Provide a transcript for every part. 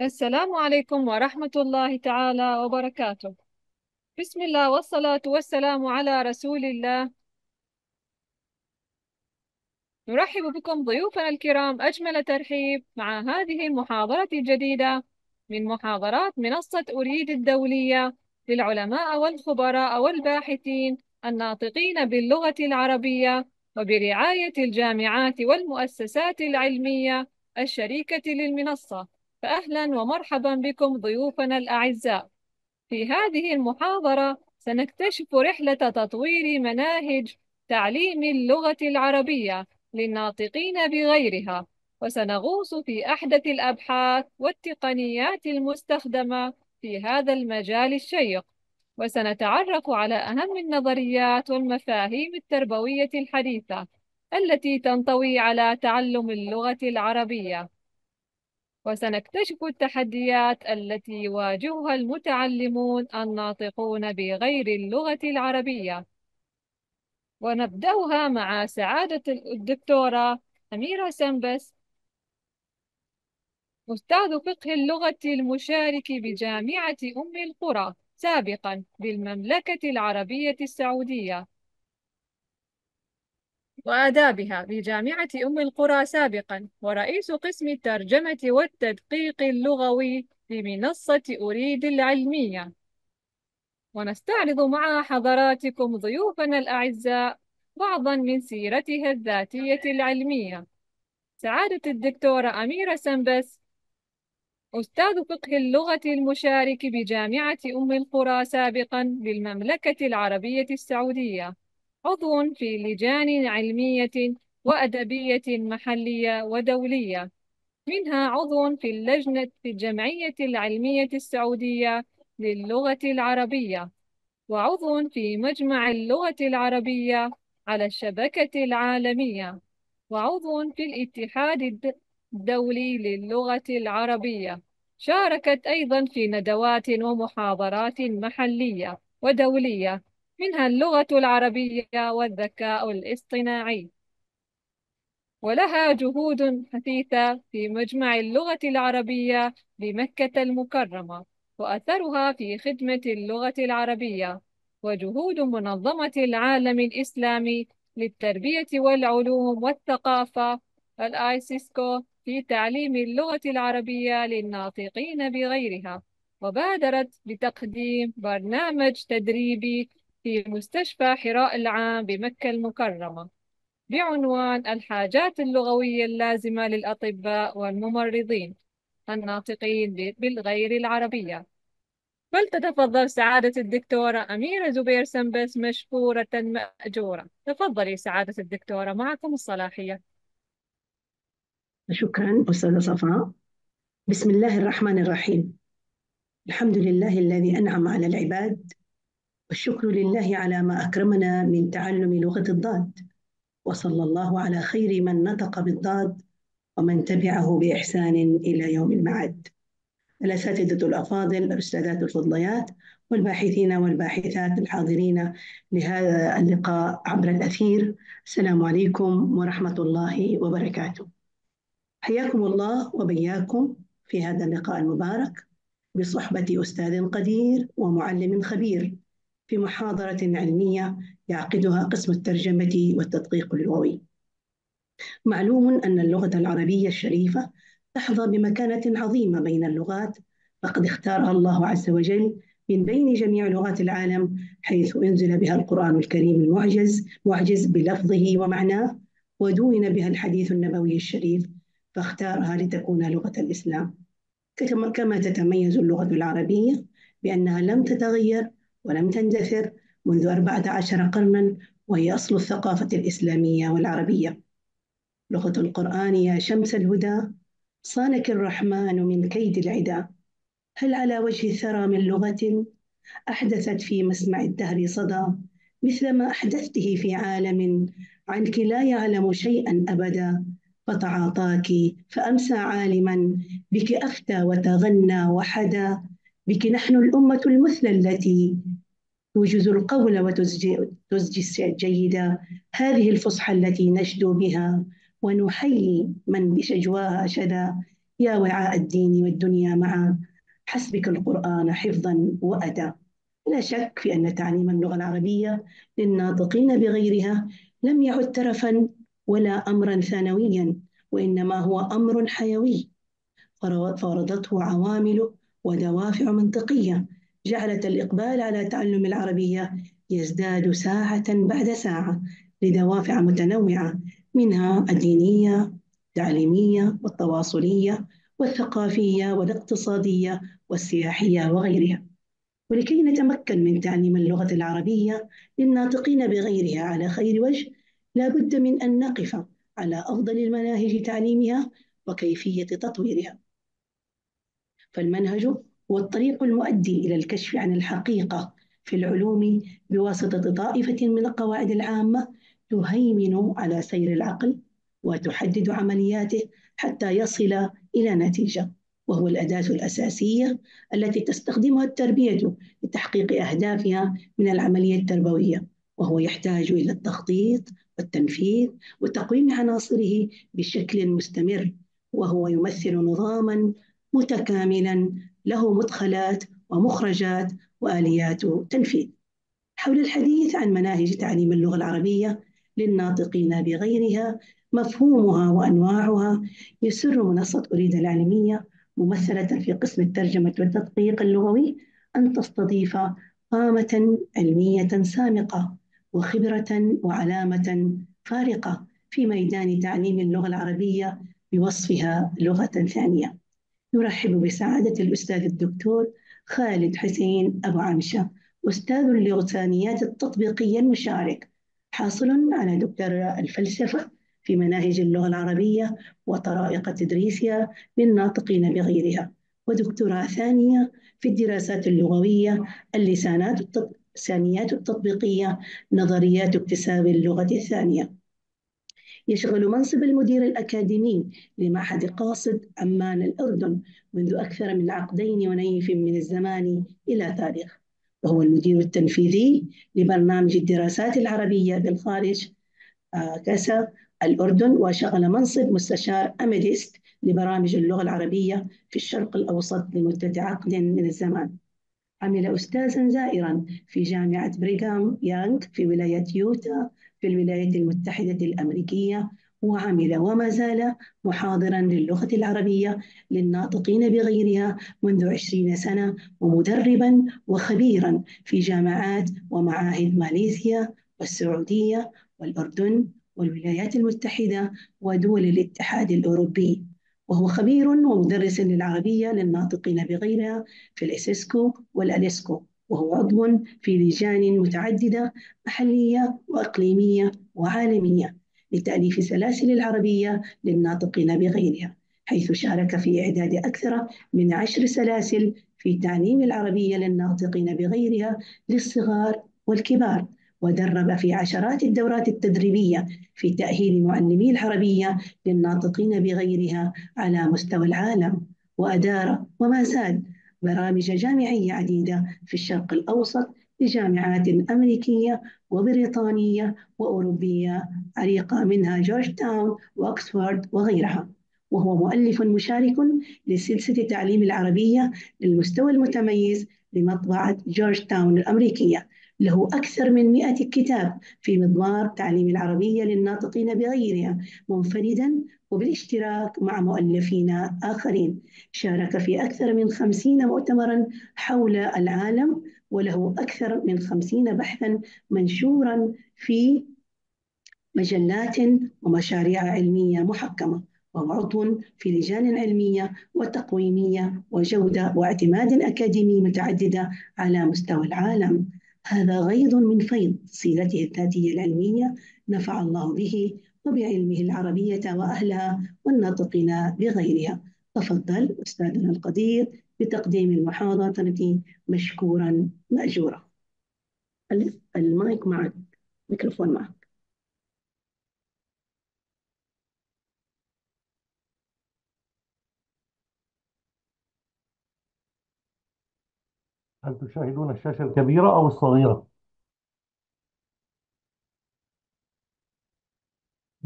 السلام عليكم ورحمة الله تعالى وبركاته. بسم الله والصلاة والسلام على رسول الله. نرحب بكم ضيوفنا الكرام أجمل ترحيب مع هذه المحاضرة الجديدة من محاضرات منصة أريد الدولية للعلماء والخبراء والباحثين الناطقين باللغة العربية وبرعاية الجامعات والمؤسسات العلمية الشريكة للمنصة. فأهلا ومرحبا بكم ضيوفنا الأعزاء. في هذه المحاضرة سنكتشف رحلة تطوير مناهج تعليم اللغة العربية للناطقين بغيرها وسنغوص في أحدث الأبحاث والتقنيات المستخدمة في هذا المجال الشيق. وسنتعرف على أهم النظريات والمفاهيم التربوية الحديثة التي تنطوي على تعلم اللغة العربية. وسنكتشف التحديات التي يواجهها المتعلمون الناطقون بغير اللغة العربية. ونبدأها مع سعادة الدكتورة أميرة سنبس أستاذ فقه اللغة المشارك بجامعة أم القرى سابقا بالمملكة العربية السعودية. وآدابها بجامعة أم القرى سابقا ورئيس قسم الترجمة والتدقيق اللغوي بمنصة أريد العلمية. ونستعرض مع حضراتكم ضيوفنا الأعزاء بعضا من سيرتها الذاتية العلمية. سعادة الدكتورة أميرة سنبس أستاذ فقه اللغة المشارك بجامعة أم القرى سابقا بالمملكة العربية السعودية. عضو في لجان علمية وأدبية محلية ودولية. منها عضو في اللجنة في الجمعية العلمية السعودية للغة العربية وعضو في مجمع اللغة العربية على الشبكة العالمية وعضو في الاتحاد الدولي للغة العربية. شاركت أيضا في ندوات ومحاضرات محلية ودولية. منها اللغة العربية والذكاء الاصطناعي. ولها جهود حثيثة في مجمع اللغة العربية بمكة المكرمة وأثرها في خدمة اللغة العربية وجهود منظمة العالم الإسلامي للتربية والعلوم والثقافة الآيسيسكو في تعليم اللغة العربية للناطقين بغيرها. وبادرت بتقديم برنامج تدريبي في مستشفى حراء العام بمكة المكرمة بعنوان الحاجات اللغوية اللازمة للأطباء والممرضين الناطقين بالغير العربية. فلتتفضل سعادة الدكتورة أميرة زبير سنبس مشكورة مأجورة. تفضلي سعادة الدكتورة معكم الصلاحية. شكرا أستاذة صفاء بسم الله الرحمن الرحيم. الحمد لله الذي أنعم على العباد والشكر لله على ما أكرمنا من تعلم لغة الضاد. وصلى الله على خير من نطق بالضاد ومن تبعه بإحسان إلى يوم المعاد. الأساتذة الأفاضل الأستاذات الفضليات والباحثين والباحثات الحاضرين لهذا اللقاء عبر الأثير السلام عليكم ورحمة الله وبركاته. حياكم الله وبياكم في هذا اللقاء المبارك بصحبة أستاذ قدير ومعلم خبير. في محاضرة علمية يعقدها قسم الترجمة والتدقيق اللغوي. معلوم أن اللغة العربية الشريفة تحظى بمكانة عظيمة بين اللغات فقد اختارها الله عز وجل من بين جميع لغات العالم حيث أنزل بها القرآن الكريم المعجز معجز بلفظه ومعناه ودون بها الحديث النبوي الشريف فاختارها لتكون لغة الإسلام كما تتميز اللغة العربية بأنها لم تتغير ولم تندثر منذ أربعة عشر قرنا وهي أصل الثقافة الإسلامية والعربية. لغة القرآن يا شمس الهدى صانك الرحمن من كيد العدا. هل على وجه الثرى من لغة أحدثت في مسمع الدهر صدى؟ مثل ما أحدثته في عالم عنك لا يعلم شيئا أبدا. فتعاطاك فأمسى عالما بك أفتى وتغنى وحدا. بك نحن الأمة المثلى التي توجز القول وتزجي الجيدة هذه الفصحى التي نشدو بها ونحيي من بشجواها شدا. يا وعاء الدين والدنيا معا. حسبك القرآن حفظا وأداء لا شك في أن تعليم اللغة العربية للناطقين بغيرها لم يعد ترفا ولا أمرا ثانويا وإنما هو أمر حيوي. فرضته عوامل ودوافع منطقية جعلت الإقبال على تعلم العربية يزداد ساعة بعد ساعة لدوافع متنوعة منها الدينية التعليمية والتواصلية والثقافية والاقتصادية والسياحية وغيرها. ولكي نتمكن من تعليم اللغة العربية للناطقين بغيرها على خير وجه لا بد من أن نقف على أفضل المناهج تعليمها وكيفية تطويرها. فالمنهج هو الطريق المؤدي إلى الكشف عن الحقيقة في العلوم بواسطة طائفة من القواعد العامة تهيمن على سير العقل وتحدد عملياته حتى يصل إلى نتيجة وهو الأداة الأساسية التي تستخدمها التربية لتحقيق أهدافها من العملية التربوية وهو يحتاج إلى التخطيط والتنفيذ وتقويم عناصره بشكل مستمر وهو يمثل نظاما متكاملا له مدخلات ومخرجات وآليات تنفيذ. حول الحديث عن مناهج تعليم اللغة العربية للناطقين بغيرها مفهومها وأنواعها يسر منصة اريد العلميه ممثلة في قسم الترجمة والتدقيق اللغوي أن تستضيف قامة علمية سامقة وخبرة وعلامة فارقة في ميدان تعليم اللغة العربية بوصفها لغة ثانية. نرحب بسعادة الأستاذ الدكتور خالد حسين أبو عمشة أستاذ اللغتانيات التطبيقية المشارك حاصل على دكتور الفلسفة في مناهج اللغة العربية وطرائق تدريسها للناطقين بغيرها ودكتوراه ثانية في الدراسات اللغوية اللسانات التطبيقية نظريات اكتساب اللغة الثانية. يشغل منصب المدير الأكاديمي لمعهد قاصد عمان الأردن منذ أكثر من عقدين ونيف من الزمان إلى تاريخ. وهو المدير التنفيذي لبرنامج الدراسات العربية بالخارج. كاسا الأردن وشغل منصب مستشار أميديست لبرامج اللغة العربية في الشرق الأوسط لمدة عقد من الزمان. عمل أستاذا زائرا في جامعة بريغام يانغ في ولاية يوتا في الولايات المتحدة الأمريكية وعمل وما زال محاضرا للغة العربية للناطقين بغيرها منذ عشرين سنة ومدربا وخبيرا في جامعات ومعاهد ماليزيا والسعودية والأردن والولايات المتحدة ودول الاتحاد الأوروبي. وهو خبير ومدرس للعربية للناطقين بغيرها في الإسيسكو والأليسكو. وهو عضو في لجان متعددة محلية وإقليمية وعالمية لتأليف سلاسل العربية للناطقين بغيرها حيث شارك في إعداد أكثر من عشر سلاسل في تعليم العربية للناطقين بغيرها للصغار والكبار ودرب في عشرات الدورات التدريبية في تأهيل معلمي العربية للناطقين بغيرها على مستوى العالم وأدار وما زال برامج جامعية عديدة في الشرق الأوسط لجامعات أمريكية وبريطانية وأوروبية عريقة منها جورج تاون وأكسفورد وغيرها. وهو مؤلف مشارك لسلسلة تعليم العربية للمستوى المتميز لمطبعة جورج تاون الأمريكية. له أكثر من مئة كتاب في مضمار تعليم العربية للناطقين بغيرها منفردا وبالاشتراك مع مؤلفين آخرين. شارك في أكثر من خمسين مؤتمرا حول العالم وله أكثر من خمسين بحثا منشورا في مجلات ومشاريع علمية محكمة وهو عضو في لجان علمية وتقويمية وجودة واعتماد أكاديمي متعددة على مستوى العالم. هذا غيض من فيض سيرته الذاتية العلمية نفع الله به وبعلمه العربية وأهلها والناطقين بغيرها. تفضل أستاذنا القدير بتقديم المحاضرة مشكورا مأجورا المايك معك ميكروفون معك. هل تشاهدون الشاشة الكبيرة أو الصغيرة؟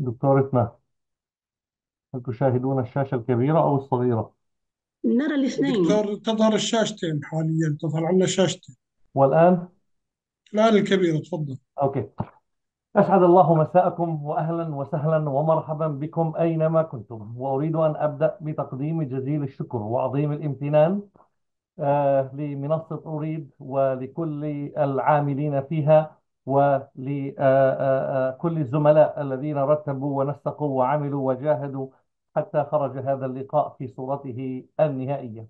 دكتورتنا هل تشاهدون الشاشة الكبيرة أو الصغيرة؟ نرى الاثنين. دكتور تظهر الشاشتين حاليا تظهر عندنا شاشتين. والآن؟ الآن الكبيرة تفضل. أوكي. أسعد الله مساءكم وأهلا وسهلا ومرحبا بكم أينما كنتم. وأريد أن أبدأ بتقديم جزيل الشكر وعظيم الامتنان آه، لمنصة أريد ولكل العاملين فيها ولكل الزملاء الذين رتبوا ونسقوا وعملوا وجاهدوا حتى خرج هذا اللقاء في صورته النهائية.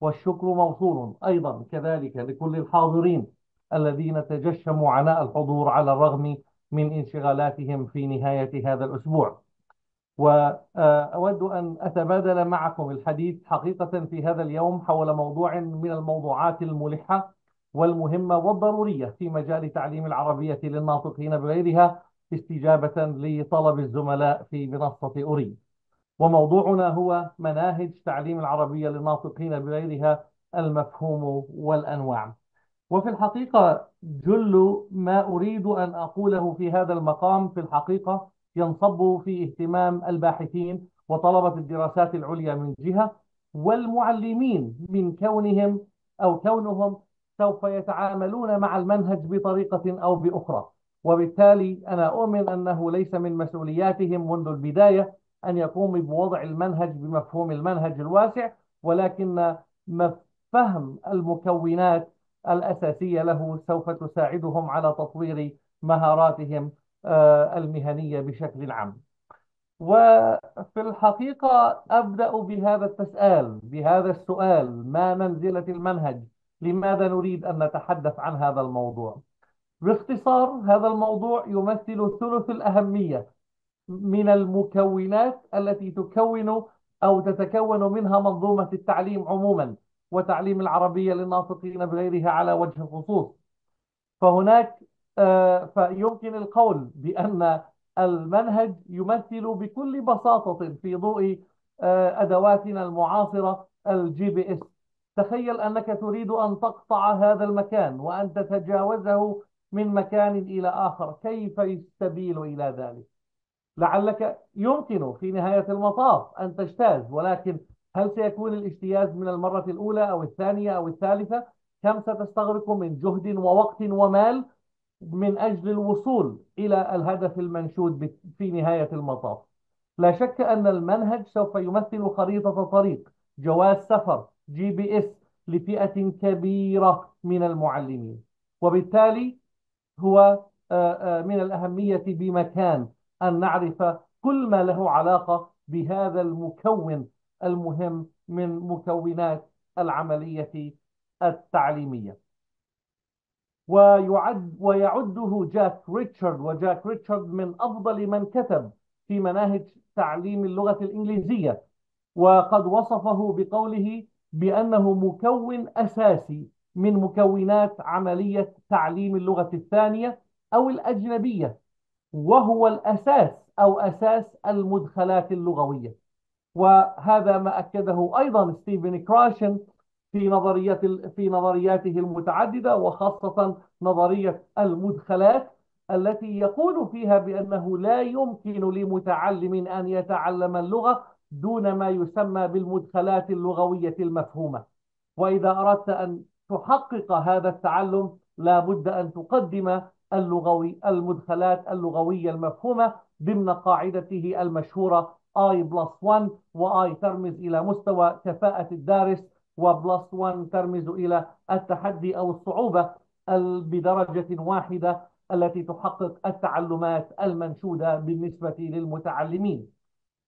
والشكر موصول أيضا كذلك لكل الحاضرين الذين تجشموا عناء الحضور على الرغم من انشغالاتهم في نهاية هذا الأسبوع. وأود أن أتبادل معكم الحديث حقيقة في هذا اليوم حول موضوع من الموضوعات الملحة والمهمة والضرورية في مجال تعليم العربية للناطقين بغيرها استجابة لطلب الزملاء في منصة أريد وموضوعنا هو مناهج تعليم العربية للناطقين بغيرها المفهوم والأنواع. وفي الحقيقة جل ما أريد أن أقوله في هذا المقام في الحقيقة ينصب في اهتمام الباحثين وطلبة الدراسات العليا من جهة والمعلمين من كونهم أو كونهم سوف يتعاملون مع المنهج بطريقة أو بأخرى. وبالتالي أنا أؤمن أنه ليس من مسؤولياتهم منذ البداية أن يقوموا بوضع المنهج بمفهوم المنهج الواسع ولكن فهم المكونات الأساسية له سوف تساعدهم على تطوير مهاراتهم آه، المهنية بشكل عام. وفي الحقيقة أبدأ بهذا التسأل بهذا السؤال ما منزلة المنهج؟ لماذا نريد أن نتحدث عن هذا الموضوع؟ باختصار هذا الموضوع يمثل ثلث الأهمية من المكونات التي تكون أو تتكون منها منظومة التعليم عموما وتعليم العربية للناطقين بغيرها على وجه الخصوص. فهناك آه، فيمكن القول بأن المنهج يمثل بكل بساطة في ضوء آه، أدواتنا المعاصرة ال GPS تخيل أنك تريد أن تقطع هذا المكان وأن تتجاوزه من مكان إلى آخر. كيف السبيل إلى ذلك؟ لعلك يمكن في نهاية المطاف أن تجتاز ولكن هل سيكون الاجتياز من المرة الأولى أو الثانية أو الثالثة؟ كم ستستغرق من جهد ووقت ومال من أجل الوصول إلى الهدف المنشود في نهاية المطاف؟ لا شك أن المنهج سوف يمثل خريطة طريق جواز سفر GPS لفئة كبيرة من المعلمين. وبالتالي هو آه، آه، من الأهمية بمكان أن نعرف كل ما له علاقة بهذا المكون المهم من مكونات العملية التعليمية. ويعد ويعده جاك ريتشارد وجاك ريتشارد من أفضل من كتب في مناهج تعليم اللغة الإنجليزية. وقد وصفه بقوله بأنه مكون أساسي من مكونات عملية تعليم اللغة الثانية أو الأجنبية وهو الأساس أو أساس المدخلات اللغوية. وهذا ما أكده أيضا ستيفن كراشن في نظريات في نظرياته المتعددة وخاصة نظرية المدخلات التي يقول فيها بأنه لا يمكن لمتعلم أن يتعلم اللغة دون ما يسمى بالمدخلات اللغوية المفهومة. وإذا أردت أن تحقق هذا التعلم لا بد أن تقدم اللغوي المدخلات اللغوية المفهومة ضمن قاعدته المشهورة I plus 1 و I ترمز إلى مستوى كفاءة الدارس و plus 1 ترمز إلى التحدي أو الصعوبة بدرجة واحدة التي تحقق التعلمات المنشودة بالنسبة للمتعلمين.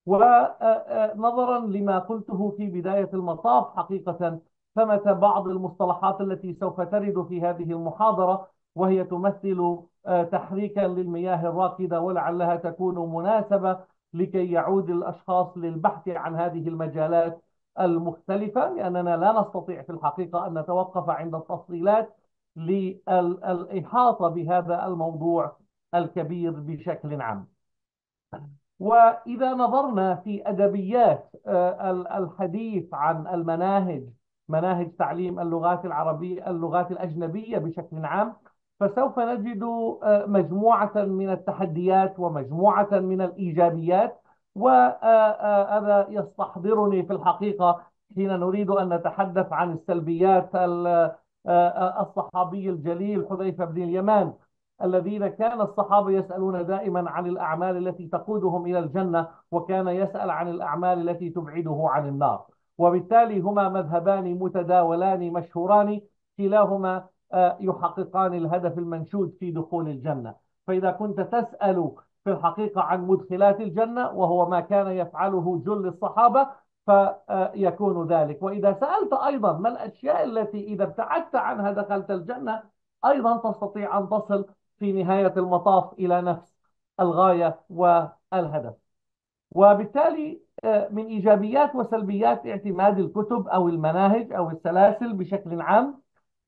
ونظرا لما قلته في بداية المطاف حقيقة ثمة بعض المصطلحات التي سوف ترد في هذه المحاضرة وهي تمثل تحريكا للمياه الراكدة ولعلها تكون مناسبة لكي يعود الأشخاص للبحث عن هذه المجالات المختلفة لأننا لا نستطيع في الحقيقة أن نتوقف عند التفصيلات للإحاطة بهذا الموضوع الكبير بشكل عام. وإذا نظرنا في أدبيات آه، الحديث عن المناهج مناهج تعليم اللغات العربية اللغات الأجنبية بشكل عام فسوف نجد آه، مجموعة من التحديات ومجموعة من الإيجابيات وهذا يستحضرني في الحقيقة حين نريد أن نتحدث عن السلبيات الصحابي الجليل حذيفة بن اليمان. الذين كان الصحابة يسألون دائما عن الأعمال التي تقودهم إلى الجنة وكان يسأل عن الأعمال التي تبعده عن النار. وبالتالي هما مذهبان متداولان مشهوران كلاهما يحققان الهدف المنشود في دخول الجنة. فإذا كنت تسأل في الحقيقة عن مدخلات الجنة وهو ما كان يفعله جل الصحابة فيكون ذلك. وإذا سألت أيضا ما الأشياء التي إذا ابتعدت عنها دخلت الجنة أيضا تستطيع أن تصل في نهاية المطاف إلى نفس الغاية والهدف. وبالتالي من إيجابيات وسلبيات اعتماد الكتب أو المناهج أو السلاسل بشكل عام.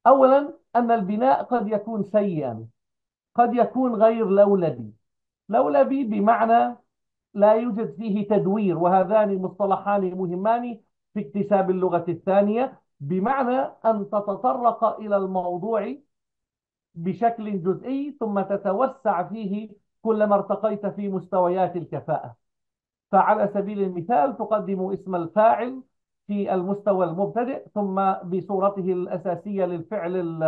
أولا أن البناء قد يكون سيئا قد يكون غير لولبي. لولبي بمعنى لا يوجد فيه تدوير وهذان مصطلحان مهمان في اكتساب اللغة الثانية. بمعنى أن تتطرق إلى الموضوع بشكل جزئي ثم تتوسع فيه كلما ارتقيت في مستويات الكفاءة. فعلى سبيل المثال تقدم اسم الفاعل في المستوى المبتدئ ثم بصورته الأساسية للفعل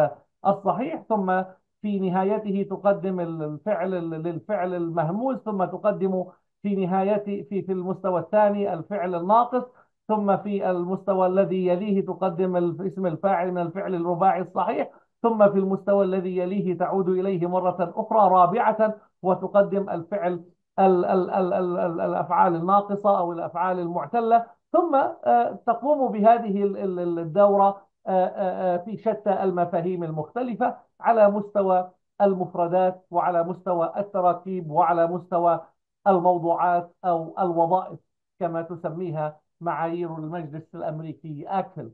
الصحيح ثم في نهايته تقدم الفعل للفعل المهموز ثم تقدم في نهاية في في المستوى الثاني الفعل الناقص ثم في المستوى الذي يليه تقدم اسم الفاعل من الفعل الرباعي الصحيح ثم في المستوى الذي يليه تعود إليه مرة أخرى رابعة وتقدم الفعل ال ال ال ال ال الأفعال الناقصة أو الأفعال المعتلة. ثم تقوم بهذه الدورة في شتى المفاهيم المختلفة على مستوى المفردات وعلى مستوى التراكيب وعلى مستوى الموضوعات أو الوظائف كما تسميها معايير المجلس الأمريكي أكفل.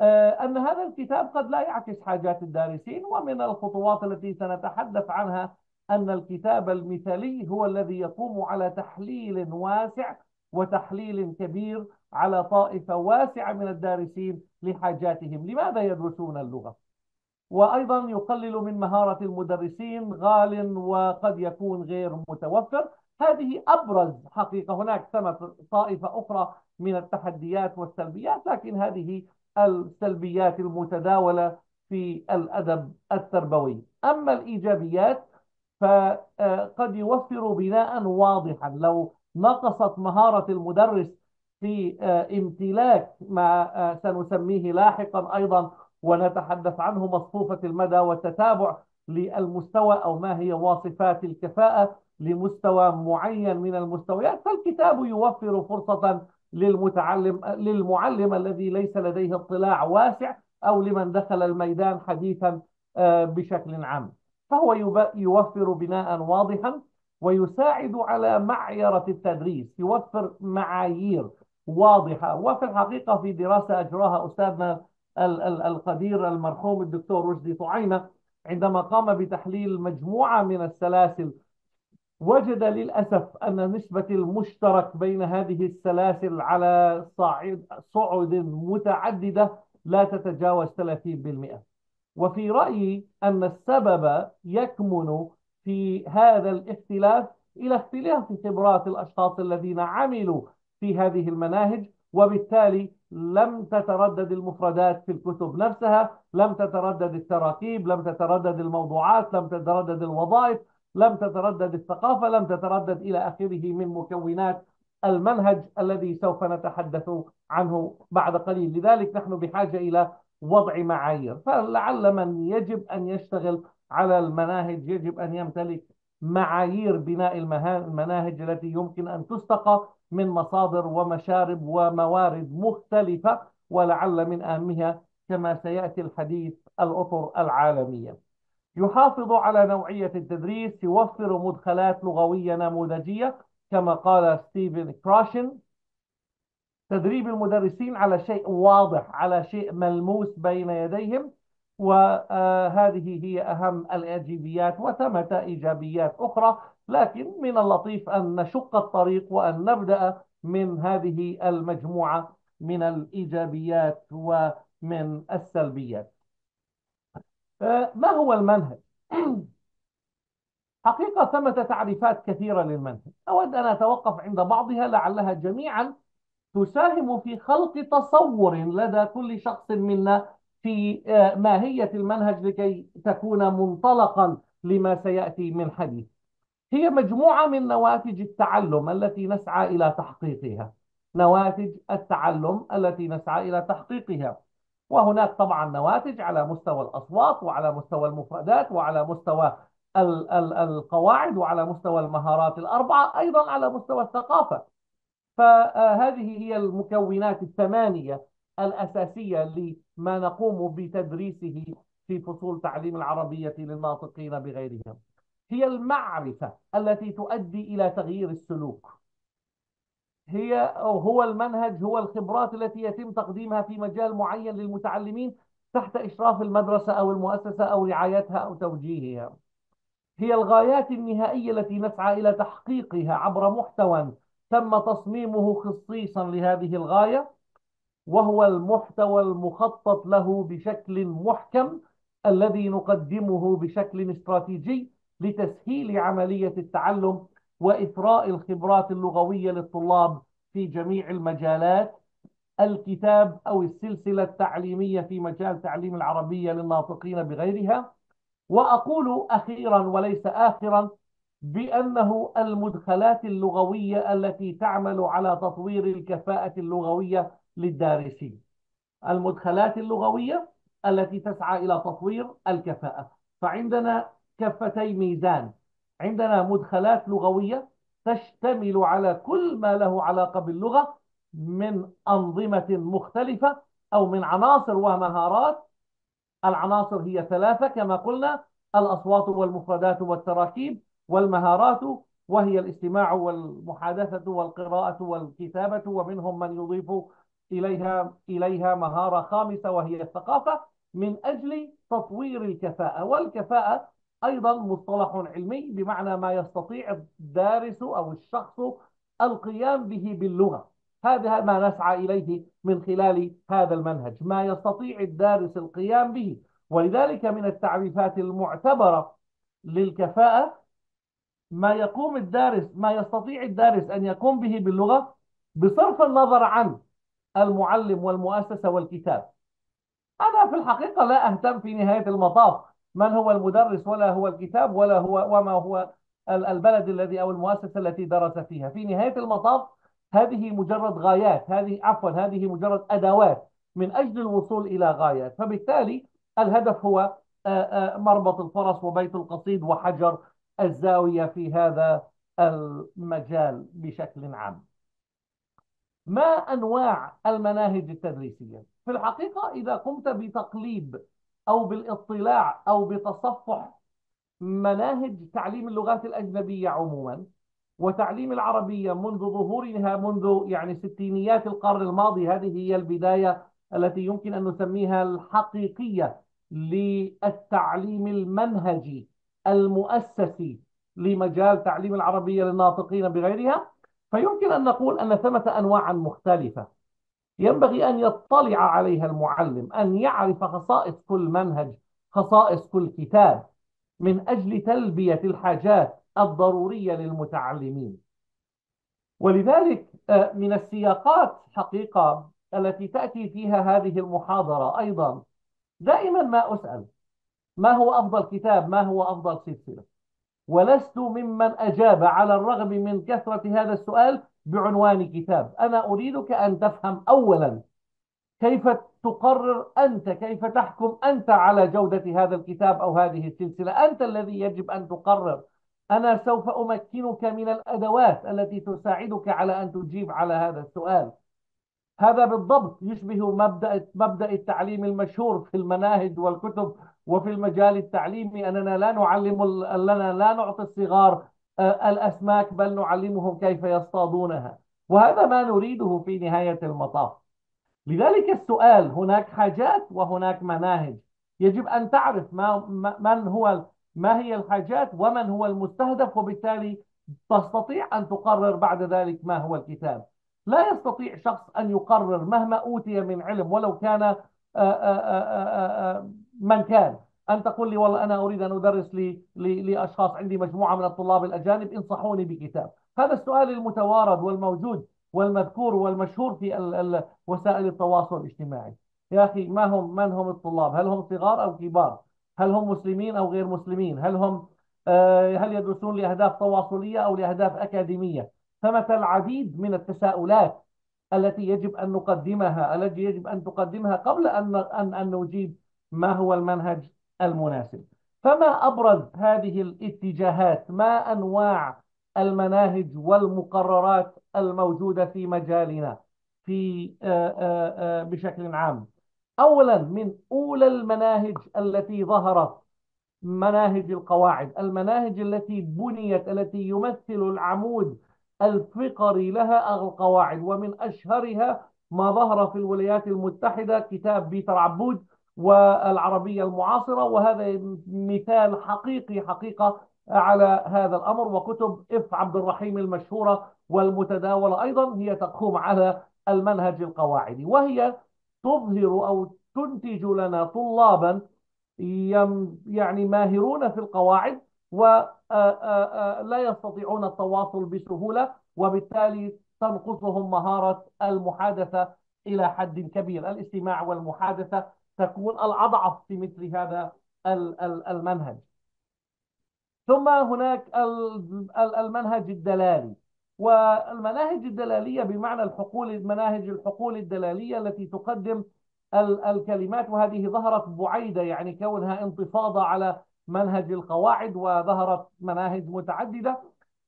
أن هذا الكتاب قد لا يعكس حاجات الدارسين ومن الخطوات التي سنتحدث عنها أن الكتاب المثالي هو الذي يقوم على تحليل واسع وتحليل كبير على طائفة واسعة من الدارسين لحاجاتهم. لماذا يدرسون اللغة؟ وأيضا يقلل من مهارة المدرسين غال وقد يكون غير متوفر. هذه أبرز حقيقة. هناك ثمة طائفة أخرى من التحديات والسلبيات لكن هذه السلبيات المتداولة في الأدب التربوي. أما الإيجابيات فقد يوفر بناء واضحا. لو نقصت مهارة المدرس في امتلاك ما سنسميه لاحقا أيضا ونتحدث عنه مصفوفة المدى والتتابع للمستوى أو ما هي واصفات الكفاءة لمستوى معين من المستويات فالكتاب يوفر فرصة للمتعلم للمعلم الذي ليس لديه اطلاع واسع أو لمن دخل الميدان حديثا بشكل عام. فهو يوفر بناء واضحا ويساعد على معيرة التدريس يوفر معايير واضحة. وفي الحقيقة في دراسة أجراها أستاذنا القدير المرحوم الدكتور رشدي طعيمة عندما قام بتحليل مجموعة من السلاسل وجد للأسف أن نسبة المشترك بين هذه السلاسل على صعيد صعد متعددة لا تتجاوز 30% وفي رأيي أن السبب يكمن في هذا الاختلاف إلى اختلاف خبرات الأشخاص الذين عملوا في هذه المناهج وبالتالي لم تتردد المفردات في الكتب نفسها لم تتردد التراكيب لم تتردد الموضوعات لم تتردد الوظائف. لم تتردد الثقافة لم تتردد إلى آخره من مكونات المنهج الذي سوف نتحدث عنه بعد قليل. لذلك نحن بحاجة إلى وضع معايير. فلعل من يجب أن يشتغل على المناهج يجب أن يمتلك معايير بناء المناهج التي يمكن أن تستقى من مصادر ومشارب وموارد مختلفة ولعل من أهمها كما سيأتي الحديث الأطر العالمية. يحافظ على نوعية التدريس يوفر مدخلات لغوية نموذجية كما قال ستيفن كراشن تدريب المدرسين على شيء واضح على شيء ملموس بين يديهم وهذه هي أهم الإيجابيات وثمة إيجابيات أخرى. لكن من اللطيف أن نشق الطريق وأن نبدأ من هذه المجموعة من الإيجابيات ومن السلبيات. ما هو المنهج؟ حقيقة ثمة تعريفات كثيرة للمنهج. أود أن أتوقف عند بعضها لعلها جميعا تساهم في خلق تصور لدى كل شخص منا في آه، ماهية المنهج لكي تكون منطلقا لما سيأتي من حديث. هي مجموعة من نواتج التعلم التي نسعى إلى تحقيقها. نواتج التعلم التي نسعى إلى تحقيقها. وهناك طبعا نواتج على مستوى الأصوات وعلى مستوى المفردات وعلى مستوى القواعد وعلى مستوى المهارات الأربعة أيضا على مستوى الثقافة. فهذه هي المكونات الثمانية الأساسية لما نقوم بتدريسه في فصول تعليم العربية للناطقين بغيرهم. هي المعرفة التي تؤدي إلى تغيير السلوك. هي هو المنهج هو الخبرات التي يتم تقديمها في مجال معين للمتعلمين تحت إشراف المدرسة أو المؤسسة أو رعايتها أو توجيهها. هي الغايات النهائية التي نسعى إلى تحقيقها عبر محتوى تم تصميمه خصيصا لهذه الغاية وهو المحتوى المخطط له بشكل محكم الذي نقدمه بشكل استراتيجي لتسهيل عملية التعلم وإثراء الخبرات اللغوية للطلاب في جميع المجالات الكتاب أو السلسلة التعليمية في مجال تعليم العربية للناطقين بغيرها. وأقول أخيرا وليس آخرا بأنه المدخلات اللغوية التي تعمل على تطوير الكفاءة اللغوية للدارسين. المدخلات اللغوية التي تسعى إلى تطوير الكفاءة. فعندنا كفتي ميزان. عندنا مدخلات لغوية تشتمل على كل ما له علاقة باللغة من أنظمة مختلفة أو من عناصر ومهارات. العناصر هي ثلاثة كما قلنا الأصوات والمفردات والتراكيب والمهارات وهي الاستماع والمحادثة والقراءة والكتابة ومنهم من يضيف إليها إليها مهارة خامسة وهي الثقافة من أجل تطوير الكفاءة. والكفاءة أيضا مصطلح علمي بمعنى ما يستطيع الدارس أو الشخص القيام به باللغة. هذا ما نسعى إليه من خلال هذا المنهج ما يستطيع الدارس القيام به. ولذلك من التعريفات المعتبرة للكفاءة ما يقوم الدارس ما يستطيع الدارس أن يقوم به باللغة بصرف النظر عن المعلم والمؤسسة والكتاب. أنا في الحقيقة لا أهتم في نهاية المطاف. من هو المدرس ولا هو الكتاب ولا هو وما هو البلد الذي أو المؤسسة التي درس فيها. في نهاية المطاف هذه مجرد غايات هذه عفوا هذه مجرد أدوات من أجل الوصول إلى غايات. فبالتالي الهدف هو مربط الفرس وبيت القصيد وحجر الزاوية في هذا المجال بشكل عام. ما أنواع المناهج التدريسية؟ في الحقيقة إذا قمت بتقليب أو بالاطلاع أو بتصفح مناهج تعليم اللغات الأجنبية عموما وتعليم العربية منذ ظهورها منذ يعني ستينيات القرن الماضي. هذه هي البداية التي يمكن أن نسميها الحقيقية للتعليم المنهجي المؤسسي لمجال تعليم العربية للناطقين بغيرها. فيمكن أن نقول أن ثمة أنواع مختلفة. ينبغي أن يطلع عليها المعلم أن يعرف خصائص كل منهج خصائص كل كتاب من أجل تلبية الحاجات الضرورية للمتعلمين. ولذلك آه، من السياقات حقيقة التي تأتي فيها هذه المحاضرة أيضا دائما ما أسأل ما هو أفضل كتاب؟ ما هو أفضل سلسلة؟ ولست ممن أجاب على الرغم من كثرة هذا السؤال بعنوان كتاب أنا أريدك أن تفهم أولا كيف تقرر أنت كيف تحكم أنت على جودة هذا الكتاب أو هذه السلسلة. أنت الذي يجب أن تقرر. أنا سوف أمكنك من الأدوات التي تساعدك على أن تجيب على هذا السؤال. هذا بالضبط يشبه مبدأ مبدأ التعليم المشهور في المناهج والكتب وفي المجال التعليمي. أننا لا نعلم أننا لا نعطي الصغار الأسماك بل نعلمهم كيف يصطادونها. وهذا ما نريده في نهاية المطاف. لذلك السؤال هناك حاجات وهناك مناهج. يجب أن تعرف ما من هو ما هي الحاجات ومن هو المستهدف وبالتالي تستطيع أن تقرر بعد ذلك ما هو الكتاب. لا يستطيع شخص أن يقرر مهما أوتي من علم ولو كان آه، آه، آه، من كان. أن تقول لي والله أنا أريد أن أدرس لأشخاص عندي مجموعة من الطلاب الأجانب انصحوني بكتاب. هذا السؤال المتوارد والموجود والمذكور والمشهور في وسائل التواصل الاجتماعي. يا أخي ما هم من هم الطلاب؟ هل هم صغار أو كبار؟ هل هم مسلمين أو غير مسلمين؟ هل هم آه، هل يدرسون لأهداف تواصلية أو لأهداف أكاديمية؟ ثمة العديد من التساؤلات التي يجب أن نقدمها التي يجب أن تقدمها قبل أن أن نجيب ما هو المنهج المناسب. فما أبرز هذه الاتجاهات؟ ما أنواع المناهج والمقررات الموجودة في مجالنا في آه، آه، بشكل عام؟ أولا من أولى المناهج التي ظهرت مناهج القواعد. المناهج التي بنيت التي يمثل العمود الفقري لها القواعد ومن أشهرها ما ظهر في الولايات المتحدة كتاب بيتر عبود والعربية المعاصرة وهذا مثال حقيقي حقيقة على هذا الأمر. وكتب إف عبد الرحيم المشهورة والمتداولة أيضا هي تقوم على المنهج القواعدي وهي تظهر أو تنتج لنا طلابا يعني ماهرون في القواعد ولا يستطيعون التواصل بسهولة وبالتالي تنقصهم مهارة المحادثة إلى حد كبير. الاستماع والمحادثة تكون الأضعف في مثل هذا المنهج. ثم هناك المنهج الدلالي. والمناهج الدلالية بمعنى الحقول مناهج الحقول الدلالية التي تقدم الكلمات وهذه ظهرت بعيدة يعني كونها انتفاضة على منهج القواعد وظهرت مناهج متعددة.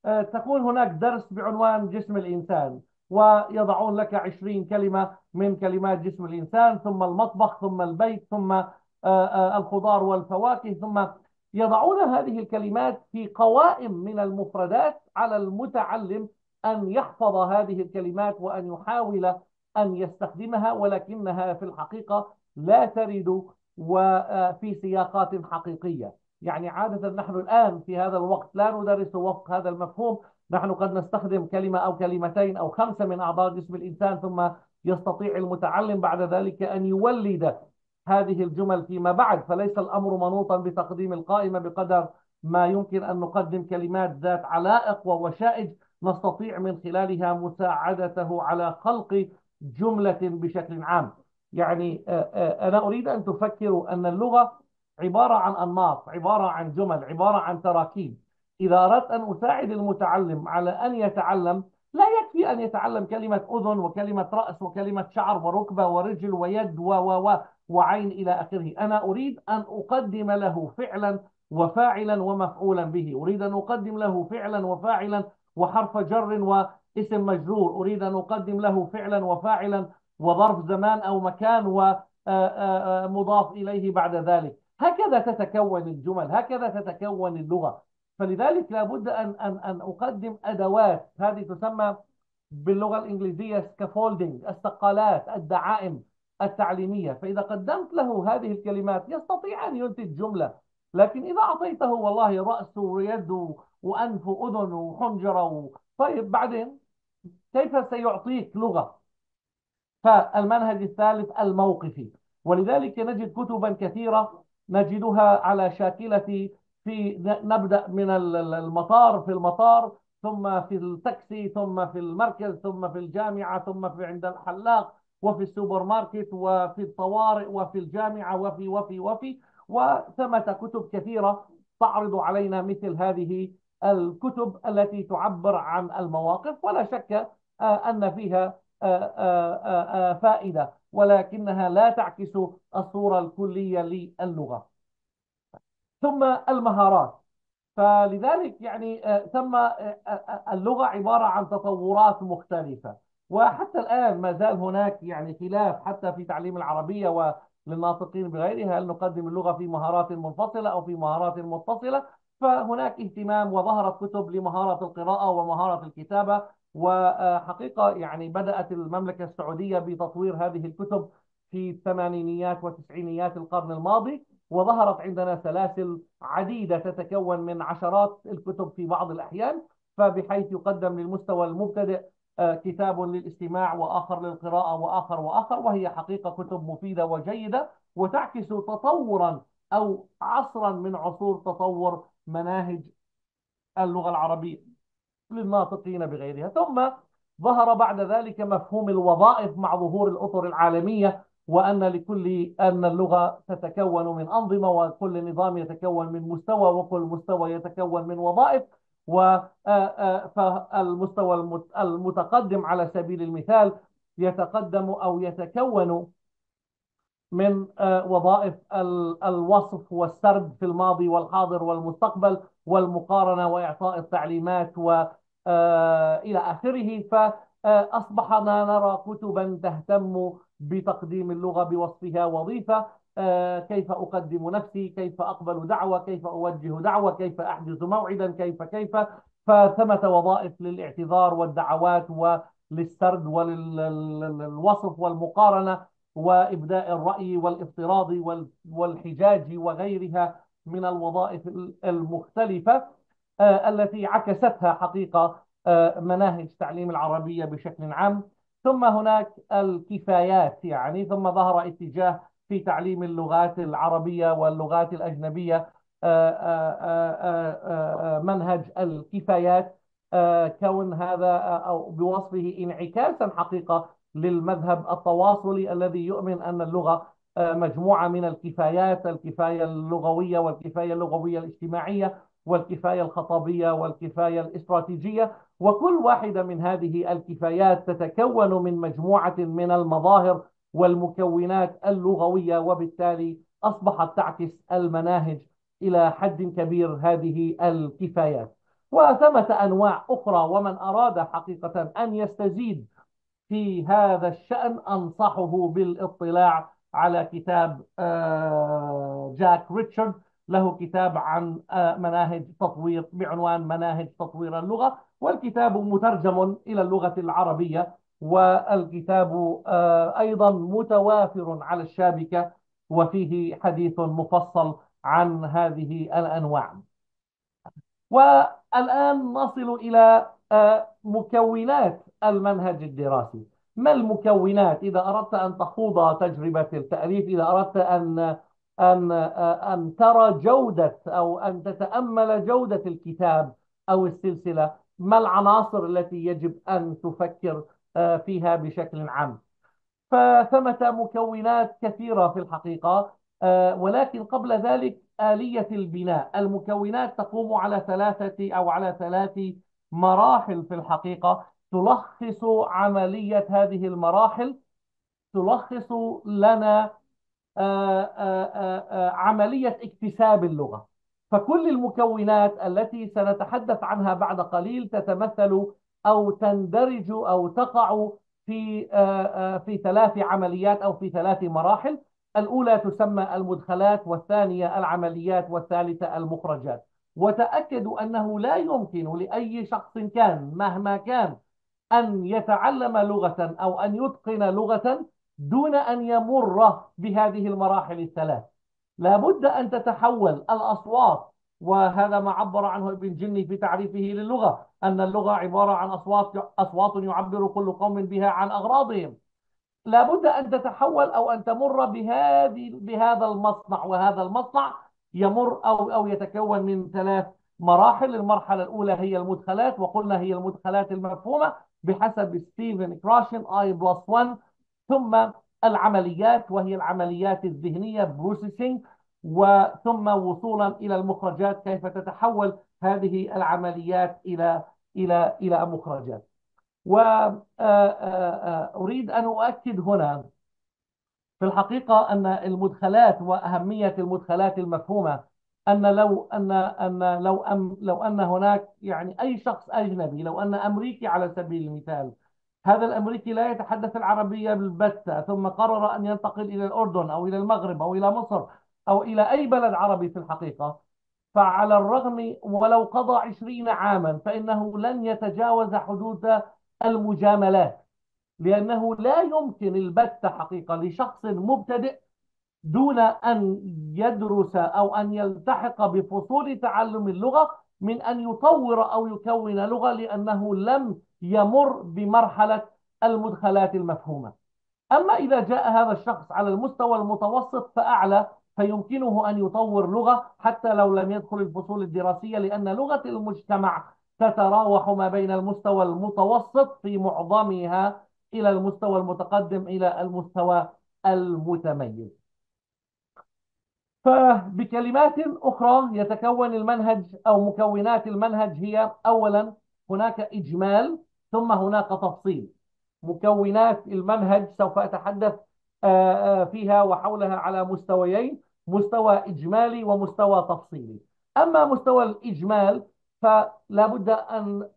آه، تكون هناك درس بعنوان جسم الإنسان. ويضعون لك عشرين كلمة من كلمات جسم الإنسان ثم المطبخ ثم البيت ثم آه، آه، الخضار والفواكه ثم يضعون هذه الكلمات في قوائم من المفردات على المتعلم أن يحفظ هذه الكلمات وأن يحاول أن يستخدمها ولكنها في الحقيقة لا ترد وفي سياقات حقيقية. يعني عادة نحن الآن في هذا الوقت لا ندرس وفق هذا المفهوم. نحن قد نستخدم كلمة أو كلمتين أو خمسة من أعضاء جسم الإنسان ثم يستطيع المتعلم بعد ذلك أن يولد هذه الجمل فيما بعد. فليس الأمر منوطا بتقديم القائمة بقدر ما يمكن أن نقدم كلمات ذات علائق ووشائج نستطيع من خلالها مساعدته على خلق جملة بشكل عام. يعني آه، آه، أنا أريد أن تفكروا أن اللغة عبارة عن أنماط عبارة عن جمل عبارة عن تراكيب. إذا أردت أن أساعد المتعلم على أن يتعلم لا يكفي أن يتعلم كلمة أذن وكلمة رأس وكلمة شعر وركبة ورجل ويد و و و وعين إلى آخره. أنا أريد أن أقدم له فعلا وفاعلا ومفعولا به. أريد أن أقدم له فعلا وفاعلا وحرف جر واسم مجرور. أريد أن أقدم له فعلا وفاعلا وظرف زمان أو مكان ومضاف إليه بعد ذلك. هكذا تتكون الجمل هكذا تتكون اللغة. فلذلك لابد أن, أن, أن أقدم أدوات هذه تسمى باللغة الإنجليزية سكافولدينج السقالات الدعائم التعليمية. فإذا قدمت له هذه الكلمات يستطيع أن ينتج جملة لكن إذا أعطيته والله رأس ويد وأنف وأذن وحنجرة طيب بعدين كيف سيعطيك لغة؟ فالمنهج الثالث الموقفي. ولذلك نجد كتبا كثيرة نجدها على شاكلة في نبدأ من المطار في المطار ثم في التاكسي ثم في المركز ثم في الجامعة ثم في عند الحلاق وفي السوبر ماركت وفي الطوارئ وفي الجامعة وفي وفي وفي. وثمة كتب كثيرة تعرض علينا مثل هذه الكتب التي تعبر عن المواقف ولا شك آه، أن فيها آه، آه، فائدة. ولكنها لا تعكس الصورة الكلية للغة. ثم المهارات. فلذلك يعني ثم اللغة عبارة عن تطورات مختلفة. وحتى الآن ما زال هناك يعني خلاف حتى في تعليم العربية وللناطقين بغيرها. هل نقدم اللغة في مهارات منفصلة أو في مهارات متصلة؟ فهناك اهتمام وظهرت كتب لمهارة القراءة ومهارة الكتابة. وحقيقة يعني بدأت المملكة السعودية بتطوير هذه الكتب في الثمانينيات والتسعينيات القرن الماضي وظهرت عندنا سلاسل عديدة تتكون من عشرات الكتب في بعض الأحيان فبحيث يقدم للمستوى المبتدئ آه، كتاب للاستماع وآخر للقراءة وآخر وآخر وهي حقيقة كتب مفيدة وجيدة وتعكس تطورا أو عصرا من عصور تطور مناهج اللغة العربية. للناطقين بغيرها. ثم ظهر بعد ذلك مفهوم الوظائف مع ظهور الأطر العالمية وأن لكل أن اللغة تتكون من أنظمة وكل نظام يتكون من مستوى وكل مستوى يتكون من وظائف. فالمستوى المتقدم على سبيل المثال يتقدم أو يتكون من وظائف الوصف والسرد في الماضي والحاضر والمستقبل والمقارنة وإعطاء التعليمات وإلى آخره. فأصبحنا نرى كتبا تهتم بتقديم اللغة بوصفها وظيفة. كيف أقدم نفسي؟ كيف أقبل دعوة؟ كيف أوجه دعوة؟ كيف أحجز موعدا؟ كيف كيف؟ فثمة وظائف للاعتذار والدعوات وللسرد وللوصف والمقارنة. وإبداء الرأي والإفتراض والحجاج وغيرها من الوظائف المختلفة التي عكستها حقيقة مناهج تعليم العربية بشكل عام. ثم هناك الكفايات يعني ثم ظهر اتجاه في تعليم اللغات العربية واللغات الأجنبية منهج الكفايات كون هذا أو بوصفه انعكاسا حقيقة للمذهب التواصلي الذي يؤمن أن اللغة مجموعة من الكفايات الكفاية اللغوية والكفاية اللغوية الاجتماعية والكفاية الخطابية والكفاية الاستراتيجية. وكل واحدة من هذه الكفايات تتكون من مجموعة من المظاهر والمكونات اللغوية وبالتالي أصبحت تعكس المناهج إلى حد كبير هذه الكفايات. وثمة أنواع أخرى ومن أراد حقيقة أن يستزيد في هذا الشأن أنصحه بالاطلاع على كتاب جاك ريتشارد. له كتاب عن مناهج تطوير بعنوان مناهج تطوير اللغة والكتاب مترجم إلى اللغة العربية والكتاب أيضا متوافر على الشابكة وفيه حديث مفصل عن هذه الأنواع. والآن نصل إلى مكونات المنهج الدراسي. ما المكونات إذا أردت أن تخوض تجربة التأليف إذا أردت أن أن أن ترى جودة أو أن تتأمل جودة الكتاب أو السلسلة ما العناصر التي يجب أن تفكر فيها بشكل عام؟ فثمة مكونات كثيرة في الحقيقة ولكن قبل ذلك آلية البناء. المكونات تقوم على ثلاثة أو على ثلاث مراحل في الحقيقة. تلخص عملية هذه المراحل تلخص لنا عملية اكتساب اللغة. فكل المكونات التي سنتحدث عنها بعد قليل تتمثل أو تندرج أو تقع في في ثلاث عمليات أو في ثلاث مراحل. الأولى تسمى المدخلات والثانية العمليات والثالثة المخرجات. وتأكدوا أنه لا يمكن لأي شخص كان مهما كان أن يتعلم لغة أو أن يتقن لغة دون أن يمر بهذه المراحل الثلاث. لابد أن تتحول الأصوات وهذا ما عبر عنه ابن جني في تعريفه للغة أن اللغة عبارة عن أصوات أصوات يعبر كل قوم بها عن أغراضهم. لابد أن تتحول أو أن تمر بهذه بهذا المصنع وهذا المصنع يمر أو أو يتكون من ثلاث مراحل. المرحلة الأولى هي المدخلات وقلنا هي المدخلات المفهومة. بحسب ستيفن كراشن I plus 1 ثم العمليات وهي العمليات الذهنية processing وثم وصولا إلى المخرجات كيف تتحول هذه العمليات إلى إلى إلى مخرجات. وأريد أن أؤكد هنا في الحقيقة أن المدخلات وأهمية المدخلات المفهومة أن لو أن أن لو أم لو أن هناك يعني أي شخص أجنبي لو أن أمريكي على سبيل المثال هذا الأمريكي لا يتحدث العربية بالبتة ثم قرر أن ينتقل إلى الأردن أو إلى المغرب أو إلى مصر أو إلى أي بلد عربي في الحقيقة. فعلى الرغم ولو قضى عشرين عاما فإنه لن يتجاوز حدود المجاملات لأنه لا يمكن البتة حقيقة لشخص مبتدئ دون أن يدرس أو أن يلتحق بفصول تعلم اللغة من أن يطور أو يكون لغة لأنه لم يمر بمرحلة المدخلات المفهومة. أما إذا جاء هذا الشخص على المستوى المتوسط فأعلى فيمكنه أن يطور لغة حتى لو لم يدخل الفصول الدراسية لأن لغة المجتمع تتراوح ما بين المستوى المتوسط في معظمها إلى المستوى المتقدم إلى المستوى المتميز. فبكلمات أخرى يتكون المنهج أو مكونات المنهج هي أولا هناك إجمال ثم هناك تفصيل. مكونات المنهج سوف أتحدث فيها وحولها على مستويين مستوى إجمالي ومستوى تفصيلي. أما مستوى الإجمال فلا بد أن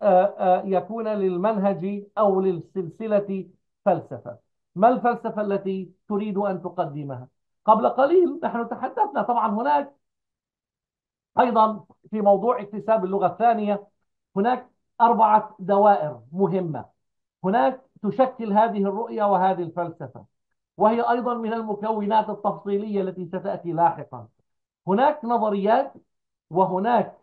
يكون للمنهج أو للسلسلة فلسفة. ما الفلسفة التي تريد أن تقدمها؟ قبل قليل نحن تحدثنا طبعا هناك. أيضا في موضوع اكتساب اللغة الثانية هناك أربعة دوائر مهمة. هناك تشكل هذه الرؤية وهذه الفلسفة وهي أيضا من المكونات التفصيلية التي ستأتي لاحقا. هناك نظريات وهناك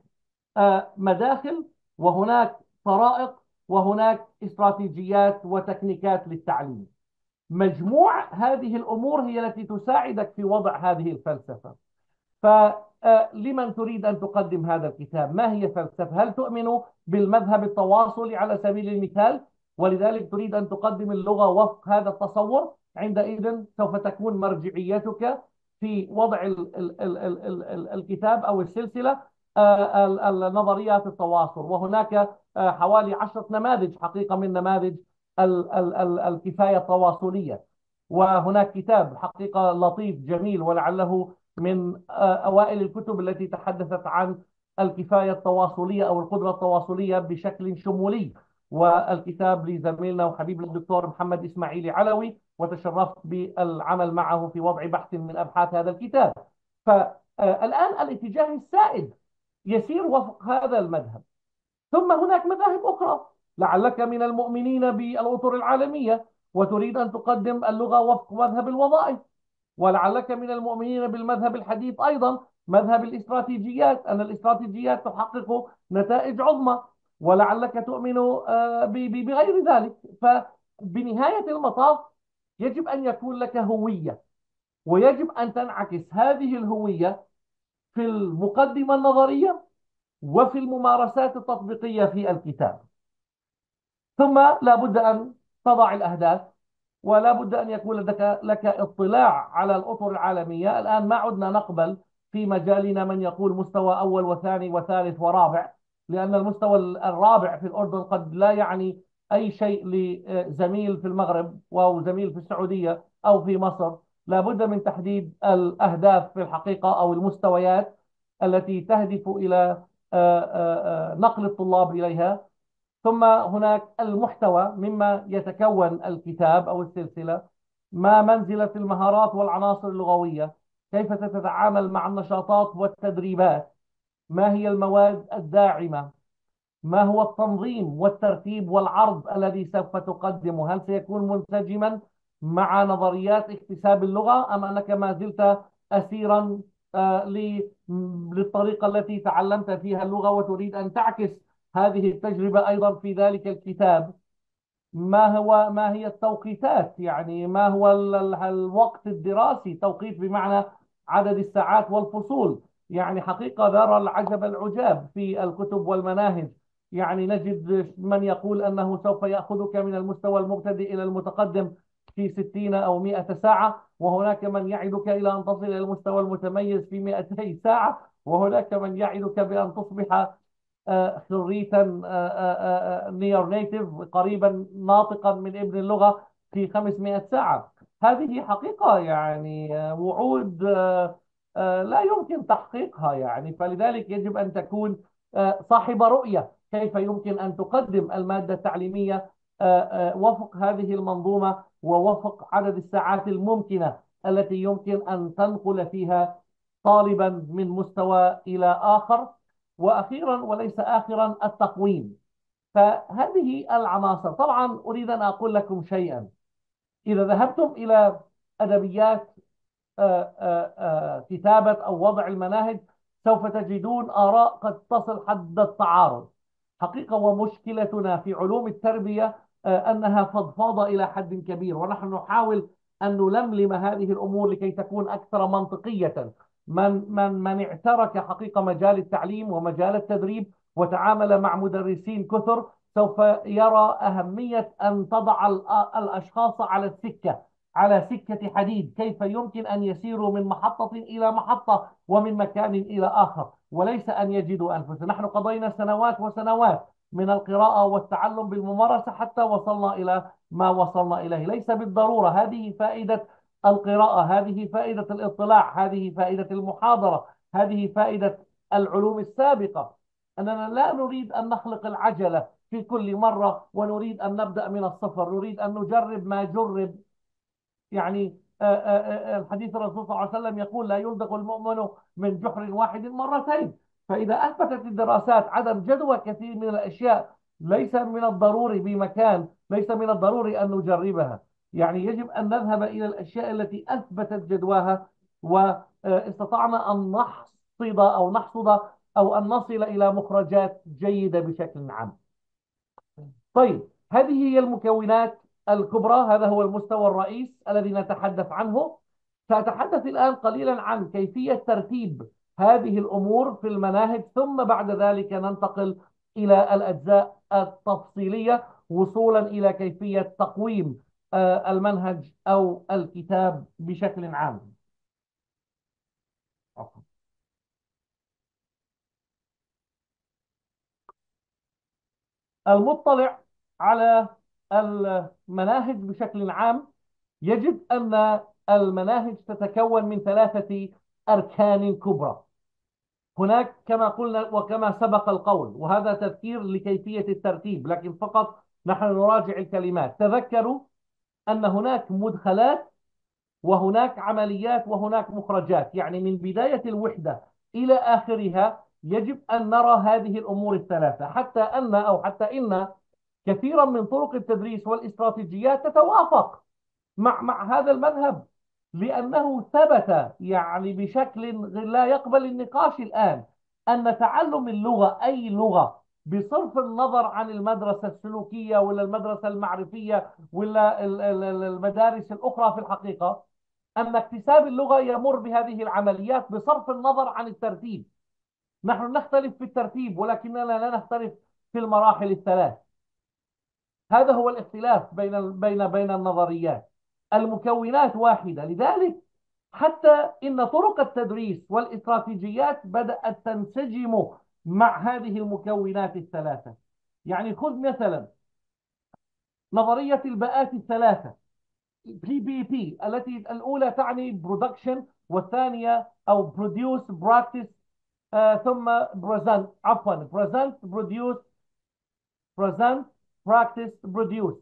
مداخل وهناك طرائق وهناك استراتيجيات وتكنيكات للتعليم. مجموع هذه الأمور هي التي تساعدك في وضع هذه الفلسفة. فلمن تريد أن تقدم هذا الكتاب؟ ما هي فلسفة؟ هل تؤمن بالمذهب التواصلي على سبيل المثال؟ ولذلك تريد أن تقدم اللغة وفق هذا التصور. عندئذ سوف تكون مرجعيتك في وضع ال ال ال ال ال الكتاب أو السلسلة نظريات التواصل. وهناك حوالي عشرة نماذج حقيقة من نماذج الكفاية التواصلية. وهناك كتاب حقيقة لطيف جميل ولعله من أوائل الكتب التي تحدثت عن الكفاية التواصلية أو القدرة التواصلية بشكل شمولي. والكتاب لزميلنا وحبيبنا الدكتور محمد إسماعيلي علوي وتشرفت بالعمل معه في وضع بحث من أبحاث هذا الكتاب. فالآن الاتجاه السائد يسير وفق هذا المذهب. ثم هناك مذاهب أخرى. لعلك من المؤمنين بالأطر العالمية وتريد أن تقدم اللغة وفق مذهب الوظائف. ولعلك من المؤمنين بالمذهب الحديث أيضا مذهب الاستراتيجيات أن الاستراتيجيات تحقق نتائج عظمى. ولعلك تؤمن بغير ذلك. فبنهاية المطاف يجب أن يكون لك هوية ويجب أن تنعكس هذه الهوية في المقدمة النظرية وفي الممارسات التطبيقية في الكتاب. ثم لا بد أن تضع الأهداف ولا بد أن يكون لك, لك اطلاع على الأطر العالمية. الآن ما عدنا نقبل في مجالنا من يقول مستوى أول وثاني وثالث ورابع لأن المستوى الرابع في الأردن قد لا يعني أي شيء لزميل في المغرب أو زميل في السعودية أو في مصر. لا بد من تحديد الأهداف في الحقيقة أو المستويات التي تهدف إلى نقل الطلاب إليها. ثم هناك المحتوى مما يتكون الكتاب أو السلسلة. ما منزلة المهارات والعناصر اللغوية؟ كيف تتعامل مع النشاطات والتدريبات؟ ما هي المواد الداعمة؟ ما هو التنظيم والترتيب والعرض الذي سوف تقدمه؟ هل سيكون منسجما مع نظريات اكتساب اللغة أم أنك ما زلت أسيرا للطريقة التي تعلمت فيها اللغة وتريد أن تعكس هذه التجربة أيضا في ذلك الكتاب. ما هو ما هي التوقيتات؟ يعني ما هو الوقت الدراسي؟ توقيت بمعنى عدد الساعات والفصول. يعني حقيقة نرى العجب العجاب في الكتب والمناهج. يعني نجد من يقول أنه سوف يأخذك من المستوى المبتدئ إلى المتقدم في 60 أو 100 ساعة وهناك من يعدك إلى أن تصل إلى المستوى المتميز في 200 ساعة وهناك من يعدك بأن تصبح خريتا نير نيتيف قريبا ناطقا من ابن اللغة في 500 ساعة. هذه حقيقة يعني وعود لا يمكن تحقيقها يعني. فلذلك يجب أن تكون صاحب رؤية. كيف يمكن أن تقدم المادة التعليمية؟ وفق هذه المنظومة ووفق عدد الساعات الممكنة التي يمكن أن تنقل فيها طالبا من مستوى إلى آخر. وأخيرا وليس آخرا التقويم. فهذه العناصر. طبعا أريد أن أقول لكم شيئا. إذا ذهبتم إلى أدبيات آه، آه، آه، كتابة أو وضع المناهج سوف تجدون آراء قد تصل حد التعارض. حقيقة ومشكلتنا في علوم التربية أنها فضفاضة إلى حد كبير ونحن نحاول أن نلملم هذه الأمور لكي تكون أكثر منطقية. من من من اعترك حقيقة مجال التعليم ومجال التدريب وتعامل مع مدرسين كثر سوف يرى أهمية أن تضع الأشخاص على السكة على سكة حديد كيف يمكن أن يسيروا من محطة إلى محطة ومن مكان إلى آخر. وليس أن يجدوا أنفسهم. نحن قضينا سنوات وسنوات من القراءة والتعلم بالممارسة حتى وصلنا إلى ما وصلنا إليه. ليس بالضرورة. هذه فائدة القراءة هذه فائدة الاطلاع هذه فائدة المحاضرة هذه فائدة العلوم السابقة. أننا لا نريد أن نخلق العجلة في كل مرة ونريد أن نبدأ من الصفر نريد أن نجرب ما جرب. يعني آه، آه، آه، الحديث الرسول صلى الله عليه وسلم يقول لا يلدغ المؤمن من جحر واحد مرتين. فإذا أثبتت الدراسات عدم جدوى كثير من الأشياء ليس من الضروري بمكان ليس من الضروري أن نجربها. يعني يجب أن نذهب إلى الأشياء التي أثبتت جدواها واستطعنا أن نحصد أو نحصد أو أن نصل إلى مخرجات جيدة بشكل عام. طيب هذه هي المكونات الكبرى. هذا هو المستوى الرئيس الذي نتحدث عنه. سأتحدث الآن قليلا عن كيفية ترتيب هذه الأمور في المناهج ثم بعد ذلك ننتقل إلى الأجزاء التفصيلية وصولا إلى كيفية تقويم آه، المنهج أو الكتاب بشكل عام. المطلع على المناهج بشكل عام يجد أن المناهج تتكون من ثلاثة أركان كبرى. هناك كما قلنا وكما سبق القول وهذا تذكير لكيفية الترتيب لكن فقط نحن نراجع الكلمات. تذكروا أن هناك مدخلات وهناك عمليات وهناك مخرجات. يعني من بداية الوحدة إلى آخرها يجب أن نرى هذه الأمور الثلاثة. حتى أن أو حتى إن كثيرا من طرق التدريس والاستراتيجيات تتوافق مع مع هذا المذهب لأنه ثبت يعني بشكل لا يقبل النقاش الآن أن تعلم اللغة أي لغة. بصرف النظر عن المدرسة السلوكية ولا المدرسة المعرفية ولا المدارس الأخرى في الحقيقة أن اكتساب اللغة يمر بهذه العمليات بصرف النظر عن الترتيب. نحن نختلف في الترتيب ولكننا لا نختلف في المراحل الثلاث. هذا هو الاختلاف بين بين بين النظريات. المكونات واحدة. لذلك حتى إن طرق التدريس والإستراتيجيات بدأت تنسجم مع هذه المكونات الثلاثة. يعني خذ مثلا نظرية الباءات الثلاثة. بي بي بي التي الأولى تعني production والثانية أو produce practice آه ثم present عفوا present produce present practice produce.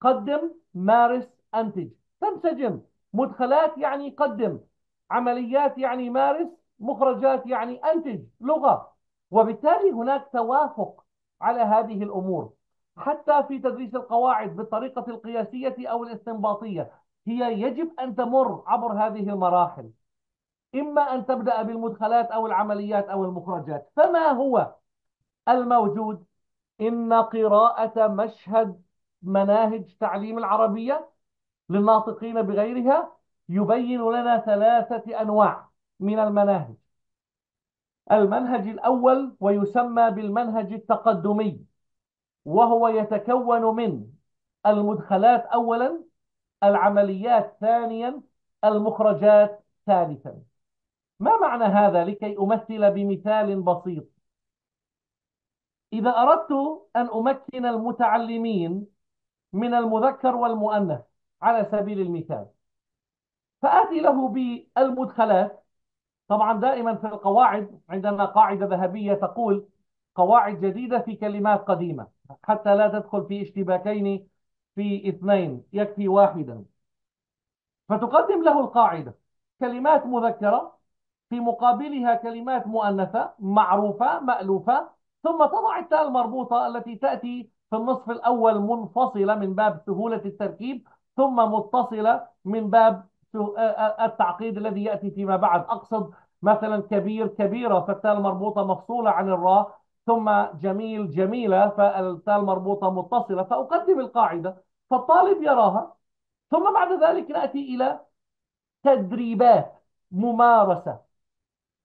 قدم مارس أنتج. تنسجم. مدخلات يعني قدم. عمليات يعني مارس مخرجات يعني أنتج. لغة. وبالتالي هناك توافق على هذه الأمور. حتى في تدريس القواعد بالطريقة القياسية أو الاستنباطية هي يجب أن تمر عبر هذه المراحل. إما أن تبدأ بالمدخلات أو العمليات أو المخرجات. فما هو الموجود؟ إن قراءة مشهد مناهج تعليم العربية للناطقين بغيرها يبين لنا ثلاثة أنواع من المناهج. المنهج الأول ويسمى بالمنهج التقدمي وهو يتكون من المدخلات أولا العمليات ثانيا المخرجات ثالثا. ما معنى هذا لكي أمثل بمثال بسيط؟ إذا أردت أن أمكن المتعلمين من المذكر والمؤنث على سبيل المثال فآتي له بالمدخلات طبعا دائما في القواعد عندنا قاعدة ذهبية تقول قواعد جديدة في كلمات قديمة حتى لا تدخل في اشتباكين في اثنين يكفي واحدا. فتقدم له القاعدة. كلمات مذكرة في مقابلها كلمات مؤنثة معروفة مألوفة ثم تضع التاء المربوطة التي تأتي في النصف الأول منفصلة من باب سهولة التركيب ثم متصلة من باب التعقيد الذي يأتي فيما بعد. أقصد مثلا كبير كبيرة فالتاء المربوطة مفصولة عن الراء ثم جميل جميلة فالتاء المربوطة متصلة فأقدم القاعدة. فالطالب يراها ثم بعد ذلك نأتي إلى تدريبات ممارسة.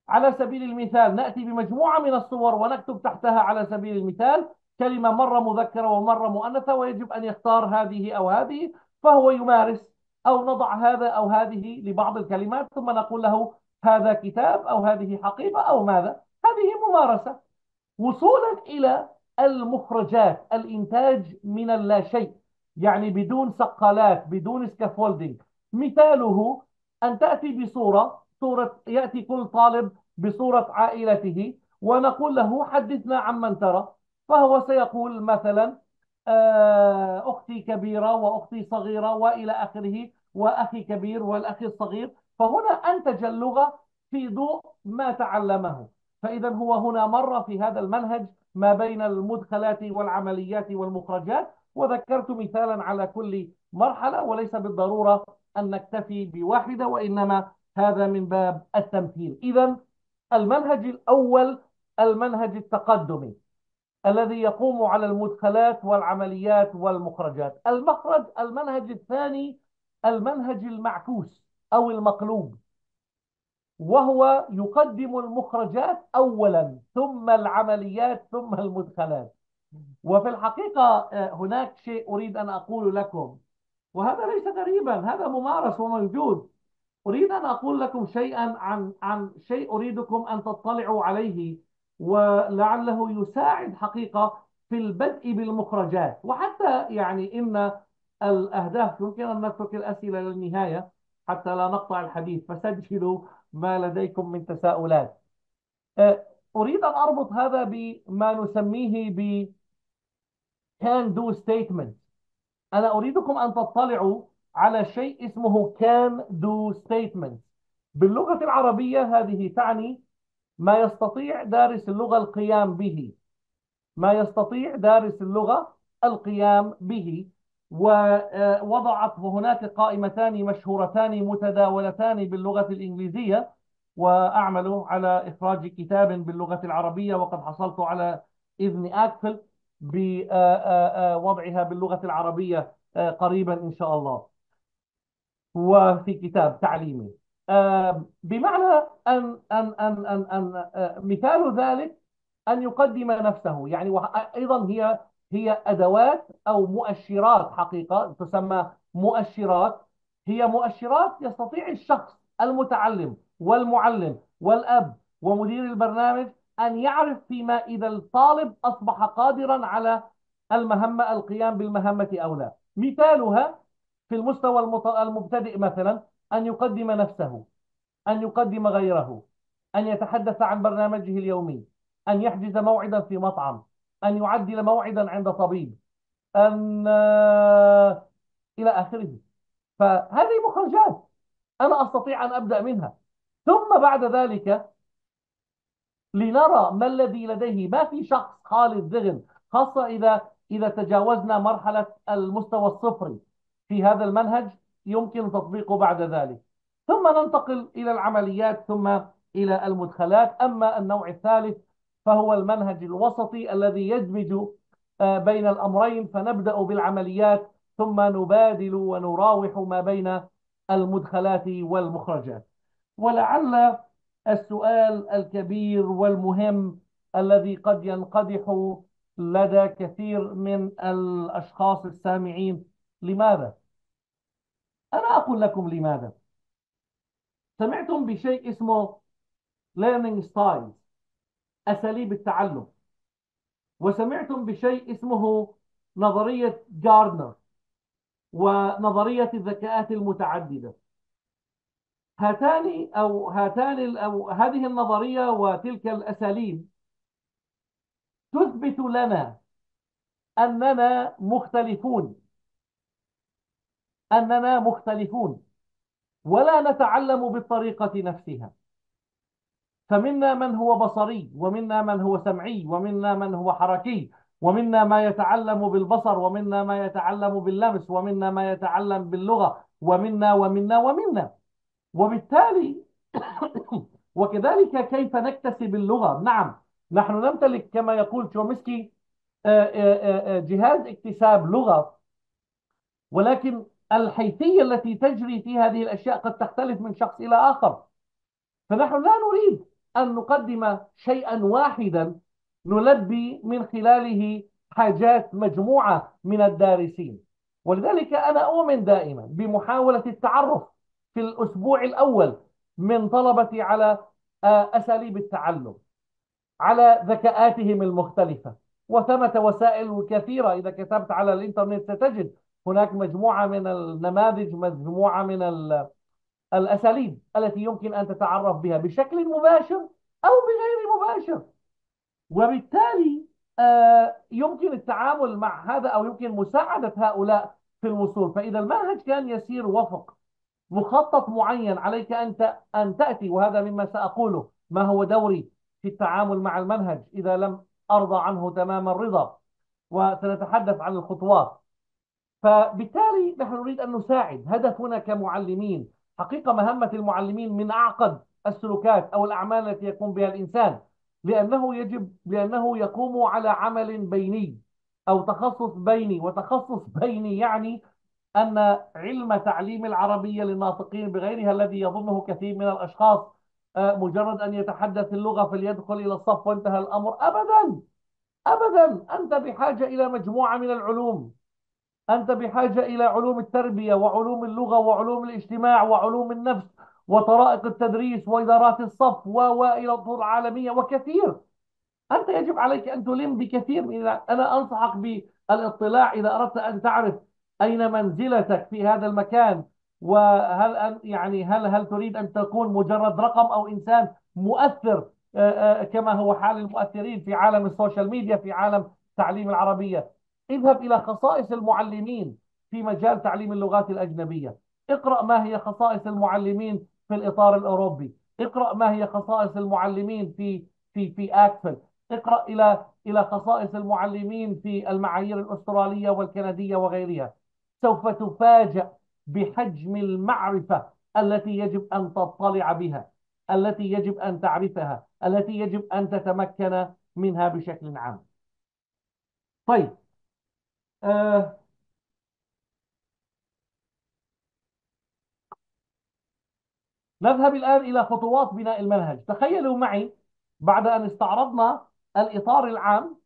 على سبيل المثال نأتي بمجموعة من الصور ونكتب تحتها على سبيل المثال كلمة مرة مذكرة ومرة مؤنثة ويجب أن يختار هذه أو هذه فهو يمارس أو نضع هذا أو هذه لبعض الكلمات ثم نقول له هذا كتاب أو هذه حقيبة أو ماذا. هذه ممارسة. وصولا إلى المخرجات الإنتاج من اللاشيء يعني بدون سقالات بدون سكافولدينج مثاله أن تأتي بصورة صورة يأتي كل طالب بصورة عائلته ونقول له حدثنا عمن ترى. فهو سيقول مثلا أختي كبيرة وأختي صغيرة وإلى آخره وأخي كبير والأخي الصغير. فهنا أنتج اللغة في ضوء ما تعلمه. فإذا هو هنا مر في هذا المنهج ما بين المدخلات والعمليات والمخرجات. وذكرت مثالا على كل مرحلة وليس بالضرورة أن نكتفي بواحدة وإنما هذا من باب التمثيل. إذا المنهج الأول المنهج التقدمي. الذي يقوم على المدخلات والعمليات والمخرجات. المخرج المنهج الثاني المنهج المعكوس أو المقلوب وهو يقدم المخرجات أولا ثم العمليات ثم المدخلات. وفي الحقيقة آه، هناك شيء أريد أن أقول لكم وهذا ليس غريبا هذا ممارس وموجود. أريد أن أقول لكم شيئا عن عن شيء أريدكم أن تطلعوا عليه. ولعله يساعد حقيقة في البدء بالمخرجات. وحتى يعني إن الأهداف يمكن أن نترك الأسئلة للنهاية حتى لا نقطع الحديث فسجلوا ما لديكم من تساؤلات. أه، أريد أن أربط هذا بما نسميه ب can do statement. أنا أريدكم أن تطلعوا على شيء اسمه can do statement. باللغة العربية هذه تعني ما يستطيع دارس اللغة القيام به. ما يستطيع دارس اللغة القيام به. ووضعت هناك قائمتان مشهورتان متداولتان باللغة الإنجليزية. وأعمل على إخراج كتاب باللغة العربية. وقد حصلت على إذن أكفل بوضعها باللغة العربية قريبا إن شاء الله. وفي كتاب تعليمي. بمعنى أن أن أن أن, أن مثال ذلك أن يقدم نفسه. يعني أيضا هي هي أدوات أو مؤشرات حقيقة تسمى مؤشرات. هي مؤشرات يستطيع الشخص المتعلم والمعلم والأب ومدير البرنامج أن يعرف فيما إذا الطالب أصبح قادرا على المهمة القيام بالمهمة أو لا. مثالها في المستوى المبتدئ مثلا أن يقدم نفسه أن يقدم غيره أن يتحدث عن برنامجه اليومي أن يحجز موعدا في مطعم أن يعدل موعدا عند طبيب أن إلى آخره. فهذه مخرجات. أنا أستطيع أن أبدأ منها. ثم بعد ذلك لنرى ما الذي لديه. ما في شخص خالي الذهن خاصة إذا إذا تجاوزنا مرحلة المستوى الصفري في هذا المنهج. يمكن تطبيقه بعد ذلك. ثم ننتقل إلى العمليات ثم إلى المدخلات. أما النوع الثالث فهو المنهج الوسطي الذي يدمج آه، بين الأمرين فنبدأ بالعمليات ثم نبادل ونراوح ما بين المدخلات والمخرجات. ولعل السؤال الكبير والمهم الذي قد ينقدح لدى كثير من الأشخاص السامعين لماذا؟ أنا أقول لكم لماذا؟ سمعتم بشيء اسمه learning styles أساليب التعلم. وسمعتم بشيء اسمه نظرية جاردنر ونظرية الذكاءات المتعددة. هاتان أو هاتان أو هذه النظرية وتلك الأساليب تثبت لنا أننا مختلفون. أننا مختلفون ولا نتعلم بالطريقة نفسها. فمنا من هو بصري ومنا من هو سمعي ومنا من هو حركي ومنا ما يتعلم بالبصر ومنا ما يتعلم باللمس ومنا ما يتعلم باللغة ومنا ومنا ومنا. وبالتالي وكذلك كيف نكتسب اللغة؟ نعم نحن نمتلك كما يقول تشومسكي آه، آه، آه، جهاز اكتساب لغة ولكن الحيثية التي تجري في هذه الأشياء قد تختلف من شخص إلى آخر. فنحن لا نريد أن نقدم شيئا واحدا نلبي من خلاله حاجات مجموعة من الدارسين. ولذلك أنا أؤمن دائما بمحاولة التعرف في الأسبوع الأول من طلبتي على آه، أساليب التعلم على ذكاءاتهم المختلفة. وثمة وسائل كثيرة إذا كتبت على الإنترنت ستجد هناك مجموعة من النماذج مجموعة من الأساليب التي يمكن أن تتعرف بها بشكل مباشر أو بغير مباشر. وبالتالي آه، يمكن التعامل مع هذا أو يمكن مساعدة هؤلاء في الوصول. فإذا المنهج كان يسير وفق مخطط معين عليك أنت أن تأتي وهذا مما سأقوله ما هو دوري في التعامل مع المنهج إذا لم أرضى عنه تمام الرضا؟ وسنتحدث عن الخطوات. فبالتالي نحن نريد أن نساعد هدفنا كمعلمين حقيقة مهمة المعلمين من أعقد السلوكات أو الأعمال التي يقوم بها الإنسان لأنه يجب لأنه يقوم على عمل بيني أو تخصص بيني وتخصص بيني يعني أن علم تعليم العربية للناطقين بغيرها الذي يظنه كثير من الأشخاص آه، مجرد أن يتحدث اللغة فليدخل إلى الصف وانتهى الأمر. أبدا أبدا أنت بحاجة إلى مجموعة من العلوم. أنت بحاجة إلى علوم التربية وعلوم اللغة وعلوم الاجتماع وعلوم النفس وطرائق التدريس وإدارات الصف وإلى الطرق العالمية وكثير. أنت يجب عليك أن تلم بكثير من أنا أنصحك بالاطلاع إذا أردت أن تعرف أين منزلتك في هذا المكان وهل أن يعني هل هل تريد أن تكون مجرد رقم أو إنسان مؤثر كما هو حال المؤثرين في عالم ال social media في عالم تعليم العربية. اذهب إلى خصائص المعلمين في مجال تعليم اللغات الأجنبية. اقرأ ما هي خصائص المعلمين في الإطار الأوروبي. اقرأ ما هي خصائص المعلمين في في في ACTFL اقرأ إلى إلى خصائص المعلمين في المعايير الأسترالية والكندية وغيرها. سوف تفاجأ بحجم المعرفة التي يجب أن تطلع بها التي يجب أن تعرفها التي يجب أن تتمكن منها بشكل عام. طيب آه نذهب الآن إلى خطوات بناء المنهج. تخيلوا معي بعد أن استعرضنا الإطار العام.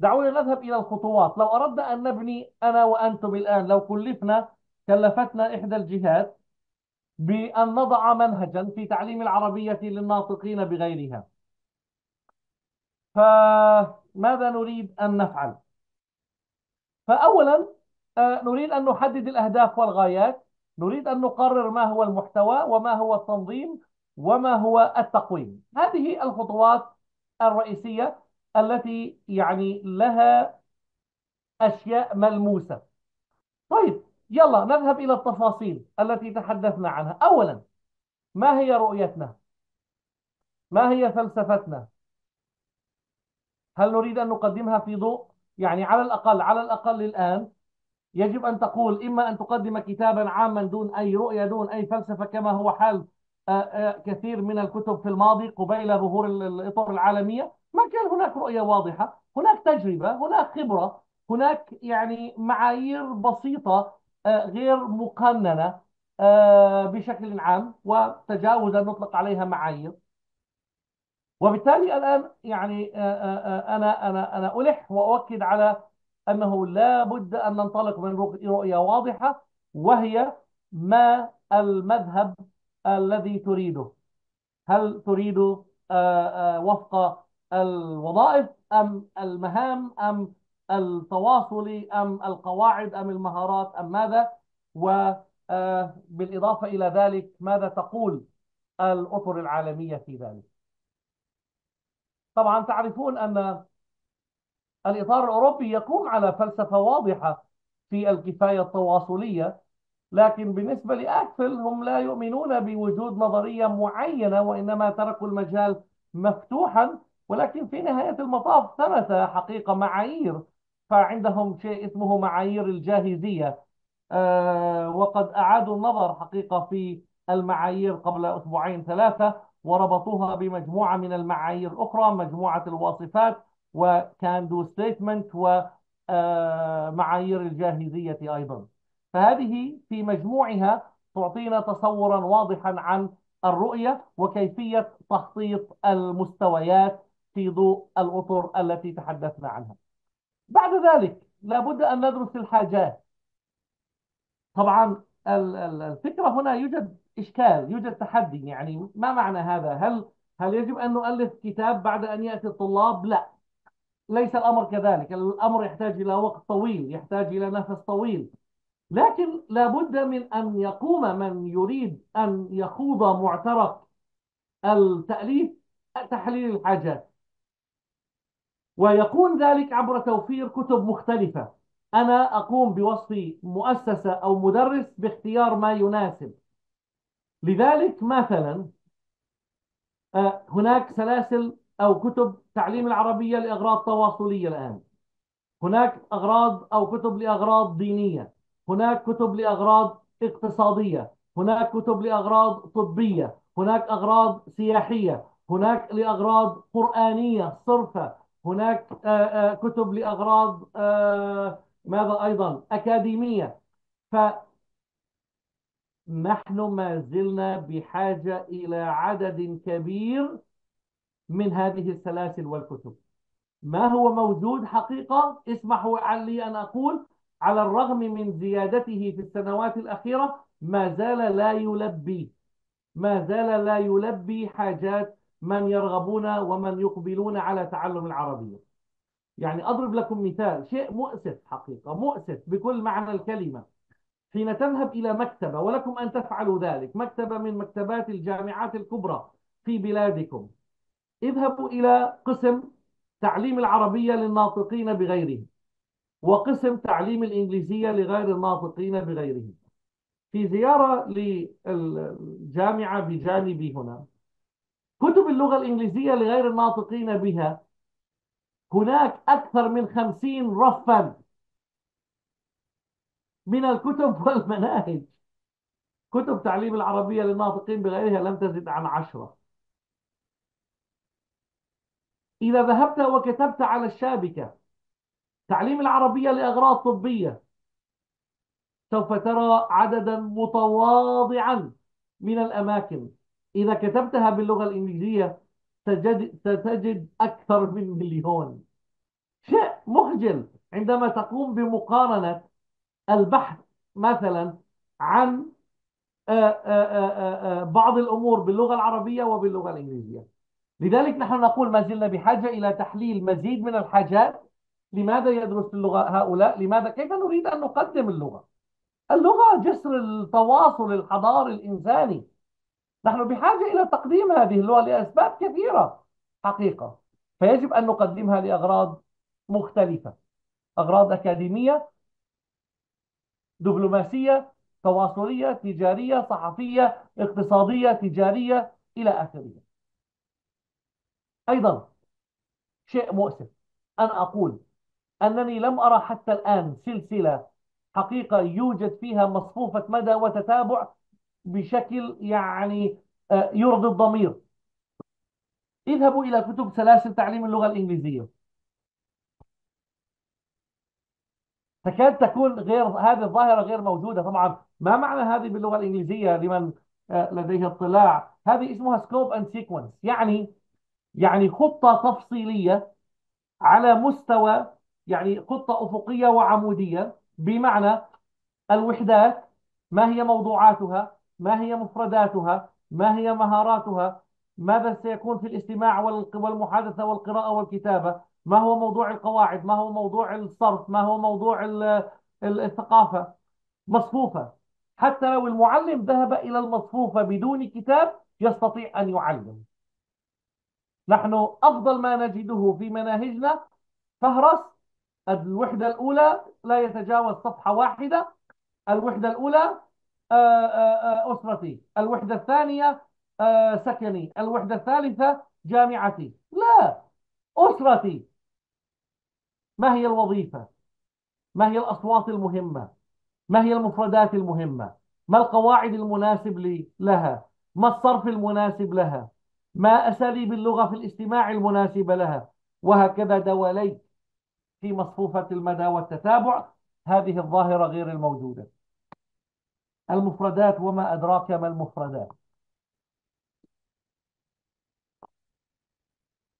دعونا نذهب إلى الخطوات. لو أردنا أن نبني أنا وأنتم الآن لو كلفنا كلفتنا إحدى الجهات بأن نضع منهجا في تعليم العربية للناطقين بغيرها. فماذا نريد أن نفعل؟ فأولا آه، نريد أن نحدد الأهداف والغايات. نريد أن نقرر ما هو المحتوى وما هو التنظيم وما هو التقويم. هذه الخطوات الرئيسية التي يعني لها أشياء ملموسة. طيب يلا نذهب إلى التفاصيل التي تحدثنا عنها. أولا ما هي رؤيتنا؟ ما هي فلسفتنا؟ هل نريد أن نقدمها في ضوء؟ يعني على الأقل على الأقل الآن يجب أن تقول إما أن تقدم كتابا عاما دون أي رؤية دون أي فلسفة كما هو حال آه، آه، كثير من الكتب في الماضي قبيل ظهور الإطار العالمية. ما كان هناك رؤية واضحة هناك تجربة هناك خبرة هناك يعني معايير بسيطة آه، غير مقننة بشكل عام وتجاوزا نطلق عليها معايير. وبالتالي الآن يعني أنا أنا أنا ألح وأؤكد على أنه لا بد أن ننطلق من رؤية واضحة وهي ما المذهب الذي تريده. هل تريد آه، آه، وفق الوظائف أم المهام أم التواصل أم القواعد أم المهارات أم ماذا؟ وبالإضافة آه، إلى ذلك ماذا تقول الأطر العالمية في ذلك؟ طبعا تعرفون أن الإطار الأوروبي يقوم على فلسفة واضحة في الكفاية التواصلية لكن بالنسبة لأكفل هم لا يؤمنون بوجود نظرية معينة وإنما تركوا المجال مفتوحا. ولكن في نهاية المطاف ثبت حقيقة معايير فعندهم شيء اسمه معايير الجاهزية. آه، وقد أعادوا النظر حقيقة في المعايير قبل أسبوعين ثلاثة. وربطوها بمجموعة من المعايير الأخرى مجموعة الواصفات و can do statement ومعايير الجاهزية أيضا. فهذه في مجموعها تعطينا تصورا واضحا عن الرؤية وكيفية تخطيط المستويات في ضوء الأطر التي تحدثنا عنها. بعد ذلك لابد أن ندرس الحاجات. طبعا الفكرة هنا يوجد إشكال يوجد تحدي. يعني ما معنى هذا؟ هل هل يجب أن نؤلف كتاب بعد أن يأتي الطلاب؟ لا. ليس الأمر كذلك. الأمر يحتاج إلى وقت طويل يحتاج إلى نفس طويل. لكن لابد من أن يقوم من يريد أن يخوض معترك التأليف تحليل الحاجات. ويكون ذلك عبر توفير كتب مختلفة. أنا أقوم بوصف مؤسسة أو مدرس باختيار ما يناسب. لذلك مثلا آه، هناك سلاسل أو كتب تعليم العربية لأغراض تواصلية الآن. هناك أغراض أو كتب لأغراض دينية. هناك كتب لأغراض اقتصادية. هناك كتب لأغراض طبية. هناك أغراض سياحية. هناك لأغراض قرآنية صرفة. هناك آه، آه، كتب لأغراض ماذا أيضا؟ أكاديمية. فنحن ما زلنا بحاجة إلى عدد كبير من هذه السلاسل والكتب. ما هو موجود حقيقة؟ اسمحوا لي أن أقول على الرغم من زيادته في السنوات الأخيرة ما زال لا يلبي ما زال لا يلبي حاجات من يرغبون ومن يقبلون على تعلم العربية. يعني أضرب لكم مثال شيء مؤسف حقيقة مؤسف بكل معنى الكلمة. حين تذهب إلى مكتبة ولكم أن تفعلوا ذلك. مكتبة من مكتبات الجامعات الكبرى في بلادكم. اذهبوا إلى قسم تعليم العربية للناطقين بغيره وقسم تعليم الإنجليزية لغير الناطقين بغيره في زيارة للجامعة بجانبي هنا كتب اللغة الإنجليزية لغير الناطقين بها هناك أكثر من خمسين رفا من الكتب والمناهج. كتب تعليم العربية للناطقين بغيرها لم تزد عن عشرة. إذا ذهبت وكتبت على الشابكة تعليم العربية لأغراض طبية سوف ترى عددا متواضعا من الأماكن. إذا كتبتها باللغة الإنجليزية ستجد, ستجد أكثر من مليون. شيء مخجل عندما تقوم بمقارنة البحث مثلا عن آه، آه، آه، بعض الأمور باللغة العربية وباللغة الإنجليزية. لذلك نحن نقول ما زلنا بحاجة إلى تحليل مزيد من الحاجات. لماذا يدرس اللغة هؤلاء؟ لماذا؟ كيف نريد أن نقدم اللغة؟ اللغة جسر التواصل الحضاري الإنساني. نحن بحاجة إلى تقديم هذه اللغة لأسباب كثيرة. حقيقة. فيجب أن نقدمها لأغراض مختلفة. أغراض أكاديمية دبلوماسية تواصلية تجارية صحفية اقتصادية تجارية إلى آخره. أيضا شيء مؤسف. أنا أقول أنني لم أرى حتى الآن سلسلة حقيقة يوجد فيها مصفوفة مدى وتتابع بشكل يعني آه، يرضي الضمير. اذهبوا إلى كتب سلاسل تعليم اللغة الإنجليزية. تكاد تكون غير هذه الظاهرة غير موجودة طبعا. ما معنى هذه باللغة الإنجليزية لمن آه، لديه اطلاع؟ هذه اسمها scope and sequence يعني يعني خطة تفصيلية على مستوى يعني خطة أفقية وعمودية بمعنى الوحدات ما هي موضوعاتها ما هي مفرداتها ما هي مهاراتها ماذا سيكون في الاستماع والمحادثة والقراءة والكتابة. ما هو موضوع القواعد؟ ما هو موضوع الصرف؟ ما هو موضوع الثقافة؟ مصفوفة. حتى لو المعلم ذهب إلى المصفوفة بدون كتاب يستطيع أن يعلم. نحن أفضل ما نجده في مناهجنا فهرس الوحدة الأولى لا يتجاوز صفحة واحدة الوحدة الأولى آه، آه، آه، أسرتي الوحدة الثانية سكني الوحدة الثالثة جامعتي. لا أسرتي. ما هي الوظيفة؟ ما هي الأصوات المهمة؟ ما هي المفردات المهمة؟ ما القواعد المناسب لها؟ ما الصرف المناسب لها؟ ما أساليب اللغة في الاستماع المناسبة لها؟ وهكذا دواليك في مصفوفة المدى والتتابع. هذه الظاهرة غير الموجودة. المفردات وما أدراك ما المفردات؟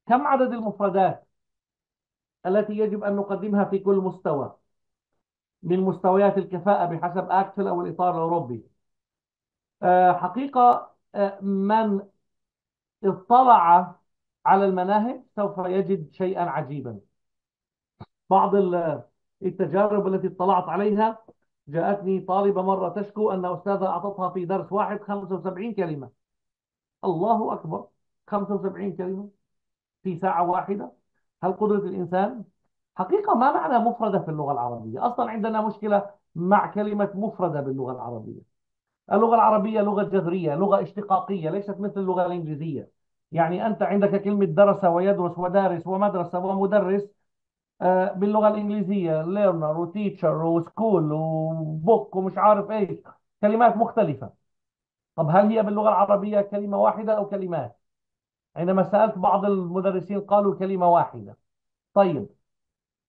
كم عدد المفردات؟ التي يجب أن نقدمها في كل مستوى من مستويات الكفاءة بحسب أكسل أو الإطار الأوروبي. آه، حقيقة آه، من اطلع على المناهج سوف يجد شيئا عجيبا. بعض التجارب التي اطلعت عليها جاءتني طالبة مرة تشكو أن أستاذة أعطتها في درس واحد 75 كلمة. الله أكبر 75 كلمة في ساعة واحدة. هل قدرة الإنسان؟ حقيقة ما معنى مفردة في اللغة العربية؟ أصلا عندنا مشكلة مع كلمة مفردة باللغة العربية. اللغة العربية لغة جذرية لغة اشتقاقية ليست مثل اللغة الإنجليزية. يعني أنت عندك كلمة درس ويدرس ودارس ومدرسة ومدرس آه، باللغة الإنجليزية learner و teacher و school و book ومش عارف إيش كلمات مختلفة. طب هل هي باللغة العربية كلمة واحدة أو كلمات؟ عندما سألت بعض المدرسين قالوا كلمة واحدة. طيب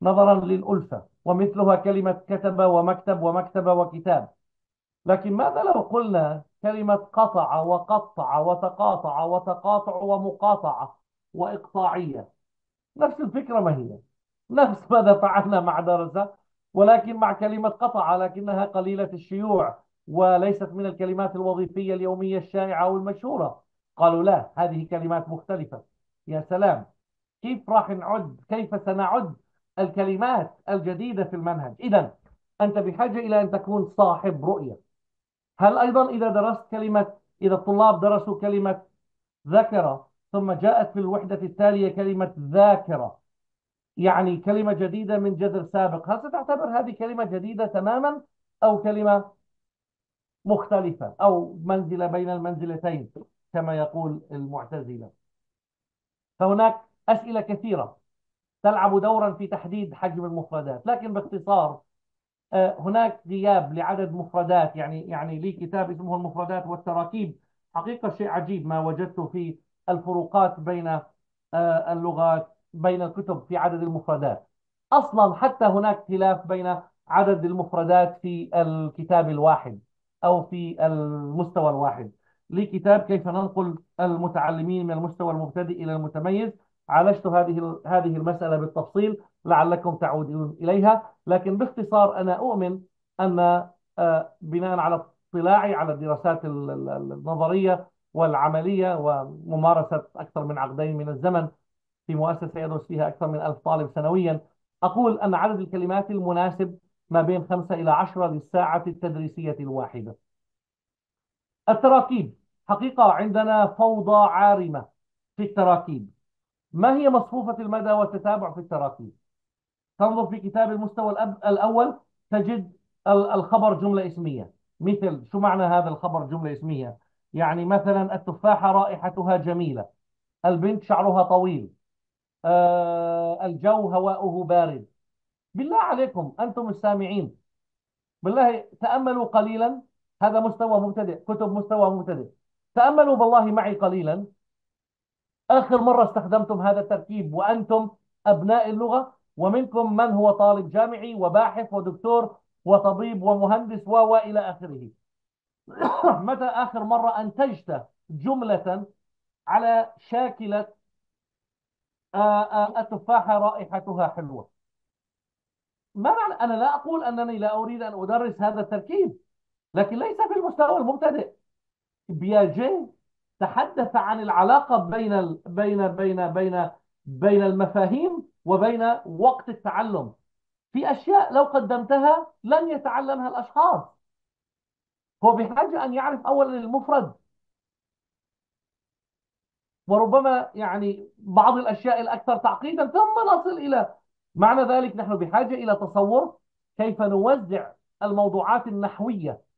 نظرا للألفة ومثلها كلمة كتب ومكتب ومكتبة وكتاب. لكن ماذا لو قلنا كلمة قطع وقطع وتقاطع وتقاطع ومقاطعة وإقطاعية؟ نفس الفكرة ما هي؟ نفس ماذا فعلنا مع درسة ولكن مع كلمة قطع لكنها قليلة الشيوع وليست من الكلمات الوظيفية اليومية الشائعة والمشهورة. قالوا لا هذه كلمات مختلفة. يا سلام. كيف راح نعد؟ كيف سنعد الكلمات الجديدة في المنهج؟ إذا أنت بحاجة إلى أن تكون صاحب رؤية. هل أيضا إذا درست كلمة إذا الطلاب درسوا كلمة ذكر ثم جاءت في الوحدة التالية كلمة ذاكرة يعني كلمة جديدة من جذر سابق هل ستعتبر هذه كلمة جديدة تماما أو كلمة مختلفة أو منزلة بين المنزلتين؟ كما يقول المعتزلة. فهناك أسئلة كثيرة تلعب دورا في تحديد حجم المفردات لكن باختصار آه، هناك غياب لعدد مفردات يعني يعني لي كتاب اسمه المفردات والتراكيب. حقيقة شيء عجيب ما وجدته في الفروقات بين آه، اللغات بين الكتب في عدد المفردات. أصلا حتى هناك خلاف بين عدد المفردات في الكتاب الواحد أو في المستوى الواحد. لكتاب كيف ننقل المتعلمين من المستوى المبتدئ إلى المتميز. عالجت هذه هذه المسألة بالتفصيل لعلكم تعودون إليها. لكن باختصار أنا أؤمن أن آه، بناء على اطلاعي على الدراسات النظرية والعملية وممارسة أكثر من عقدين من الزمن في مؤسسة يدرس فيها أكثر من ألف طالب سنويا أقول أن عدد الكلمات المناسب ما بين خمسة إلى عشرة للساعة التدريسية الواحدة. التراكيب. حقيقة عندنا فوضى عارمة في التراكيب. ما هي مصفوفة المدى والتتابع في التراكيب؟ تنظر في كتاب المستوى الأول تجد الخبر جملة اسمية. مثل شو معنى هذا الخبر جملة اسمية؟ يعني مثلا التفاحة رائحتها جميلة البنت شعرها طويل آه الجو هواؤه بارد. بالله عليكم أنتم السامعين. بالله تأملوا قليلا هذا مستوى مبتدئ كتب مستوى مبتدئ. تأملوا بالله معي قليلا. آخر مرة استخدمتم هذا التركيب وأنتم أبناء اللغة ومنكم من هو طالب جامعي وباحث ودكتور وطبيب ومهندس وإلى آخره. متى آخر مرة أنتجت جملة على شاكلة التفاحة رائحتها حلوة؟ ما معنى؟ أنا لا أقول أنني لا أريد أن أدرس هذا التركيب لكن ليس في المستوى المبتدئ. بياجي تحدث عن العلاقة بين بين بين بين بين المفاهيم وبين وقت التعلم. في أشياء لو قدمتها لن يتعلمها الأشخاص. هو بحاجة أن يعرف أولا المفرد. وربما يعني بعض الأشياء الأكثر تعقيدا ثم نصل إلى معنى ذلك. نحن بحاجة إلى تصور كيف نوزع الموضوعات النحوية.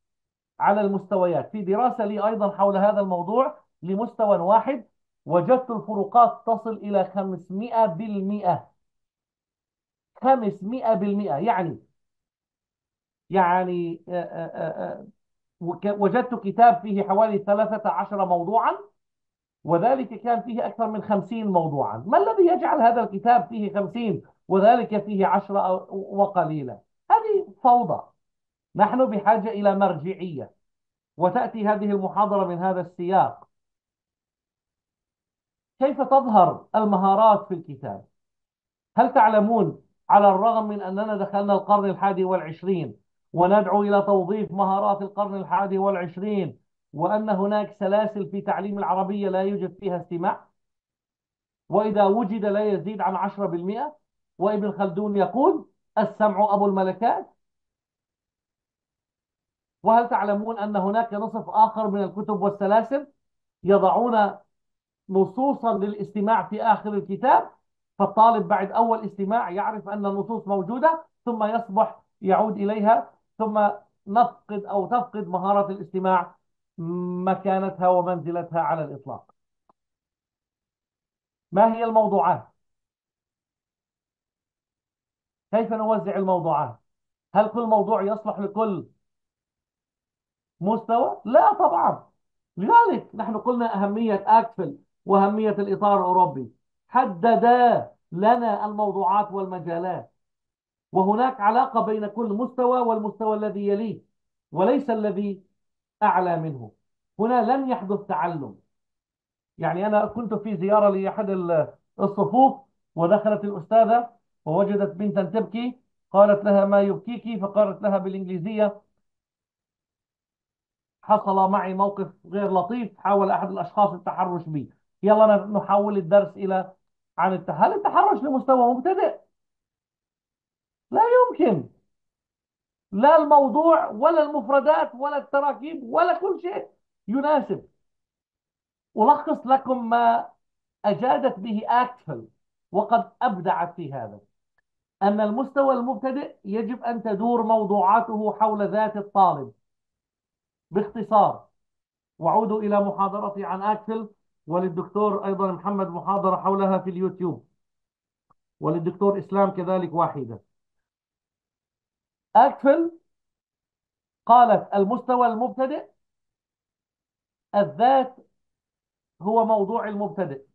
على المستويات. في دراسة لي أيضا حول هذا الموضوع لمستوى واحد. وجدت الفروقات تصل إلى 500 بالمئة. 500 بالمئة. يعني يعني آه، آه، آه، وجدت كتاب فيه حوالي 13 موضوعا وذلك كان فيه أكثر من 50 موضوعا. ما الذي يجعل هذا الكتاب فيه 50 وذلك فيه 10 وقليلا؟ هذه فوضى. نحن بحاجة إلى مرجعية وتأتي هذه المحاضرة من هذا السياق. كيف تظهر المهارات في الكتاب؟ هل تعلمون على الرغم من أننا دخلنا القرن الحادي والعشرين وندعو إلى توظيف مهارات القرن الحادي والعشرين وأن هناك سلاسل في تعليم العربية لا يوجد فيها استماع؟ وإذا وجد لا يزيد عن 10% وابن خلدون يقول السمع أبو الملكات وهل تعلمون أن هناك نصف آخر من الكتب والسلاسل يضعون نصوصا للاستماع في آخر الكتاب فالطالب بعد أول استماع يعرف أن النصوص موجودة ثم يصبح يعود إليها ثم نفقد أو تفقد مهارة الاستماع مكانتها ومنزلتها على الإطلاق ما هي الموضوعات؟ كيف نوزع الموضوعات؟ هل كل موضوع يصلح لكل مستوى؟ لا طبعا. لذلك نحن قلنا أهمية أكفل وأهمية الإطار الأوروبي. حددا لنا الموضوعات والمجالات. وهناك علاقة بين كل مستوى والمستوى الذي يليه وليس الذي أعلى منه. هنا لن يحدث تعلم. يعني أنا كنت في زيارة لأحد الصفوف ودخلت الأستاذة ووجدت بنتا تبكي قالت لها ما يبكيك فقالت لها بالإنجليزية حصل معي موقف غير لطيف حاول أحد الأشخاص التحرش بي. يلا نحول الدرس إلى عن التحرش هل التحرش لمستوى مبتدئ؟ لا يمكن. لا الموضوع ولا المفردات ولا التراكيب ولا كل شيء يناسب. ألخص لكم ما أجادت به أكفل وقد أبدعت في هذا. أن المستوى المبتدئ يجب أن تدور موضوعاته حول ذات الطالب. باختصار وعودوا إلى محاضرتي عن أكفل وللدكتور أيضا محمد محاضرة حولها في اليوتيوب. وللدكتور إسلام كذلك واحدة. أكفل قالت المستوى المبتدئ الذات هو موضوع المبتدئ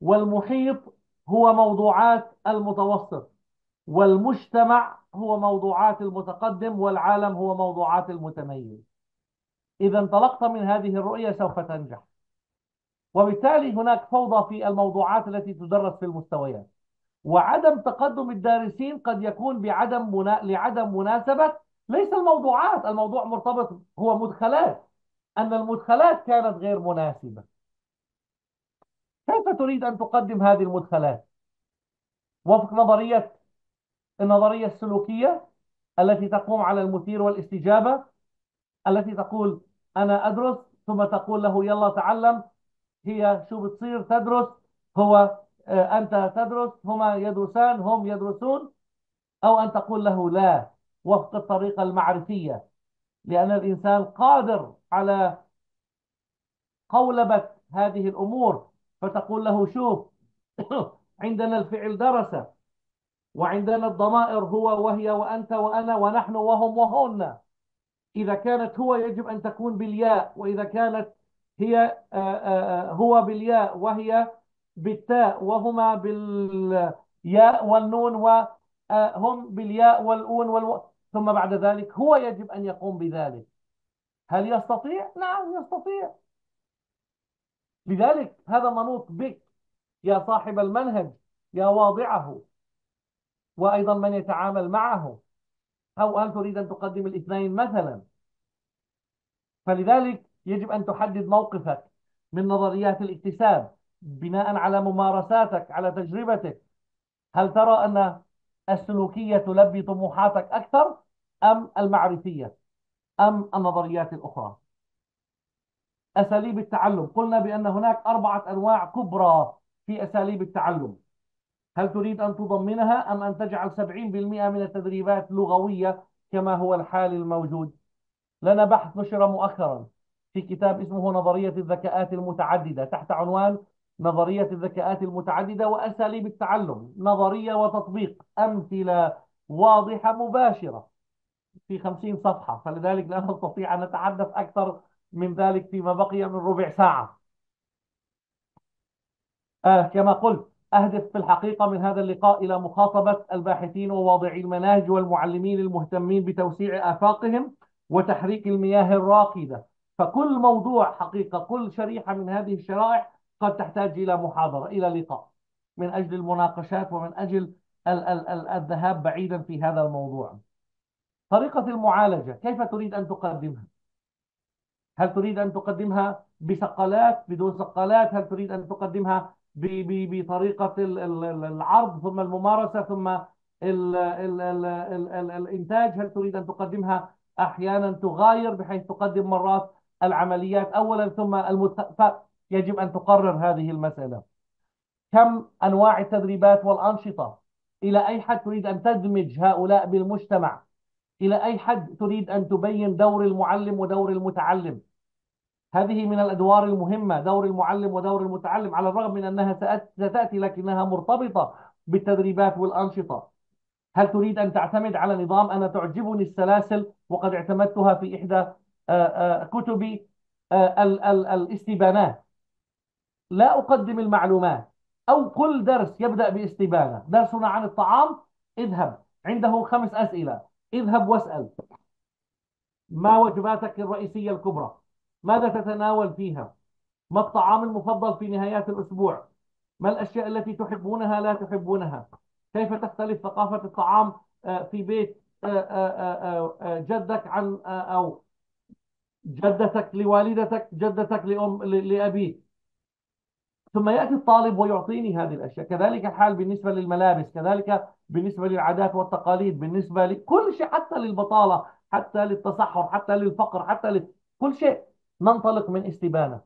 والمحيط هو موضوعات المتوسط والمجتمع هو موضوعات المتقدم والعالم هو موضوعات المتميز. إذا انطلقت من هذه الرؤية سوف تنجح. وبالتالي هناك فوضى في الموضوعات التي تدرس في المستويات. وعدم تقدم الدارسين قد يكون بعدم منا... لعدم مناسبة. ليس الموضوعات الموضوع مرتبط هو مدخلات. أن المدخلات كانت غير مناسبة. كيف تريد أن تقدم هذه المدخلات؟ وفق نظرية النظرية السلوكية التي تقوم على المثير والاستجابة التي تقول أنا أدرس ثم تقول له يلا تعلم. هي شو بتصير؟ تدرس. هو آه، أنت تدرس. هما يدرسان هم يدرسون. أو أن تقول له لا. وفق الطريقة المعرفية. لأن الإنسان قادر على قولبة هذه الأمور. فتقول له شوف عندنا الفعل درس وعندنا الضمائر هو وهي وأنت وأنا ونحن وهم وهن. إذا كانت هو يجب أن تكون بالياء وإذا كانت هي آه، آه، هو بالياء وهي بالتاء وهما بالياء والنون وهم بالياء والأون والو... ثم بعد ذلك هو يجب أن يقوم بذلك. هل يستطيع؟ نعم يستطيع. لذلك هذا منوط بك يا صاحب المنهج يا واضعه وأيضا من يتعامل معه. أو هل تريد أن تقدم الاثنين مثلا؟ فلذلك يجب أن تحدد موقفك من نظريات الاكتساب بناء على ممارساتك على تجربتك. هل ترى أن السلوكية تلبي طموحاتك أكثر أم المعرفية؟ أم النظريات الأخرى؟ أساليب التعلم. قلنا بأن هناك أربعة أنواع كبرى في أساليب التعلم. هل تريد أن تضمنها أم أن تجعل 70% من التدريبات لغوية كما هو الحال الموجود؟ لنا بحث نشر مؤخرا في كتاب اسمه نظرية الذكاءات المتعددة تحت عنوان نظرية الذكاءات المتعددة وأساليب التعلم نظرية وتطبيق أمثلة واضحة مباشرة في خمسين صفحة فلذلك لا نستطيع أن نتحدث أكثر من ذلك فيما بقي من ربع ساعة. آه كما قلت أهدف في الحقيقة من هذا اللقاء إلى مخاطبة الباحثين وواضعي المناهج والمعلمين المهتمين بتوسيع آفاقهم وتحريك المياه الراكدة فكل موضوع حقيقة كل شريحة من هذه الشرائح قد تحتاج إلى محاضرة إلى لقاء من أجل المناقشات ومن أجل ال ال ال الذهاب بعيدا في هذا الموضوع. طريقة المعالجة كيف تريد أن تقدمها؟ هل تريد أن تقدمها بصقلات بدون صقلات هل تريد أن تقدمها بطريقة العرض ثم الممارسة ثم ال ال ال ال ال الإنتاج؟ هل تريد أن تقدمها أحيانا تغاير بحيث تقدم مرات العمليات أولا ثم المت... يجب أن تقرر هذه المسألة. كم أنواع التدريبات والأنشطة؟ إلى أي حد تريد أن تدمج هؤلاء بالمجتمع؟ إلى أي حد تريد أن تبين دور المعلم ودور المتعلم؟ هذه من الأدوار المهمة دور المعلم ودور المتعلم على الرغم من أنها ستأتي لكنها مرتبطة بالتدريبات والأنشطة. هل تريد أن تعتمد على نظام أنا تعجبني السلاسل وقد اعتمدتها في إحدى آه، آه، كتبي آه، الاستبانات؟ لا أقدم المعلومات. أو كل درس يبدأ باستبانة. درسنا عن الطعام؟ اذهب. عنده خمس أسئلة. اذهب واسأل. ما وجباتك الرئيسية الكبرى؟ ماذا تتناول فيها؟ ما الطعام المفضل في نهايات الأسبوع؟ ما الأشياء التي تحبونها لا تحبونها؟ كيف تختلف ثقافة الطعام آه، في بيت آه، آه، جدك عن أو جدتك لوالدتك جدتك لأم لأبيك. ثم يأتي الطالب ويعطيني هذه الأشياء. كذلك الحال بالنسبة للملابس كذلك بالنسبة للعادات والتقاليد بالنسبة لكل شيء حتى للبطالة حتى للتصحر حتى للفقر حتى لكل شيء ننطلق من استبانة.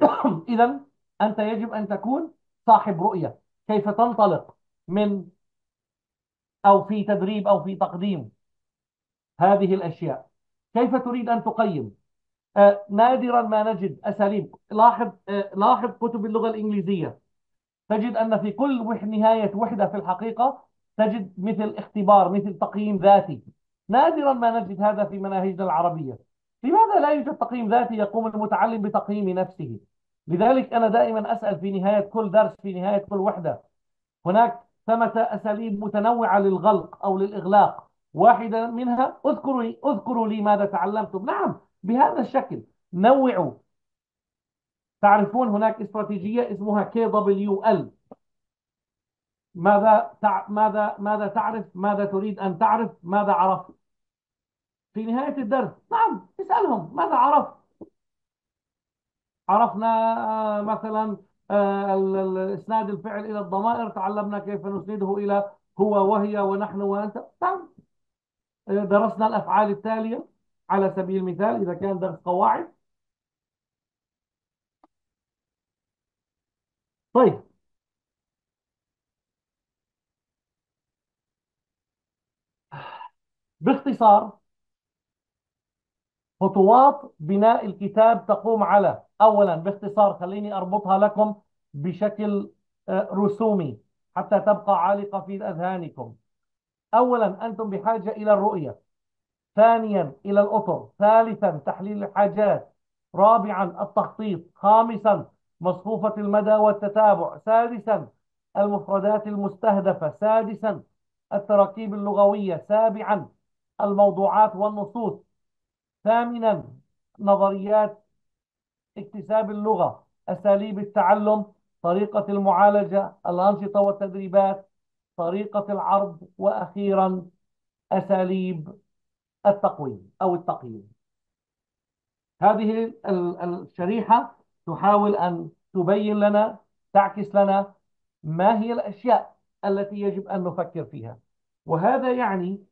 إذا أنت يجب أن تكون صاحب رؤية. كيف تنطلق؟ من أو في تدريب أو في تقديم هذه الأشياء. كيف تريد أن تقيم؟ آه نادرا ما نجد أساليب. لاحظ آه لاحظ كتب اللغة الإنجليزية. تجد أن في كل نهاية وحدة في الحقيقة تجد مثل اختبار مثل تقييم ذاتي. نادرا ما نجد هذا في مناهجنا العربية. لماذا لا يوجد تقييم ذاتي يقوم المتعلم بتقييم نفسه؟ لذلك أنا دائما أسأل في نهاية كل درس في نهاية كل وحدة. هناك ثمة أساليب متنوعة للغلق أو للإغلاق. واحدة منها اذكروا لي اذكروا لي ماذا تعلمتم. نعم بهذا الشكل. نوعوا. تعرفون هناك استراتيجية اسمها KWL ماذا تع... ماذا ماذا تعرف ماذا تريد أن تعرف ماذا عرفت. في نهاية الدرس. نعم اسألهم ماذا عرفت. عرفنا مثلا اسناد الفعل إلى الضمائر تعلمنا كيف نسنده إلى هو وهي ونحن نعم آه، درسنا الأفعال التالية على سبيل المثال إذا كان درس قواعد. طيب. باختصار خطوات بناء الكتاب تقوم على أولا باختصار خليني أربطها لكم بشكل آه، رسومي حتى تبقى عالقة في أذهانكم. أولا أنتم بحاجة إلى الرؤية. ثانيا إلى الأطر. ثالثا تحليل الحاجات. رابعا التخطيط. خامسا مصفوفة المدى والتتابع. سادسا المفردات المستهدفة. سادسا التراكيب اللغوية. سابعا الموضوعات والنصوص. ثامنا نظريات اكتساب اللغة أساليب التعلم طريقة المعالجة الأنشطة والتدريبات طريقة العرض وأخيرا أساليب التقويم أو التقييم. هذه الشريحة تحاول أن تبين لنا تعكس لنا ما هي الأشياء التي يجب أن نفكر فيها. وهذا يعني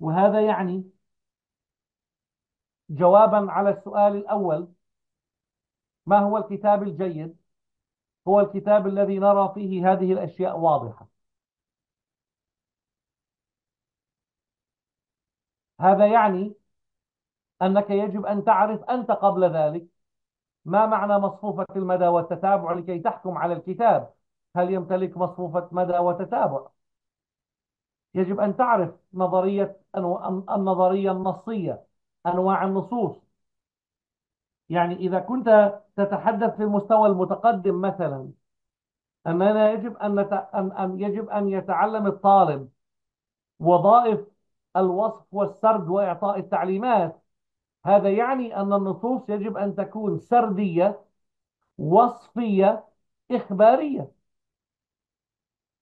وهذا يعني جوابا على السؤال الأول ما هو الكتاب الجيد؟ هو الكتاب الذي نرى فيه هذه الأشياء واضحة. هذا يعني أنك يجب أن تعرف أنت قبل ذلك ما معنى مصفوفة المدى والتتابع لكي تحكم على الكتاب. هل يمتلك مصفوفة مدى وتتابع؟ يجب أن تعرف نظرية النظرية النصية. أنواع النصوص. يعني إذا كنت تتحدث في المستوى المتقدم مثلا أننا يجب أن, نت... أن... أن يجب أن يتعلم الطالب وظائف الوصف والسرد وإعطاء التعليمات. هذا يعني أن النصوص يجب أن تكون سردية وصفية إخبارية.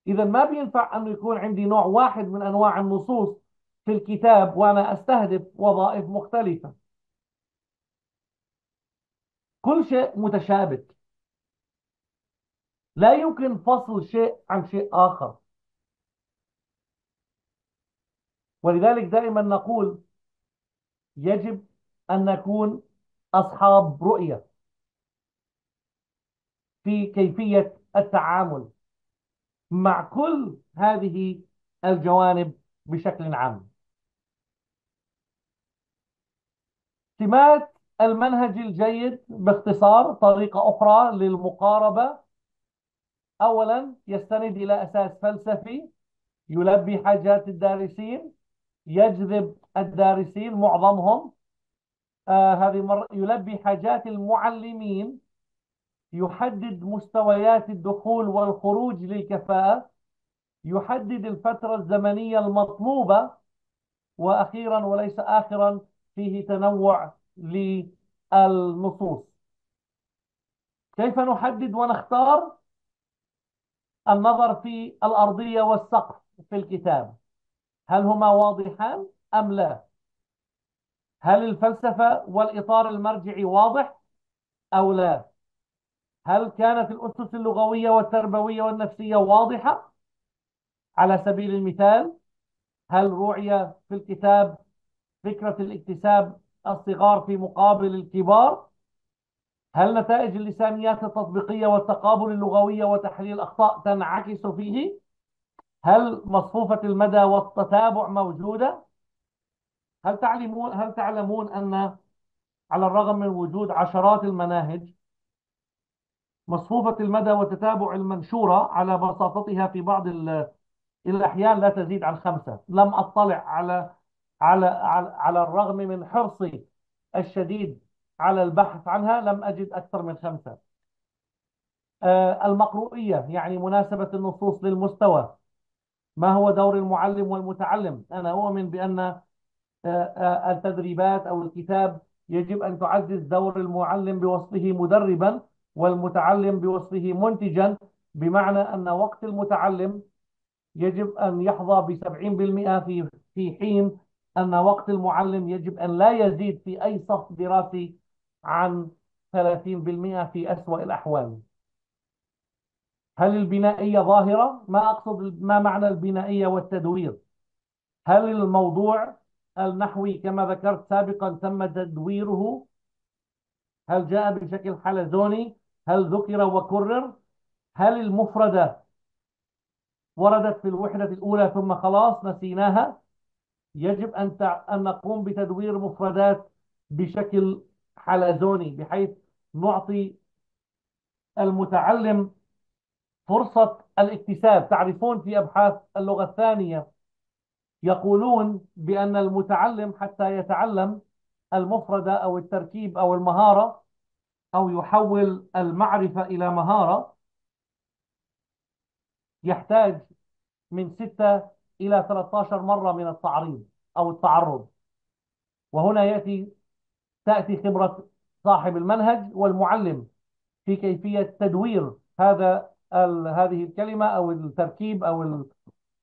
إذا ما بينفع أنه يكون عندي نوع واحد من أنواع النصوص في الكتاب وأنا أستهدف وظائف مختلفة. كل شيء متشابك. لا يمكن فصل شيء عن شيء آخر. ولذلك دائما نقول يجب أن نكون أصحاب رؤية في كيفية التعامل مع كل هذه الجوانب بشكل عام. سمات المنهج الجيد باختصار طريقة أخرى للمقاربة. أولا يستند إلى أساس فلسفي يلبي حاجات الدارسين يجذب الدارسين معظمهم. آه هذه مرة يلبي حاجات المعلمين يحدد مستويات الدخول والخروج للكفاءة يحدد الفترة الزمنية المطلوبة وأخيرا وليس آخرا فيه تنوع للنصوص. كيف نحدد ونختار؟ النظر في الأرضية والسقف في الكتاب. هل هما واضحان أم لا؟ هل الفلسفة والإطار المرجعي واضح أو لا؟ هل كانت الأسس اللغوية والتربوية والنفسية واضحة؟ على سبيل المثال هل رعي في الكتاب فكرة الاكتساب الصغار في مقابل الكبار؟ هل نتائج اللسانيات التطبيقية والتقابل اللغوية وتحليل الأخطاء تنعكس فيه؟ هل مصفوفة المدى والتتابع موجودة؟ هل تعلمون هل تعلمون أن على الرغم من وجود عشرات المناهج مصفوفة المدى وتتابع المنشورة على بساطتها في بعض الأحيان لا تزيد عن خمسة؟ لم أطلع على على على, الرغم من حرصي الشديد على البحث عنها لم أجد أكثر من خمسة. آه المقروئية يعني مناسبة النصوص للمستوى. ما هو دور المعلم والمتعلم؟ أنا أؤمن بأن آه آه التدريبات أو الكتاب يجب أن تعزز دور المعلم بوصفه مدربا والمتعلم بوصفه منتجا بمعنى أن وقت المتعلم يجب أن يحظى ب 70% في في حين أن وقت المعلم يجب أن لا يزيد في أي صف دراسي عن 30% في أسوأ الأحوال. هل البنائية ظاهرة؟ ما أقصد ما معنى البنائية والتدوير. هل الموضوع النحوي كما ذكرت سابقا تم تدويره؟ هل جاء بشكل حلزوني؟ هل ذكر وكرر؟ هل المفردة وردت في الوحدة الأولى ثم خلاص نسيناها؟ يجب أن أن نقوم بتدوير مفردات بشكل حلزوني بحيث نعطي المتعلم فرصة الاكتساب. تعرفون في أبحاث اللغة الثانية يقولون بأن المتعلم حتى يتعلم المفردة أو التركيب أو المهارة أو يحول المعرفة إلى مهارة يحتاج من 6 إلى 13 مرة من التعريض أو التعرض. وهنا يأتي تأتي خبرة صاحب المنهج والمعلم في كيفية تدوير هذا هذه الكلمة أو التركيب أو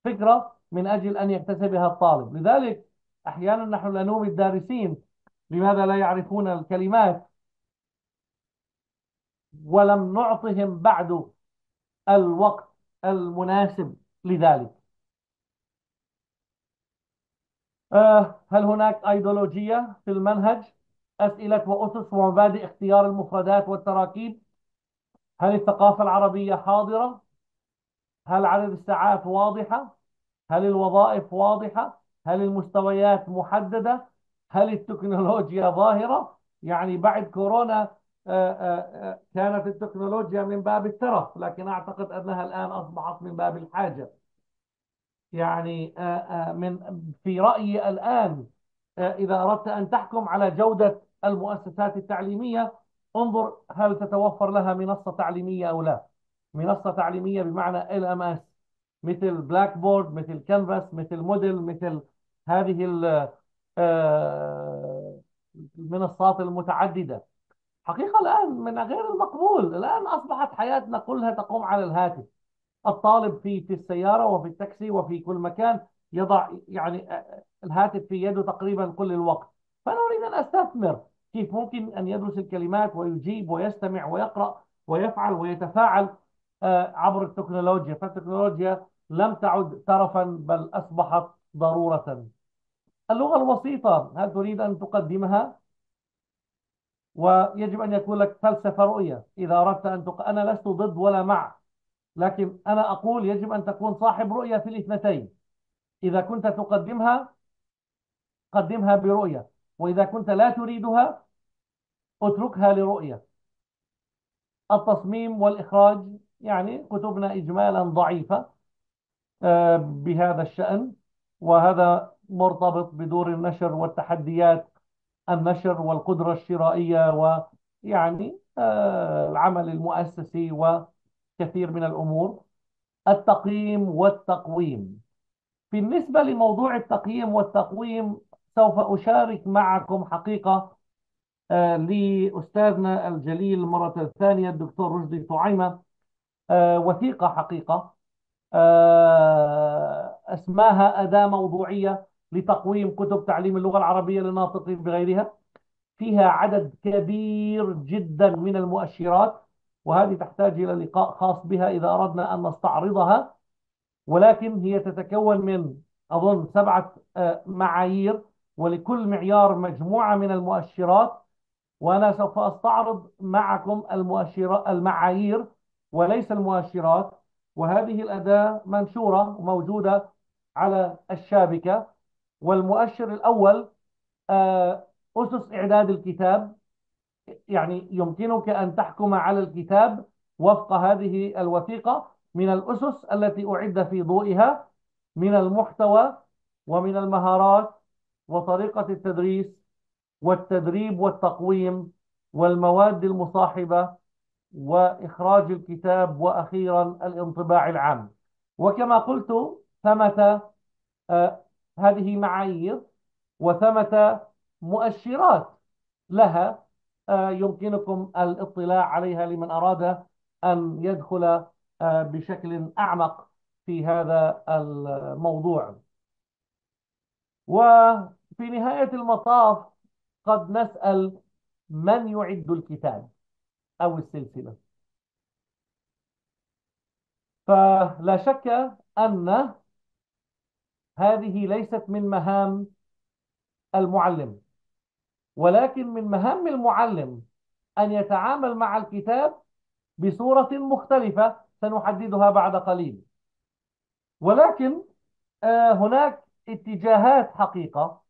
الفكرة من أجل أن يكتسبها الطالب. لذلك أحيانا نحن نلوم الدارسين لماذا لا يعرفون الكلمات. ولم نعطهم بعد الوقت المناسب لذلك. هل هناك أيديولوجية في المنهج؟ أسئلة وأسس ومبادئ اختيار المفردات والتراكيب. هل الثقافة العربية حاضرة؟ هل عدد الساعات واضحة؟ هل الوظائف واضحة؟ هل المستويات محددة؟ هل التكنولوجيا ظاهرة؟ يعني بعد كورونا آه، آه، كانت التكنولوجيا من باب الترف لكن أعتقد أنها الآن أصبحت من باب الحاجة. يعني آه، من في رأيي الآن إذا أردت أن تحكم على جودة المؤسسات التعليمية انظر هل تتوفر لها منصة تعليمية أو لا. منصة تعليمية بمعنى LMS مثل Blackboard مثل كانفاس مثل Moodle مثل هذه المنصات المتعددة. حقيقة الآن من غير المقبول. الآن أصبحت حياتنا كلها تقوم على الهاتف. الطالب في في السيارة وفي التاكسي وفي كل مكان يضع يعني الهاتف في يده تقريبا كل الوقت. فأنا أريد أن أستثمر كيف ممكن أن يدرس الكلمات ويجيب ويستمع ويقرأ ويفعل ويتفاعل آه، عبر التكنولوجيا. فالتكنولوجيا لم تعد ترفا بل أصبحت ضرورة. اللغة الوسيطة هل تريد أن تقدمها؟ ويجب أن يكون لك فلسفة رؤية. إذا أردت أن تق... أنا لست ضد ولا مع لكن أنا أقول يجب أن تكون صاحب رؤية في الاثنتين. إذا كنت تقدمها قدمها برؤية. وإذا كنت لا تريدها اتركها لرؤية. التصميم والإخراج يعني كتبنا إجمالا ضعيفة آه، بهذا الشأن. وهذا مرتبط بدور النشر والتحديات النشر والقدرة الشرائية ويعني آه، العمل المؤسسي وكثير من الأمور التقييم والتقويم. بالنسبة لموضوع التقييم والتقويم سوف أشارك معكم حقيقة آه، لأستاذنا الجليل مرة الثانية الدكتور رشدي طعيمة آه، وثيقة حقيقة آه، أسماها أداة موضوعية لتقويم كتب تعليم اللغة العربية للناطقين بغيرها. فيها عدد كبير جدا من المؤشرات. وهذه تحتاج إلى لقاء خاص بها إذا أردنا أن نستعرضها. ولكن هي تتكون من أظن سبعة آه، معايير ولكل معيار مجموعة من المؤشرات. وأنا سوف أستعرض معكم المؤشرات المعايير وليس المؤشرات. وهذه الأداة منشورة وموجودة على الشابكة. والمؤشر الأول آه، أسس إعداد الكتاب. يعني يمكنك أن تحكم على الكتاب وفق هذه الوثيقة من الأسس التي أعد في ضوئها من المحتوى ومن المهارات وطريقة التدريس والتدريب والتقويم والمواد المصاحبة وإخراج الكتاب وأخيرا الانطباع العام. وكما قلت ثمة آه هذه معايير وثمة مؤشرات لها يمكنكم الاطلاع عليها لمن أراد أن يدخل آه بشكل أعمق في هذا الموضوع. وفي نهاية المطاف قد نسأل من يعد الكتاب أو السلسلة. فلا شك أن هذه ليست من مهام المعلم. ولكن من مهام المعلم أن يتعامل مع الكتاب بصورة مختلفة سنحددها بعد قليل. ولكن آه هناك اتجاهات حقيقة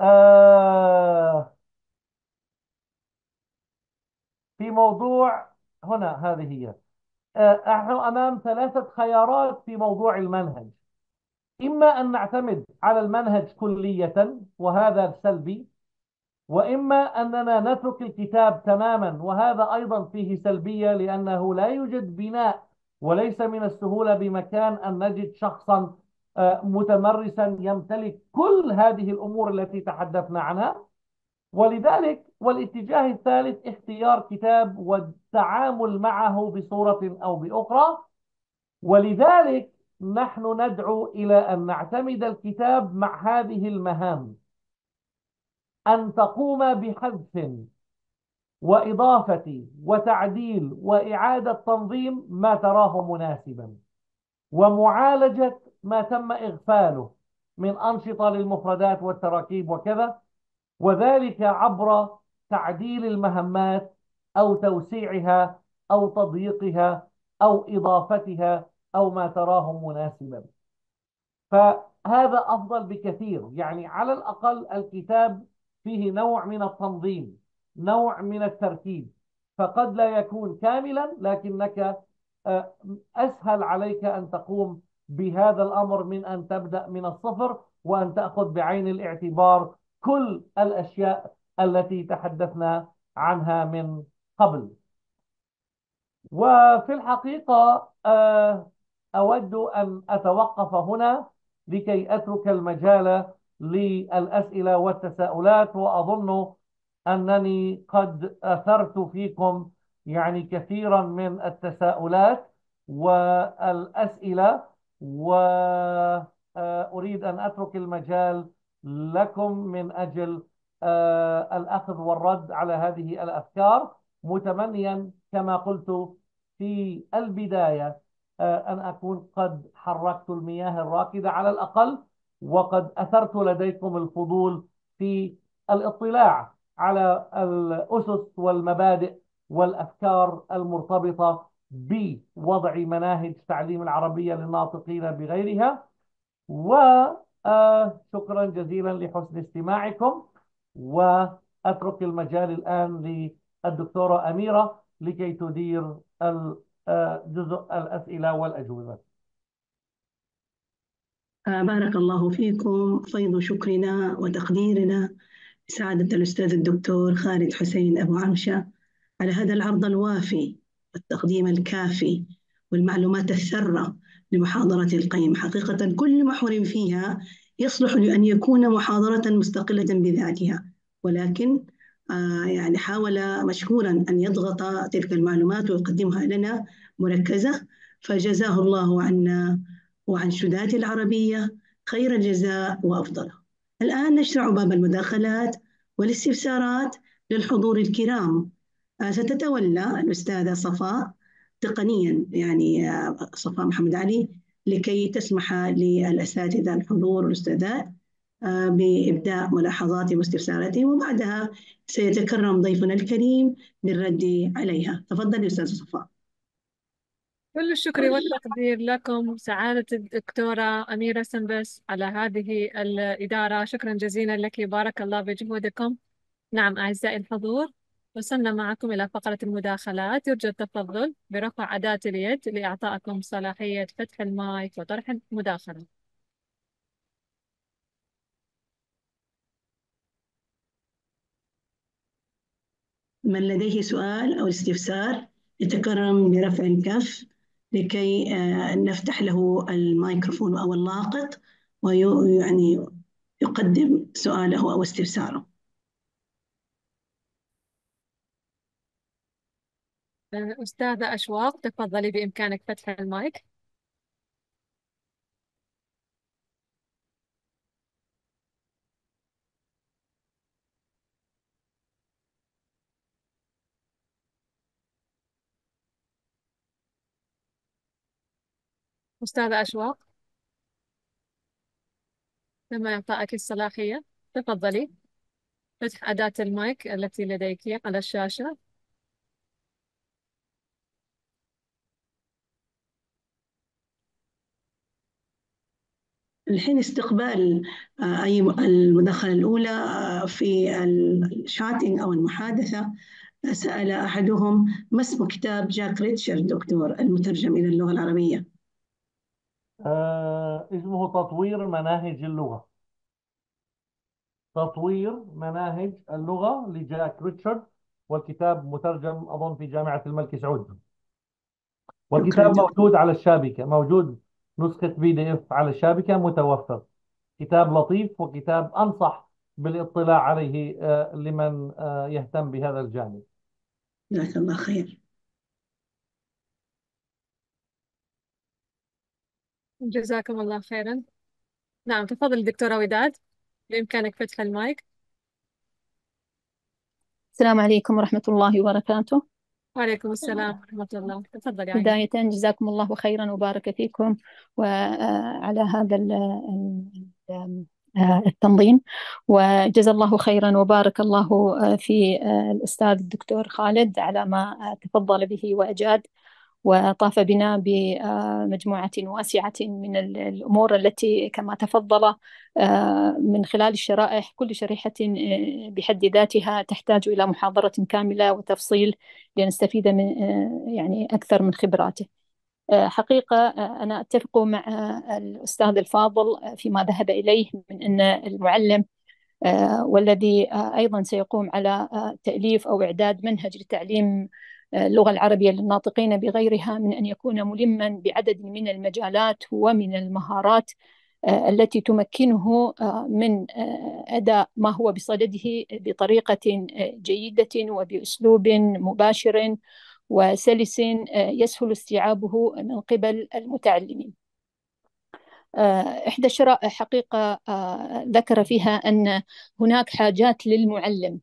آه في موضوع هنا هذه هي. آه، نحن أمام ثلاثة خيارات في موضوع المنهج. إما أن نعتمد على المنهج كلية وهذا سلبي. وإما أننا نترك الكتاب تماما وهذا أيضا فيه سلبية لأنه لا يوجد بناء وليس من السهولة بمكان أن نجد شخصا آه، متمرسا يمتلك كل هذه الأمور التي تحدثنا عنها. ولذلك والاتجاه الثالث اختيار كتاب والتعامل معه بصورة أو بأخرى. ولذلك نحن ندعو إلى أن نعتمد الكتاب مع هذه المهام. أن تقوم بحذف وإضافة وتعديل وإعادة تنظيم ما تراه مناسبا ومعالجة ما تم إغفاله من أنشطة للمفردات والتراكيب وكذا وذلك عبر تعديل المهمات أو توسيعها أو تضييقها أو إضافتها أو ما تراه مناسبا. فهذا أفضل بكثير يعني على الأقل الكتاب فيه نوع من التنظيم نوع من الترتيب. فقد لا يكون كاملا لكنك آه، أسهل عليك أن تقوم بهذا الأمر من أن تبدأ من الصفر وأن تأخذ بعين الاعتبار كل الأشياء التي تحدثنا عنها من قبل. وفي الحقيقة آه، أود أن أتوقف هنا لكي أترك المجال للأسئلة والتساؤلات وأظن أنني قد أثرت فيكم يعني كثيرا من التساؤلات والأسئلة وأريد أن أترك المجال لكم من أجل آه، الأخذ والرد على هذه الأفكار متمنيا كما قلت في البداية آه، أن أكون قد حركت المياه الراكدة على الأقل. وقد أثرت لديكم الفضول في الاطلاع على الأسس والمبادئ والأفكار المرتبطة بوضع مناهج تعليم العربية للناطقين بغيرها. وشكرا جزيلا لحسن استماعكم. وأترك المجال الآن للدكتورة أميرة لكي تدير جزء الأسئلة والأجوبة. بارك الله فيكم فيض شكرنا وتقديرنا. سعادة الأستاذ الدكتور خالد حسين أبو عمشة على هذا العرض الوافي والتقديم الكافي والمعلومات الثرة لمحاضرة القيم. حقيقة كل محور فيها يصلح لأن يكون محاضرة مستقلة بذاتها ولكن آه يعني حاول مشكورا أن يضغط تلك المعلومات ويقدمها لنا مركزة. فجزاه الله عنا وعن شداد العربية خير الجزاء وأفضله الآن نشرع باب المداخلات والاستفسارات للحضور الكرام. آه، ستتولى الأستاذة صفاء تقنيا يعني آه، صفاء محمد علي لكي تسمح للأساتذة الحضور والأستاذات آه، بإبداء ملاحظاتهم واستفساراتهم وبعدها سيتكرم ضيفنا الكريم بالرد عليها. تفضل أستاذة صفاء كل الشكر والتقدير لكم سعادة الدكتورة أميرة سنبس على هذه الإدارة. شكرا جزيلا لك بارك الله بجهودكم نعم أعزائي الحضور وصلنا معكم إلى فقرة المداخلات. يرجى التفضل برفع أداة اليد لإعطائكم صلاحية فتح المايك وطرح المداخلة. من لديه سؤال أو استفسار يتكرم برفع الكف. لكي آه، نفتح له الميكروفون أو اللاقط ويعني يقدم سؤاله أو استفساره. أستاذة أشواق تفضلي بإمكانك فتح المايك. أستاذة أشواق. تم إعطائك الصلاحية. تفضلي. فتح أداة المايك التي لديك على الشاشة. الحين استقبال آه، أي المداخلة الأولى آه، في الشاتنج أو المحادثة. سأل أحدهم ما اسم كتاب جاك ريتشارد دكتور المترجم إلى اللغة العربية؟ آه اسمه تطوير مناهج اللغة. تطوير مناهج اللغة لجاك ريتشارد والكتاب مترجم أظن في جامعة الملك سعود. والكتاب موجود على الشابكة موجود نسخة PDF على الشابكة متوفر. كتاب لطيف وكتاب أنصح بالاطلاع عليه آه، لمن آه، يهتم بهذا الجانب. جزاك الله خير. جزاكم الله خيرا. نعم تفضل دكتورة وداد. بإمكانك فتح المايك. السلام عليكم ورحمة الله وبركاته. وعليكم السلام ورحمة الله. تفضل يا بداية جزاكم الله خيرا وبارك فيكم وعلى هذا التنظيم. وجزا الله خيرا وبارك الله في الأستاذ الدكتور خالد على ما تفضل به وأجاد. وطاف بنا بمجموعة واسعة من الأمور التي كما تفضل آه، من خلال الشرائح كل شريحة آه، بحد ذاتها تحتاج إلى محاضرة كاملة وتفصيل لنستفيد من آه، يعني أكثر من خبراته. حقيقة أنا أتفق مع الأستاذ الفاضل فيما ذهب إليه من أن المعلم والذي أيضا سيقوم على تأليف أو إعداد منهج لتعليم اللغة العربية للناطقين بغيرها من أن يكون ملما بعدد من المجالات ومن المهارات التي تمكنه من أداء ما هو بصدده بطريقة جيدة وبأسلوب مباشر وسلس يسهل استيعابه من قبل المتعلمين. إحدى الشرائح حقيقة ذكر فيها أن هناك حاجات للمعلم.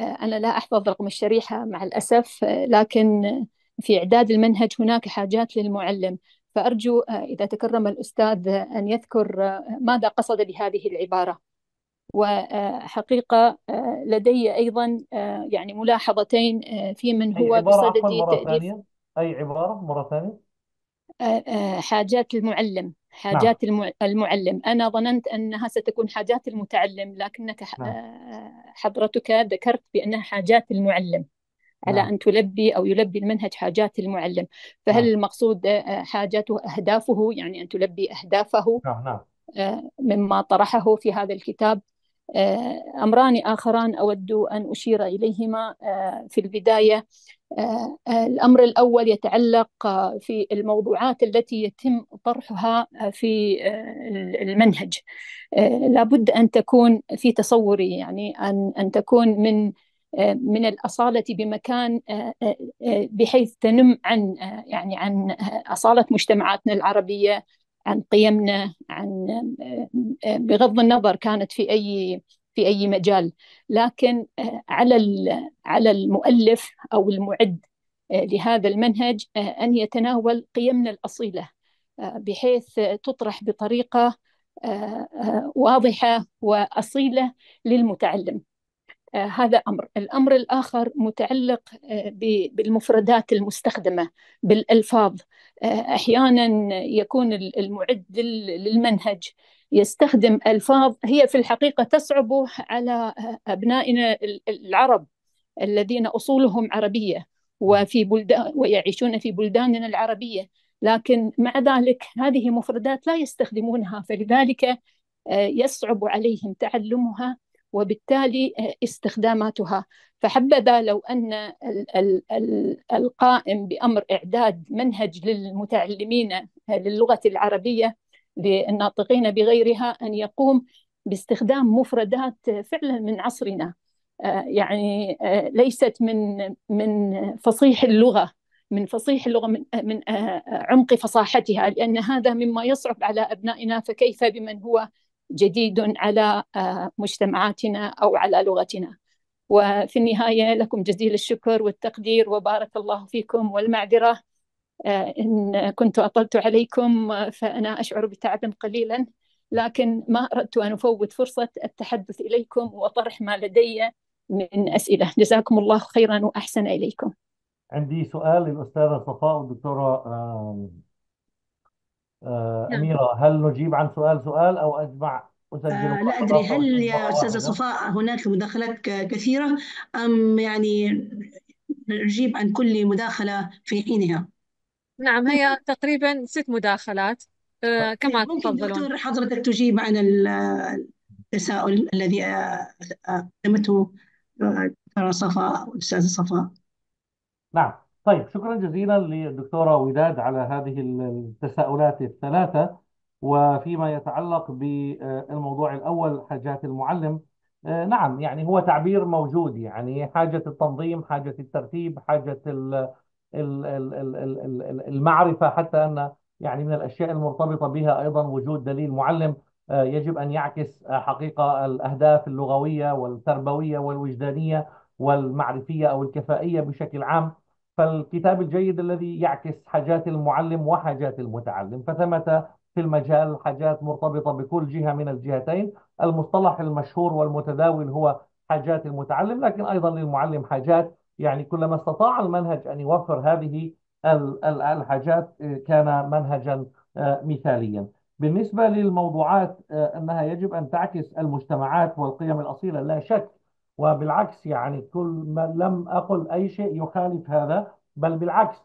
أنا لا أحفظ رقم الشريحة مع الأسف لكن في إعداد المنهج هناك حاجات للمعلم. فأرجو إذا تكرم الأستاذ أن يذكر ماذا قصد بهذه العبارة. وحقيقة لدي أيضا يعني ملاحظتين في من أي هو عبارة عفوا بصدد مرة ثانية؟ أي عبارة مرة ثانية؟ حاجات المعلم نعم. حاجات المع- المعلم. أنا ظننت أنها ستكون حاجات المتعلم لكنك نعم. حضرتك ذكرت بأنها حاجات المعلم على نعم. أن تلبي أو يلبي المنهج حاجات المعلم. فهل نعم. المقصود حاجاته أهدافه يعني أن تلبي أهدافه؟ نعم نعم. مما طرحه في هذا الكتاب. أمران آخران أود أن أشير إليهما. في البداية الأمر الأول يتعلق في الموضوعات التي يتم طرحها في المنهج. لابد أن تكون في تصوري يعني أن أن تكون من من الأصالة بمكان بحيث تنم عن يعني عن أصالة مجتمعاتنا العربية عن قيمنا عن بغض النظر كانت في أي في أي مجال. لكن على على المؤلف أو المعد لهذا المنهج أن يتناول قيمنا الأصيلة بحيث تطرح بطريقة واضحة وأصيلة للمتعلم. هذا أمر. الأمر الآخر متعلق بالمفردات المستخدمة بالألفاظ. أحيانا يكون المعد للمنهج يستخدم ألفاظ هي في الحقيقة تصعب على أبنائنا العرب الذين أصولهم عربية وفي بلدان ويعيشون في بلداننا العربية. لكن مع ذلك هذه مفردات لا يستخدمونها فلذلك يصعب عليهم تعلمها وبالتالي استخداماتها. فحبذا لو أن القائم بأمر إعداد منهج للمتعلمين للغة العربية للناطقين بغيرها أن يقوم باستخدام مفردات فعلا من عصرنا. يعني ليست من من فصيح اللغة من فصيح اللغة من من عمق فصاحتها لأن هذا مما يصعب على أبنائنا فكيف بمن هو جديد على مجتمعاتنا أو على لغتنا. وفي النهاية لكم جزيل الشكر والتقدير وبارك الله فيكم والمعذرة. إن كنت أطلت عليكم فأنا أشعر بتعب قليلا لكن ما أردت أن أفوت فرصة التحدث إليكم وطرح ما لدي من أسئلة. جزاكم الله خيرا وأحسن إليكم. عندي سؤال للأستاذة صفاء والدكتورة نعم. أميرة. هل نجيب عن سؤال سؤال أو أجمع أسجل آه لا أدري. هل يا أستاذة صفاء هناك مداخلات كثيرة؟ أم يعني نجيب عن كل مداخلة في حينها؟ نعم هي تقريبا ست مداخلات. آه، كما ممكن تفضلون. دكتور حضرتك تجيب عن ال- التساؤل الذي آه، قدمته آه، دكتورة صفاء والأستاذة صفاء نعم. طيب شكرا جزيلا للدكتورة وداد على هذه التساؤلات الثلاثة. وفيما يتعلق بالموضوع الأول حاجات المعلم. نعم يعني هو تعبير موجود يعني حاجة التنظيم حاجة الترتيب حاجة ال- ال- ال- ال- ال- ال- المعرفة حتى أن يعني من الأشياء المرتبطة بها أيضا وجود دليل معلم آه، يجب أن يعكس آه، حقيقة الأهداف اللغوية والتربوية والوجدانية والمعرفية أو الكفائية بشكل عام. فالكتاب الجيد الذي يعكس حاجات المعلم وحاجات المتعلم. فثمة في المجال حاجات مرتبطة بكل جهة من الجهتين. المصطلح المشهور والمتداول هو حاجات المتعلم لكن أيضا للمعلم حاجات يعني كلما استطاع المنهج أن يوفر هذه ال- ال- الحاجات آه، كان منهجا آه، مثاليا. بالنسبة للموضوعات آه، أنها يجب أن تعكس المجتمعات والقيم الأصيلة لا شك وبالعكس يعني كل ما لم أقل أي شيء يخالف هذا بل بالعكس.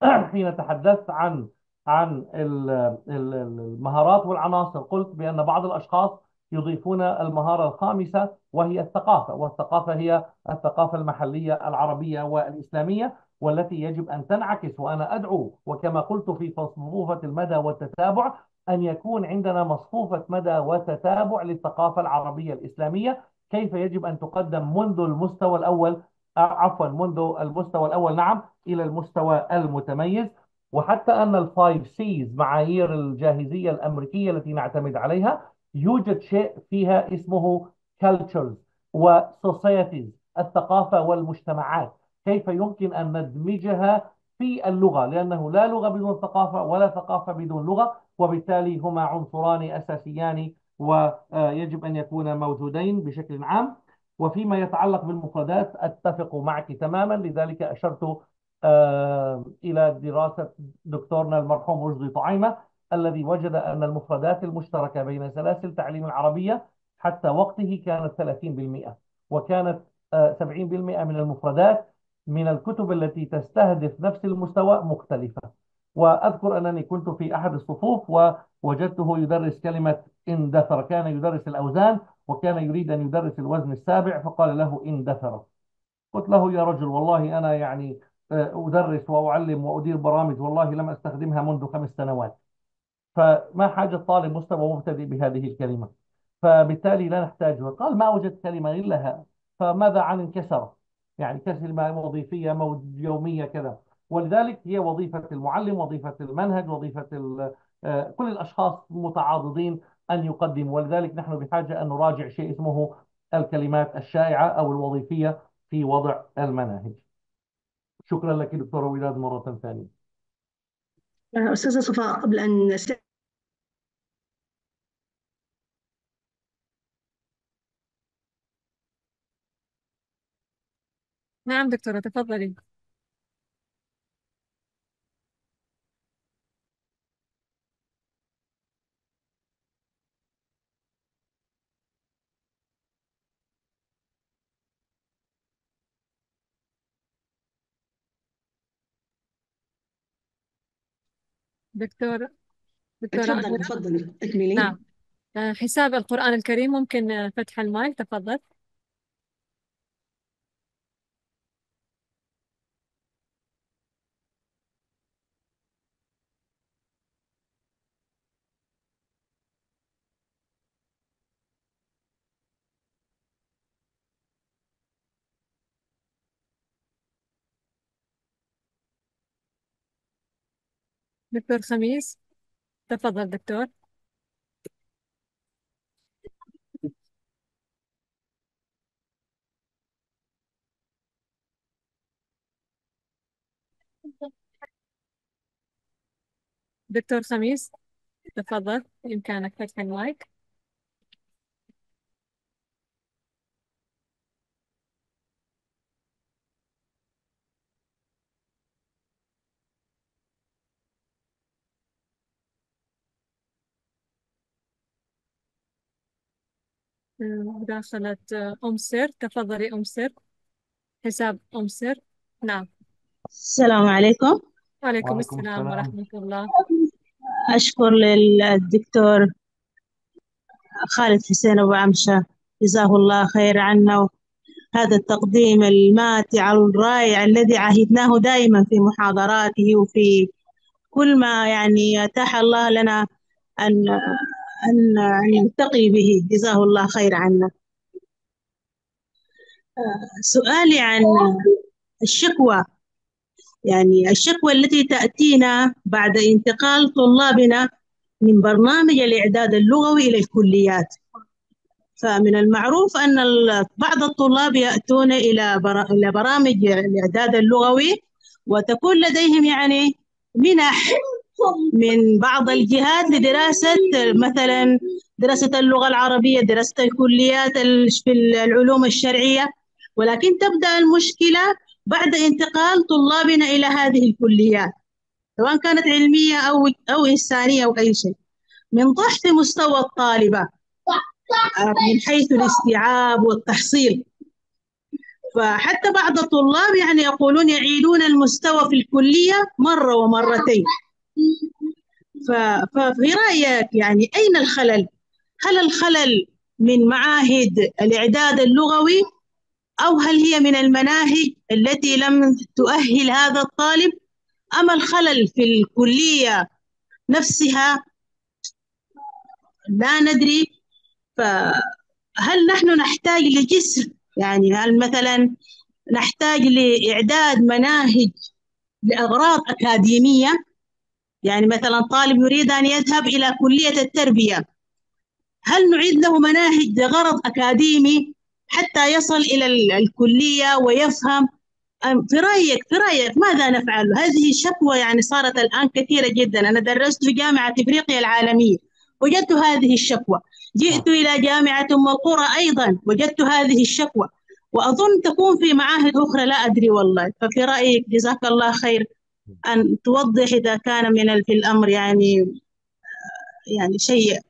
حين تحدثت عن عن ال- ال- المهارات والعناصر قلت بأن بعض الأشخاص يضيفون المهارة الخامسة وهي الثقافة والثقافة هي الثقافة المحلية العربية والإسلامية والتي يجب أن تنعكس وأنا أدعو وكما قلت في منظومة المدى والتتابع أن يكون عندنا مصفوفة مدى وتتابع للثقافة العربية الإسلامية. كيف يجب أن تقدم منذ المستوى الأول؟ عفوا منذ المستوى الأول نعم إلى المستوى المتميز. وحتى أن ال five Cs معايير الجاهزية الأمريكية التي نعتمد عليها يوجد شيء فيها اسمه cultures و societies الثقافة والمجتمعات. كيف يمكن أن ندمجها في اللغة؟ لأنه لا لغة بدون ثقافة ولا ثقافة بدون لغة وبالتالي هما عنصران أساسيان ويجب أن يكونا موجودين بشكل عام. وفيما يتعلق بالمفردات أتفق معك تماما. لذلك أشرت آه، إلى دراسة دكتورنا المرحوم رشدي طعيمة. الذي وجد أن المفردات المشتركة بين سلاسل تعليم العربية حتى وقته كانت 30% وكانت 70% آه، من المفردات من الكتب التي تستهدف نفس المستوى مختلفة. وأذكر أنني كنت في أحد الصفوف ووجدته يدرس كلمة اندثر كان يدرس الأوزان وكان يريد أن يدرس الوزن السابع فقال له اندثر قلت له يا رجل والله أنا يعني آه، أدرس وأعلم وأدير برامج والله لم أستخدمها منذ خمس سنوات. فما حاجة طالب مستوى مبتدئ بهذه الكلمة؟ فبالتالي لا نحتاجها. قال ما وجدت كلمة إلا فماذا عن انكسر يعني كلمة وظيفية يومية كذا. ولذلك هي وظيفة المعلم وظيفة المنهج وظيفة آه، كل الأشخاص متعاضدين أن يقدموا. ولذلك نحن بحاجة أن نراجع شيء اسمه الكلمات الشائعة أو الوظيفية في وضع المناهج. شكرا لك دكتورة وداد مرة ثانية. أستاذة صفاء قبل أن نعم دكتورة تفضلي. دكتور دكتورة تفضل أميرة تفضلي اكملي نعم. آه، حساب القرآن الكريم ممكن آه، فتح المايك تفضل. دكتور خميس. تفضل دكتور. دكتور خميس تفضل. بإمكانك فتح المايك. مداخلة أم سر تفضلي أم سر حساب أم سر نعم. السلام عليكم. وعليكم وعليكم السلام السلام. ورحمة الله. أشكر للدكتور خالد حسين أبو عمشة. جزاه الله خير عنا هذا التقديم الماتع الرائع الذي عهدناه دائما في محاضراته وفي كل ما يعني أتاح الله لنا أن أن نلتقي به. جزاه الله خير عنا. سؤالي عن الشكوى. يعني الشكوى التي تأتينا بعد انتقال طلابنا من برنامج الإعداد اللغوي إلى الكليات. فمن المعروف أن بعض الطلاب يأتون إلى إلى برامج الإعداد اللغوي وتكون لديهم يعني منح من بعض الجهات لدراسة مثلا دراسة اللغة العربية دراسة الكليات في العلوم الشرعية. ولكن تبدأ المشكلة بعد انتقال طلابنا إلى هذه الكليات سواء كانت علمية أو أو إنسانية أو أي شيء. من تحت مستوى الطالبة من حيث الاستيعاب والتحصيل. فحتى بعض الطلاب يعني يقولون يعيدون المستوى في الكلية مرة ومرتين. ففي رأيك يعني أين الخلل؟ هل الخلل من معاهد الإعداد اللغوي؟ أو هل هي من المناهج التي لم تؤهل هذا الطالب؟ أم الخلل في الكلية نفسها لا ندري. فهل نحن نحتاج لجسر؟ يعني هل مثلا نحتاج لإعداد مناهج لأغراض أكاديمية؟ يعني مثلا طالب يريد أن يذهب إلى كلية التربية هل نعيد له مناهج لغرض أكاديمي حتى يصل إلى الكلية ويفهم؟ في رأيك في رأيك ماذا نفعل؟ هذه الشكوى يعني صارت الآن كثيرة جدا. أنا درست في جامعة إفريقيا العالمية وجدت هذه الشكوى. جئت إلى جامعة أم القرى أيضا وجدت هذه الشكوى. وأظن تكون في معاهد أخرى لا أدري والله. ففي رأيك جزاك الله خير. أن توضح إذا كان من في الأمر يعني يعني شيء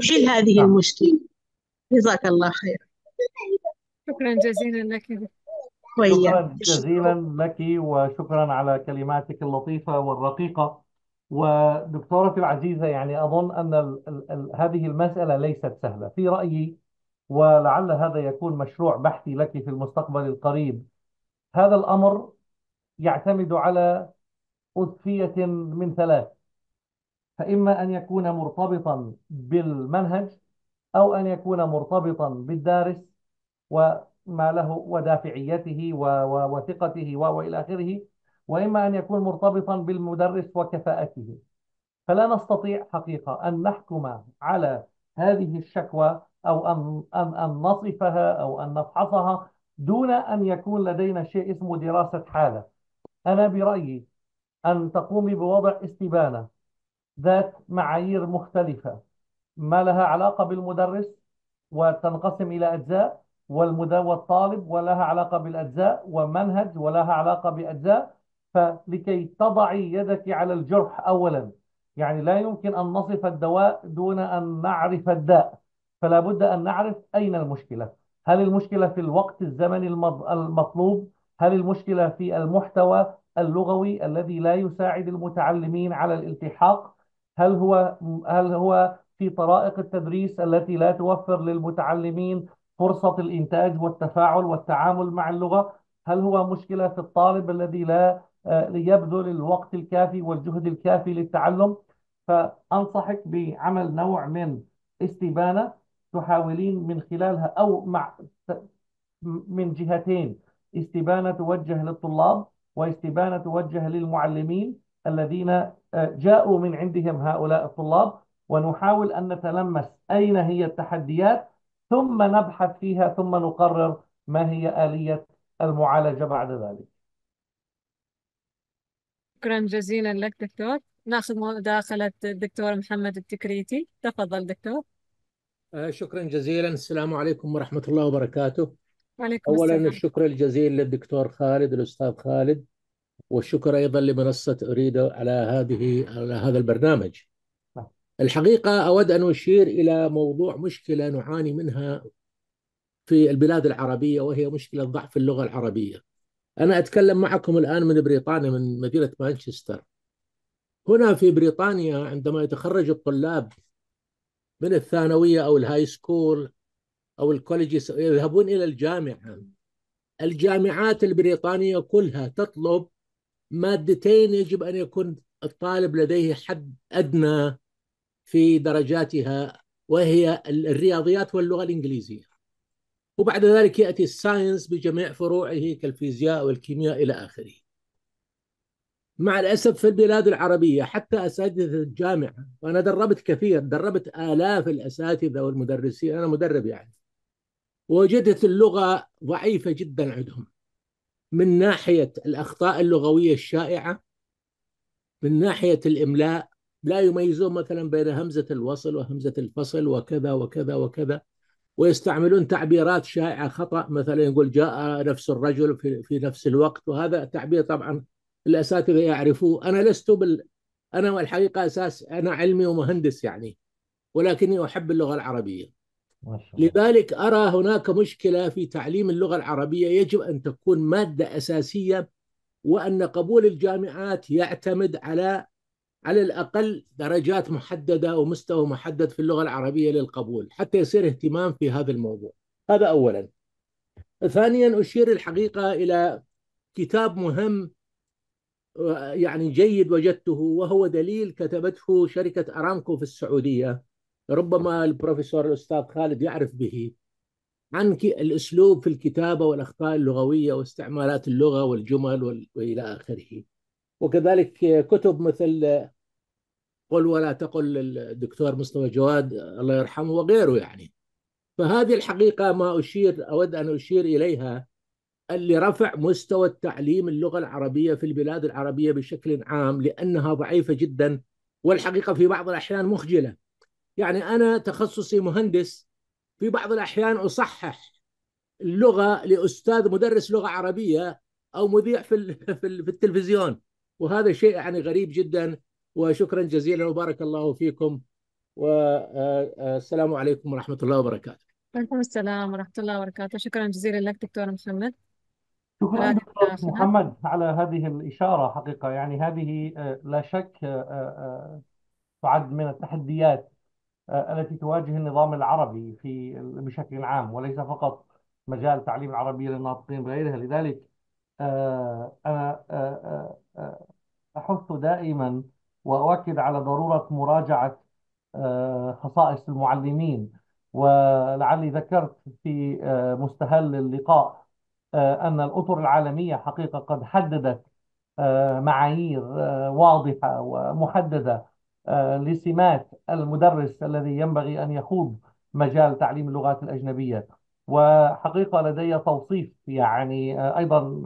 يحل هذه نعم. المشكلة. جزاك الله خير. شكرا جزيلا لك. وإياك شكرا جزيلا لك وشكرا على كلماتك اللطيفة والرقيقة. ودكتورتي العزيزة يعني أظن أن ال ال ال هذه المسألة ليست سهلة. في رأيي ولعل هذا يكون مشروع بحثي لك في المستقبل القريب هذا الأمر يعتمد على أسفية من ثلاث فإما أن يكون مرتبطا بالمنهج أو أن يكون مرتبطا بالدارس وما له ودافعيته وثقته وإلى آخره وإما أن يكون مرتبطا بالمدرس وكفاءته. فلا نستطيع حقيقة أن نحكم على هذه الشكوى أو أن أن أن نصفها أو أن نفحصها دون أن يكون لدينا شيء اسمه دراسة حالة. أنا برأيي أن تقومي بوضع استبانة ذات معايير مختلفة ما لها علاقة بالمدرس وتنقسم إلى أجزاء والطالب ولها علاقة بالأجزاء ومنهج ولها علاقة بأجزاء فلكي تضعي يدك على الجرح أولا. يعني لا يمكن أن نصف الدواء دون أن نعرف الداء فلا بد أن نعرف أين المشكلة. هل المشكلة في الوقت الزمني المطلوب؟ هل المشكلة في المحتوى اللغوي الذي لا يساعد المتعلمين على الالتحاق؟ هل هو هل هو في طرائق التدريس التي لا توفر للمتعلمين فرصة الإنتاج والتفاعل والتعامل مع اللغة؟ هل هو مشكلة في الطالب الذي لا آه، يبذل الوقت الكافي والجهد الكافي للتعلم؟ فأنصحك بعمل نوع من استبانة تحاولين من خلالها أو مع من جهتين. استبانة توجه للطلاب واستبانة توجه للمعلمين الذين آه، جاءوا من عندهم هؤلاء الطلاب ونحاول أن نتلمس أين هي التحديات ثم نبحث فيها ثم نقرر ما هي آلية المعالجة بعد ذلك. شكرا جزيلا لك دكتور. نأخذ مداخلة الدكتور محمد التكريتي. تفضل دكتور. آه، شكرا جزيلا. السلام عليكم ورحمة الله وبركاته. وعليكم أولا السلام. الشكر الجزيل للدكتور خالد الأستاذ خالد والشكر أيضا لمنصة أريد على هذه على هذا البرنامج. الحقيقة أود أن أشير إلى موضوع مشكلة نعاني منها في البلاد العربية وهي مشكلة ضعف اللغة العربية. أنا أتكلم معكم الآن من بريطانيا من مدينة مانشستر. هنا في بريطانيا عندما يتخرج الطلاب من الثانوية أو ال high school أو ال college يذهبون إلى الجامعة. الجامعات البريطانية كلها تطلب مادتين يجب أن يكون الطالب لديه حد أدنى في درجاتها وهي الرياضيات واللغة الإنجليزية. وبعد ذلك يأتي الساينس بجميع فروعه كالفيزياء والكيمياء إلى آخره. مع الأسف في البلاد العربية حتى أساتذة الجامعة وأنا دربت كثير دربت آلاف الأساتذة والمدرسين أنا مدرب يعني. وجدت اللغة ضعيفة جدا عندهم. من ناحية الأخطاء اللغوية الشائعة من ناحية الإملاء لا يميزون مثلا بين همزة الوصل وهمزة الفصل وكذا وكذا وكذا ويستعملون تعبيرات شائعة خطأ مثلا يقول جاء نفس الرجل في, في نفس الوقت وهذا تعبير طبعا الأساتذة يعرفوه. أنا لست بال أنا والحقيقة أساس أنا علمي ومهندس يعني ولكني أحب اللغة العربية. لذلك أرى هناك مشكلة في تعليم اللغة العربية. يجب أن تكون مادة أساسية وأن قبول الجامعات يعتمد على على الأقل درجات محددة ومستوى محدد في اللغة العربية للقبول حتى يصير اهتمام في هذا الموضوع. هذا أولا. ثانيا أشير الحقيقة إلى كتاب مهم يعني جيد وجدته وهو دليل كتبته شركة أرامكو في السعودية. ربما البروفيسور الأستاذ خالد يعرف به عن الأسلوب في الكتابة والأخطاء اللغوية واستعمالات اللغة والجمل وإلى آخره. وكذلك كتب مثل قل ولا تقل الدكتور مصطفى جواد الله يرحمه وغيره يعني. فهذه الحقيقة ما أشير أود أن أشير إليها اللي رفع مستوى التعليم اللغة العربية في البلاد العربية بشكل عام لأنها ضعيفة جدا والحقيقة في بعض الأحيان مخجلة. يعني أنا تخصصي مهندس في بعض الأحيان أصحح اللغة لأستاذ مدرس لغة عربية أو مذيع في في التلفزيون. وهذا شيء يعني غريب جدا. وشكرا جزيلا وبارك الله فيكم. والسلام عليكم ورحمة الله وبركاته. وعليكم السلام ورحمة الله وبركاته. شكرا جزيلا لك دكتور محمد. شكرا دكتور محمد على هذه الإشارة حقيقة. يعني هذه لا شك تعد من التحديات التي تواجه النظام العربي في بشكل عام وليس فقط مجال تعليم العربية للناطقين بغيرها. لذلك أنا أحث دائما وأؤكد على ضرورة مراجعة خصائص المعلمين. ولعلي ذكرت في مستهل اللقاء أن الأطر العالمية حقيقة قد حددت معايير واضحة ومحددة. لسمات المدرس الذي ينبغي أن يخوض مجال تعليم اللغات الأجنبية. وحقيقة لدي توصيف يعني أيضا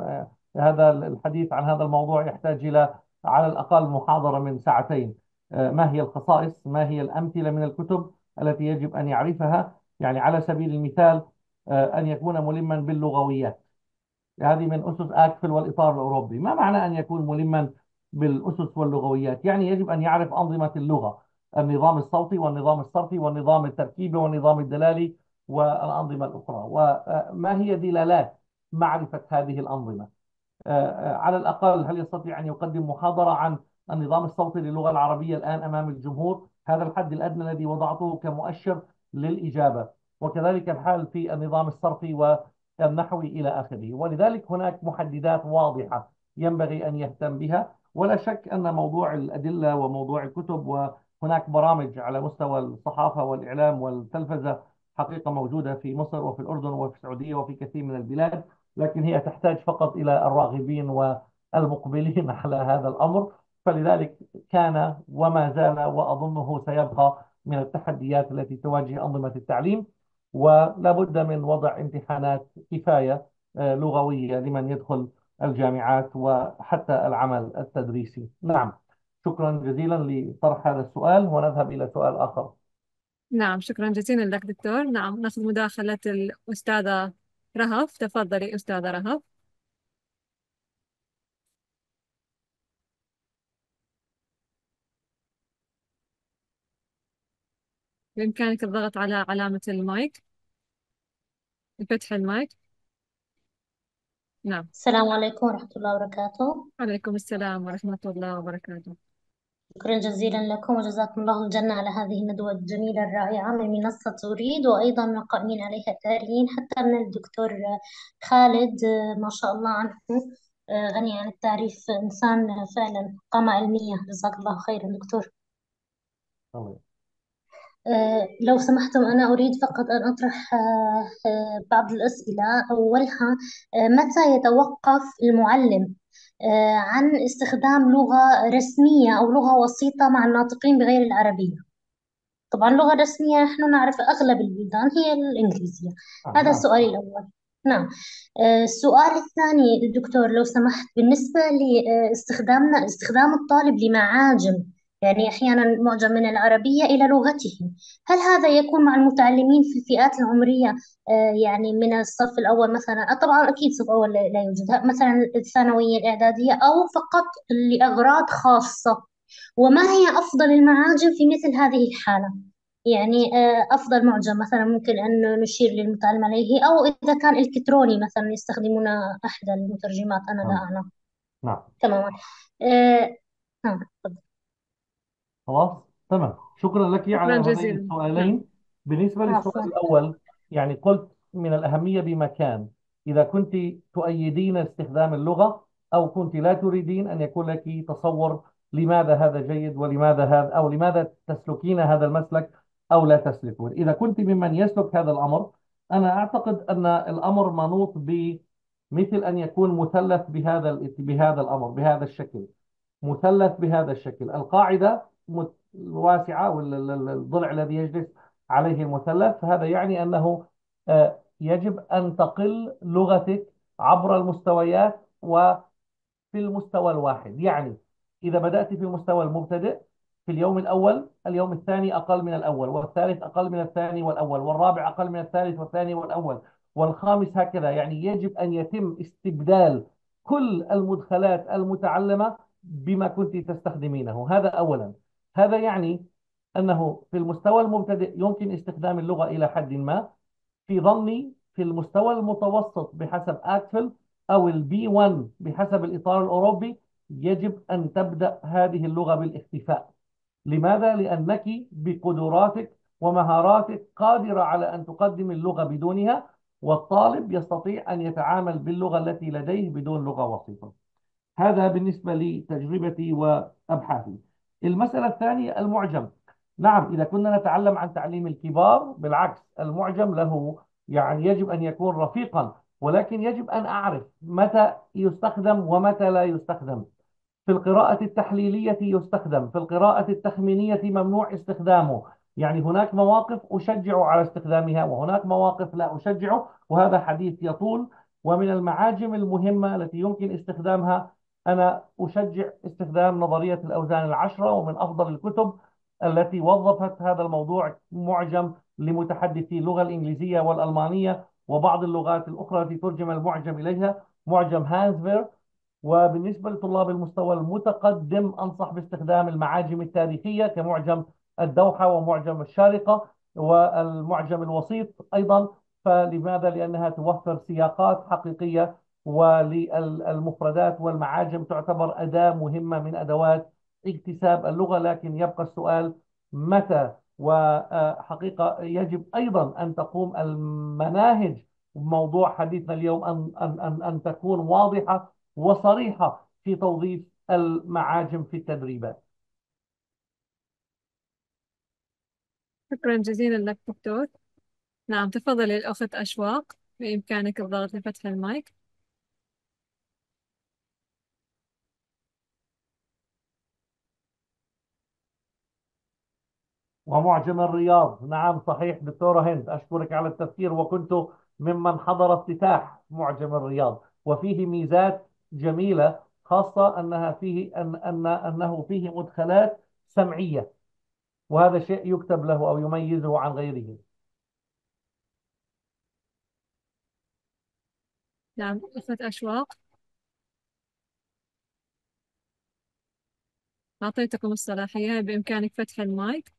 هذا الحديث عن هذا الموضوع يحتاج إلى على الأقل محاضرة من ساعتين. ما هي الخصائص؟ ما هي الأمثلة من الكتب التي يجب أن يعرفها؟ يعني على سبيل المثال أن يكون ملما باللغويات. هذه من أسس آكفل والإطار الأوروبي. ما معنى أن يكون ملما بالأسس واللغويات. يعني يجب أن يعرف أنظمة اللغة النظام الصوتي والنظام الصرفي والنظام التركيبي والنظام الدلالي والأنظمة الأخرى. وما هي دلالات معرفة هذه الأنظمة؟ على الأقل هل يستطيع أن يقدم محاضرة عن النظام الصوتي للغة العربية الآن أمام الجمهور؟ هذا الحد الأدنى الذي وضعته كمؤشر للإجابة وكذلك الحال في النظام الصرفي والنحوي إلى آخره. ولذلك هناك محددات واضحة ينبغي أن يهتم بها. ولا شك أن موضوع الأدلة وموضوع الكتب وهناك برامج على مستوى الصحافة والإعلام والتلفزة حقيقة موجودة في مصر وفي الأردن وفي السعودية وفي كثير من البلاد لكن هي تحتاج فقط إلى الراغبين والمقبلين على هذا الأمر. فلذلك كان وما زال وأظنه سيبقى من التحديات التي تواجه أنظمة التعليم ولا بد من وضع امتحانات كفاية لغوية لمن يدخل الجامعات وحتى العمل التدريسي. نعم. شكرا جزيلا لطرح هذا السؤال ونذهب إلى سؤال آخر. نعم شكرا جزيلا لك دكتور. نعم نأخذ مداخلة الأستاذة رهف. تفضلي أستاذة رهف. بإمكانك الضغط على علامة المايك فتح المايك. نعم. السلام عليكم ورحمة الله وبركاته. عليكم السلام ورحمة الله وبركاته. شكرا جزيلا لكم وجزاكم الله الجنة على هذه الندوة الجميلة الرائعة من منصة أريد وأيضا من القائمين عليها التاليين حتى من الدكتور خالد ما شاء الله عنه غني عن التعريف إنسان فعلا قامة علمية. جزاك الله خيرا دكتور. طبعا. لو سمحتم أنا أريد فقط أن أطرح بعض الأسئلة. أولها متى يتوقف المعلم؟ عن استخدام لغة رسمية أو لغة وسيطة مع الناطقين بغير العربية. طبعا لغة رسمية نحن نعرف أغلب البلدان هي الإنجليزية. هذا نعم السؤال الأول. نعم. السؤال الثاني دكتور لو سمحت بالنسبة لاستخدامنا استخدام الطالب لمعاجم. يعني أحيانا معجم من العربية إلى لغته هل هذا يكون مع المتعلمين في الفئات العمرية؟ يعني من الصف الأول مثلا. طبعا أكيد صف أول لا يوجد. مثلا الثانوية الإعدادية أو فقط لأغراض خاصة. وما هي أفضل المعاجم في مثل هذه الحالة؟ يعني أفضل معجم مثلا ممكن أن نشير للمتعلم عليه أو إذا كان إلكتروني مثلا يستخدمون أحد المترجمات أنا لا نعم. أعلم. نعم. تماما. آه، نعم تفضل. خلاص؟ تمام. شكرا لك على شكرا هذين جزيلا. نعم السؤالين. بالنسبة للسؤال عفوا الأول يعني قلت من الأهمية بمكان. إذا كنت تؤيدين استخدام اللغة أو كنت لا تريدين أن يكون لك تصور لماذا هذا جيد ولماذا هذا أو لماذا تسلكين هذا المسلك أو لا تسلكون. إذا كنت ممن يسلك هذا الأمر أنا أعتقد أن الأمر منوط بمثل أن يكون مثلث بهذا بهذا الأمر بهذا الشكل. مثلث بهذا الشكل. القاعدة الواسعة والضلع الذي يجلس عليه المثلث هذا يعني أنه آه، يجب أن تقل لغتك عبر المستويات وفي المستوى الواحد. يعني إذا بدأت في المستوى المبتدئ في اليوم الأول اليوم الثاني أقل من الأول والثالث أقل من الثاني والأول والرابع أقل من الثالث والثاني والأول والخامس هكذا. يعني يجب أن يتم استبدال كل المدخلات المتعلمة بما كنت تستخدمينه. هذا أولا. هذا يعني أنه في المستوى المبتدئ يمكن استخدام اللغة إلى حد ما. في ظني في المستوى المتوسط بحسب أكفل أو البي 1 بحسب الإطار الأوروبي يجب أن تبدأ هذه اللغة بالاختفاء. لماذا؟ لأنك بقدراتك ومهاراتك قادرة على أن تقدم اللغة بدونها والطالب يستطيع أن يتعامل باللغة التي لديه بدون لغة وسيطة. هذا بالنسبة لتجربتي وأبحاثي. المسألة الثانية المعجم. نعم إذا كنا نتعلم عن تعليم الكبار بالعكس المعجم له يعني يجب أن يكون رفيقا ولكن يجب أن أعرف متى يستخدم ومتى لا يستخدم. في القراءة التحليلية يستخدم في القراءة التخمينية ممنوع استخدامه. يعني هناك مواقف أشجع على استخدامها وهناك مواقف لا أشجعه وهذا حديث يطول. ومن المعاجم المهمة التي يمكن استخدامها أنا أشجع استخدام نظرية الأوزان العشرة ومن أفضل الكتب التي وظفت هذا الموضوع معجم لمتحدثي اللغة الإنجليزية والألمانية وبعض اللغات الأخرى التي ترجم المعجم إليها معجم هانزفير وبالنسبة لطلاب المستوى المتقدم أنصح باستخدام المعاجم التاريخية كمعجم الدوحة ومعجم الشارقة والمعجم الوسيط أيضا فلماذا؟ لأنها توفر سياقات حقيقية وللمفردات والمعاجم تعتبر أداة مهمة من أدوات اكتساب اللغة لكن يبقى السؤال متى؟ وحقيقة يجب أيضا أن تقوم المناهج. موضوع حديثنا اليوم أن, أن, أن, أن تكون واضحة وصريحة في توظيف المعاجم في التدريبات. شكرا جزيلا لك دكتور. نعم تفضلي الأخت أشواق بإمكانك الضغط لفتح المايك. ومعجم الرياض. نعم صحيح دكتورة هند أشكرك على التذكير وكنت ممن حضر افتتاح معجم الرياض. وفيه ميزات جميلة خاصة أنها فيه أن أن أنه فيه مدخلات سمعية وهذا شيء يكتب له أو يميزه عن غيره. نعم أخت أشواق. أعطيتكم الصلاحية بإمكانك فتح المايك.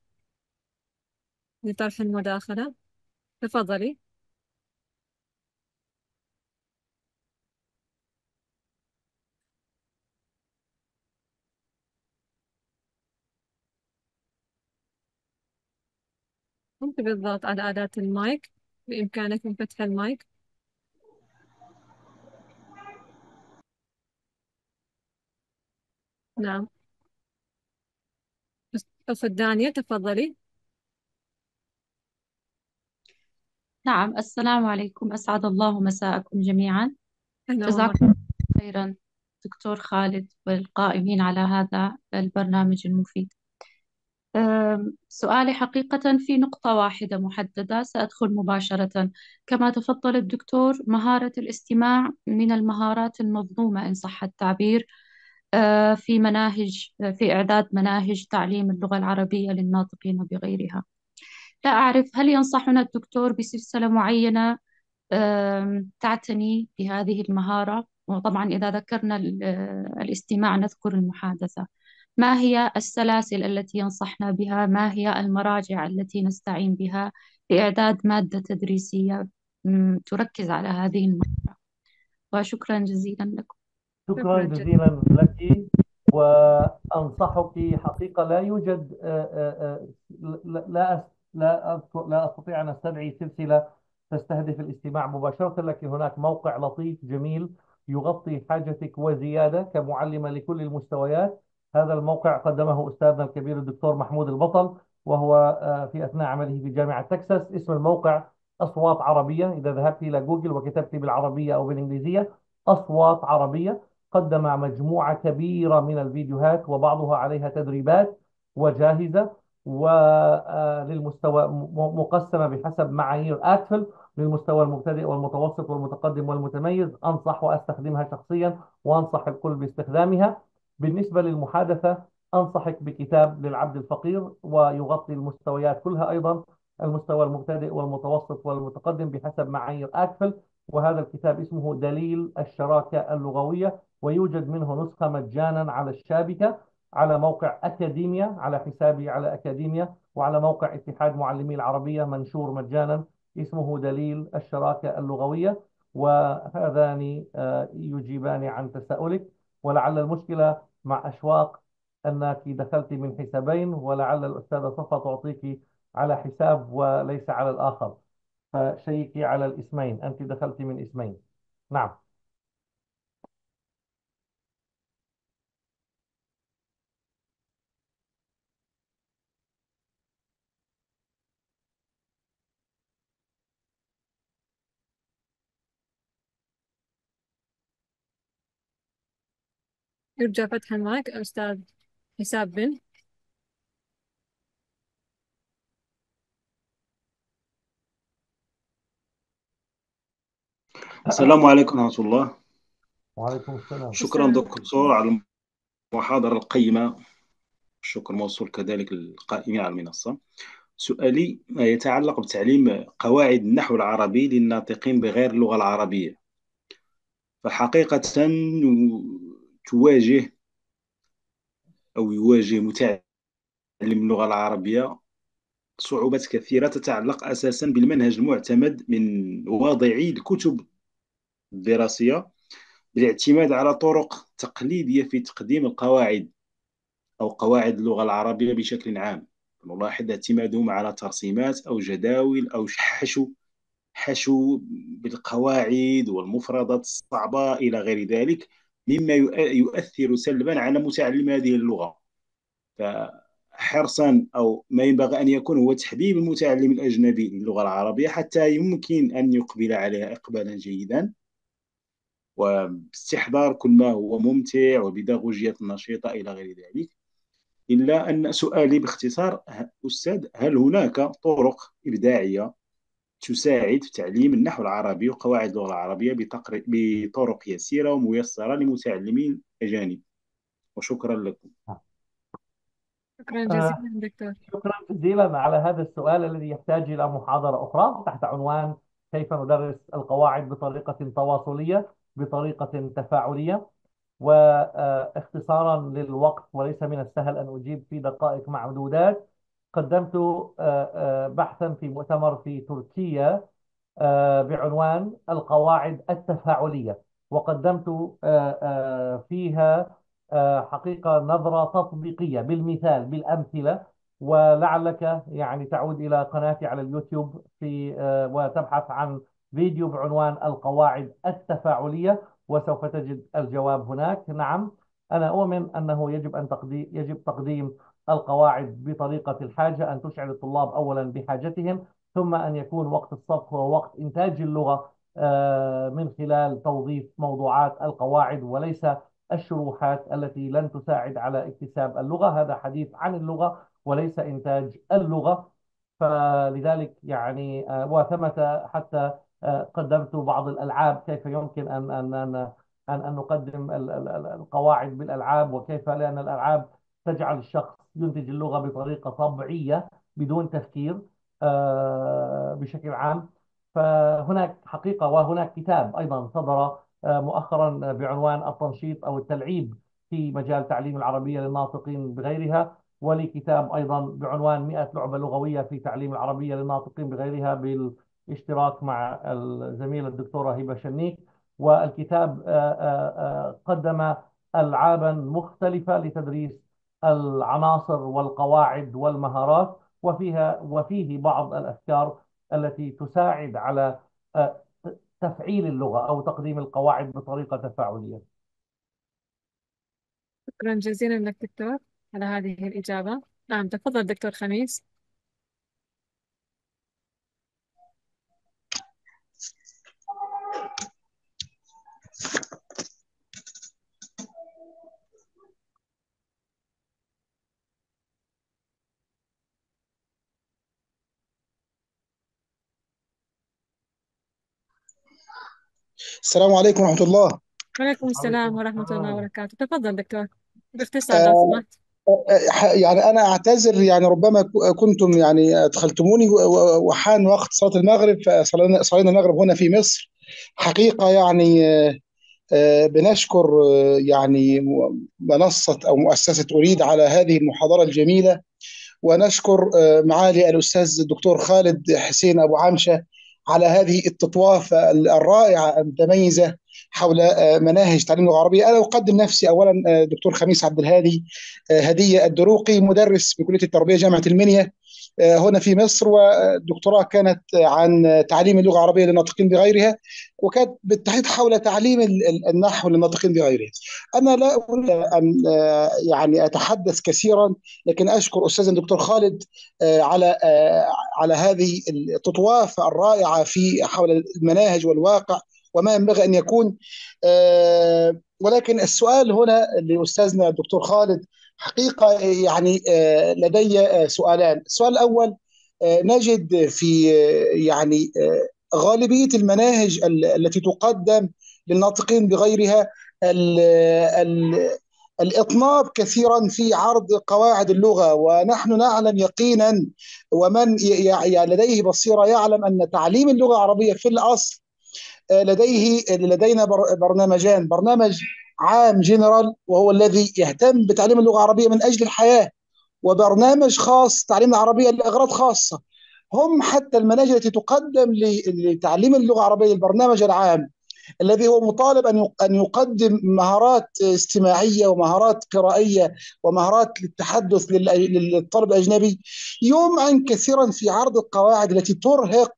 لطرح المداخلة. تفضلي. قمت بالضغط على أداة المايك بإمكانك من فتح المايك. نعم. أخت دانية تفضلي. نعم السلام عليكم. أسعد الله مساءكم جميعا. جزاكم الله خيرا. دكتور خالد والقائمين على هذا البرنامج المفيد. أم، سؤالي حقيقة في نقطة واحدة محددة سأدخل مباشرة. كما تفضل الدكتور مهارة الاستماع من المهارات المظلومة إن صح التعبير أه، في مناهج في إعداد مناهج تعليم اللغة العربية للناطقين بغيرها. لا أعرف هل ينصحنا الدكتور بسلسلة معينة تعتني بهذه المهارة؟ وطبعا إذا ذكرنا ال- الاستماع نذكر المحادثة. ما هي السلاسل التي ينصحنا بها؟ ما هي المراجع التي نستعين بها؟ لإعداد مادة تدريسية تركز على هذه المهارة. وشكرا جزيلا لكم. شكرا شكرا جزيلا. جزيلا لك وأنصحك حقيقة لا يوجد آه، آه، آه، لا لا لا أذكر- لا أستطيع أن أستدعي سلسلة تستهدف الاستماع. مباشرة لكن هناك موقع لطيف جميل يغطي حاجتك وزيادة كمعلمة لكل المستويات. هذا الموقع قدمه أستاذنا الكبير الدكتور محمود البطل وهو آه، في أثناء عمله في جامعة تكساس. اسم الموقع أصوات عربية. إذا ذهبت إلى جوجل وكتبت بالعربية أو بالإنجليزية أصوات عربية. قدم مجموعة كبيرة من الفيديوهات وبعضها عليها تدريبات وجاهزة. وللمستوى مقسمة بحسب معايير أكفل للمستوى المبتدئ والمتوسط والمتقدم والمتميز. أنصح وأستخدمها شخصيا وأنصح الكل باستخدامها. بالنسبة للمحادثة أنصحك بكتاب للعبد الفقير ويغطي المستويات كلها أيضا. المستوى المبتدئ والمتوسط والمتقدم بحسب معايير أكفل وهذا الكتاب اسمه دليل الشراكة اللغوية ويوجد منه نسخة مجانا على الشابكة. على موقع أكاديميا على حسابي على أكاديميا وعلى موقع اتحاد معلمي العربية منشور مجانا اسمه دليل الشراكة اللغوية وهذان آه، يجيبان عن تساؤلك. ولعل المشكلة مع أشواق أنك دخلت من حسابين ولعل الأستاذة صفا تعطيك على حساب وليس على الآخر. فشيكي على الاسمين أنت دخلت من اسمين. نعم. يرجى فتح المايك أستاذ حساب بن السلام عليكم ورحمة الله. وعليكم السلام. شكرا دكتور على المحاضرة القيمة. الشكر موصول كذلك للقائمين على المنصة. سؤالي يتعلق بتعليم قواعد النحو العربي للناطقين بغير اللغة العربية. فحقيقة تواجه أو يواجه متعلم اللغة العربية صعوبات كثيرة تتعلق أساسا بالمنهج المعتمد من واضعي الكتب الدراسية بالاعتماد على طرق تقليدية في تقديم القواعد أو قواعد اللغة العربية بشكل عام. نلاحظ اعتمادهم على ترسيمات أو جداول أو حشو حشو بالقواعد والمفردات الصعبة إلى غير ذلك مما يؤثر سلبا على متعلم هذه اللغة. فحرصا أو ما ينبغي أن يكون هو تحبيب المتعلم الأجنبي للغة العربية حتى يمكن أن يقبل عليها إقبالا جيدا. وباستحضار كل ما هو ممتع وبيداغوجية نشيطة إلى غير ذلك. إلا أن سؤالي باختصار أستاذ هل هناك طرق إبداعية تساعد في تعليم النحو العربي وقواعد اللغة العربية بطرق يسيرة وميسرة لمتعلمين أجانب. وشكرا لكم. شكرا آه، جزيلا دكتور. شكرا جزيلا على هذا السؤال الذي يحتاج إلى محاضرة أخرى تحت عنوان كيف ندرس القواعد بطريقة تواصلية بطريقة تفاعلية. واختصارا للوقت وليس من السهل أن أجيب في دقائق معدودات. قدمت آه، آه، بحثا في مؤتمر في تركيا آه، بعنوان القواعد التفاعلية. وقدمت فيها حقيقة نظرة تطبيقية بالمثال بالأمثلة. ولعلك يعني تعود إلى قناتي على اليوتيوب في وتبحث عن فيديو بعنوان القواعد التفاعلية. وسوف تجد الجواب هناك. نعم أنا أؤمن أنه يجب أن تقديم يجب تقديم القواعد بطريقة الحاجة أن تشعر الطلاب أولا بحاجتهم ثم أن يكون وقت الصف هو وقت إنتاج اللغة آه، من خلال توظيف موضوعات القواعد وليس الشروحات التي لن تساعد على اكتساب اللغة. هذا حديث عن اللغة وليس إنتاج اللغة. فلذلك يعني آه، وثمة حتى آه، قدمت بعض الألعاب كيف يمكن أن أن أن أن, أن نقدم القواعد بالألعاب وكيف لأن الألعاب تجعل الشخص ينتج اللغة بطريقة طبيعية بدون تفكير آه، بشكل عام. فهناك حقيقة وهناك كتاب أيضا صدر آه، مؤخرا بعنوان التنشيط أو التلعيب في مجال تعليم العربية للناطقين بغيرها ولي كتاب أيضا بعنوان 100 لعبة لغوية في تعليم العربية للناطقين بغيرها بالاشتراك مع الزميلة الدكتورة هبة شنيك. والكتاب آه، قدم ألعابا مختلفة لتدريس العناصر والقواعد والمهارات وفيها وفيه بعض الأفكار التي تساعد على آه، تفعيل اللغة أو تقديم القواعد بطريقة تفاعلية. شكرا جزيلا لك دكتور على هذه الإجابة. نعم تفضل دكتور خميس. السلام عليكم ورحمة الله. وعليكم السلام ورحمة الله وبركاته. تفضل دكتور. باختصار لو آه، سمحت آه، يعني أنا أعتذر يعني ربما كنتم يعني و- وحان وقت صلاة المغرب فصلينا صلينا المغرب هنا في مصر. حقيقة يعني آه، آه، بنشكر آه، يعني م- منصة أو مؤسسة أريد على هذه المحاضرة الجميلة. ونشكر آه، معالي الأستاذ الدكتور خالد حسين أبو عامشة على هذه التطوافة الرائعة المتميزة حول آه، مناهج تعليم اللغة العربية. أنا أقدم نفسي أولا آه، دكتور خميس عبد الهادي آه، هدية الدروقي مدرس بكلية التربية جامعة المنيا. هنا في مصر والدكتوراه كانت عن تعليم اللغة العربية للناطقين بغيرها وكانت بالتحديد حول تعليم ال- ال- النحو للناطقين بغيرها. أنا لا أريد أن آه، يعني أتحدث كثيرا لكن أشكر أستاذنا الدكتور خالد آه، على آه، على هذه التطواف الرائعة في حول المناهج والواقع وما ينبغي أن يكون. آه، ولكن السؤال هنا لأستاذنا الدكتور خالد حقيقة يعني آه، لدي آه، سؤالان. السؤال الأول آه، نجد في يعني غالبية المناهج ال- التي تقدم للناطقين بغيرها ال- ال- الإطناب كثيرا في عرض قواعد اللغة. ونحن نعلم يقينا ومن لديه بصيرة يعلم أن تعليم اللغة العربية في الأصل آه، لديه لدينا بر- برنامجان. برنامج عام جنرال وهو الذي يهتم بتعليم اللغة العربية من أجل الحياة وبرنامج خاص تعليم العربية لأغراض خاصة. هم حتى المناهج التي تقدم لتعليم اللغة العربية البرنامج العام الذي هو مطالب أن أن يقدم مهارات استماعية ومهارات قرائية ومهارات للتحدث لل- للطالب الأجنبي. يمعن كثيرا في عرض القواعد التي ترهق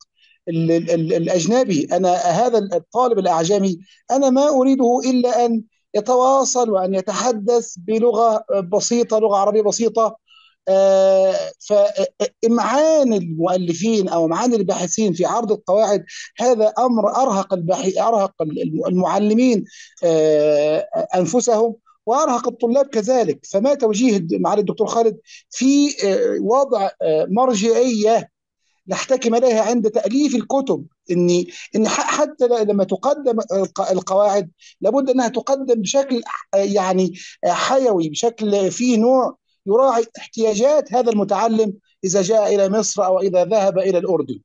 ال- ال- ال- الأجنبي. أنا هذا الطالب الأعجمي أنا ما أريده إلا أن يتواصل وأن يتحدث بلغة بسيطة لغة عربية بسيطة. آه، فإمعان المؤلفين أو إمعان الباحثين في عرض القواعد هذا أمر أرهق أرهق المعلمين آه، أنفسهم وأرهق الطلاب كذلك. فما توجيه معالي الدكتور خالد في آه، وضع مرجعية نحتكم إليها عند تأليف الكتب. ان ان حتى لما تقدم الق- القواعد لابد أنها تقدم بشكل يعني حيوي بشكل فيه نوع يراعي احتياجات هذا المتعلم إذا جاء إلى مصر أو إذا ذهب إلى الأردن.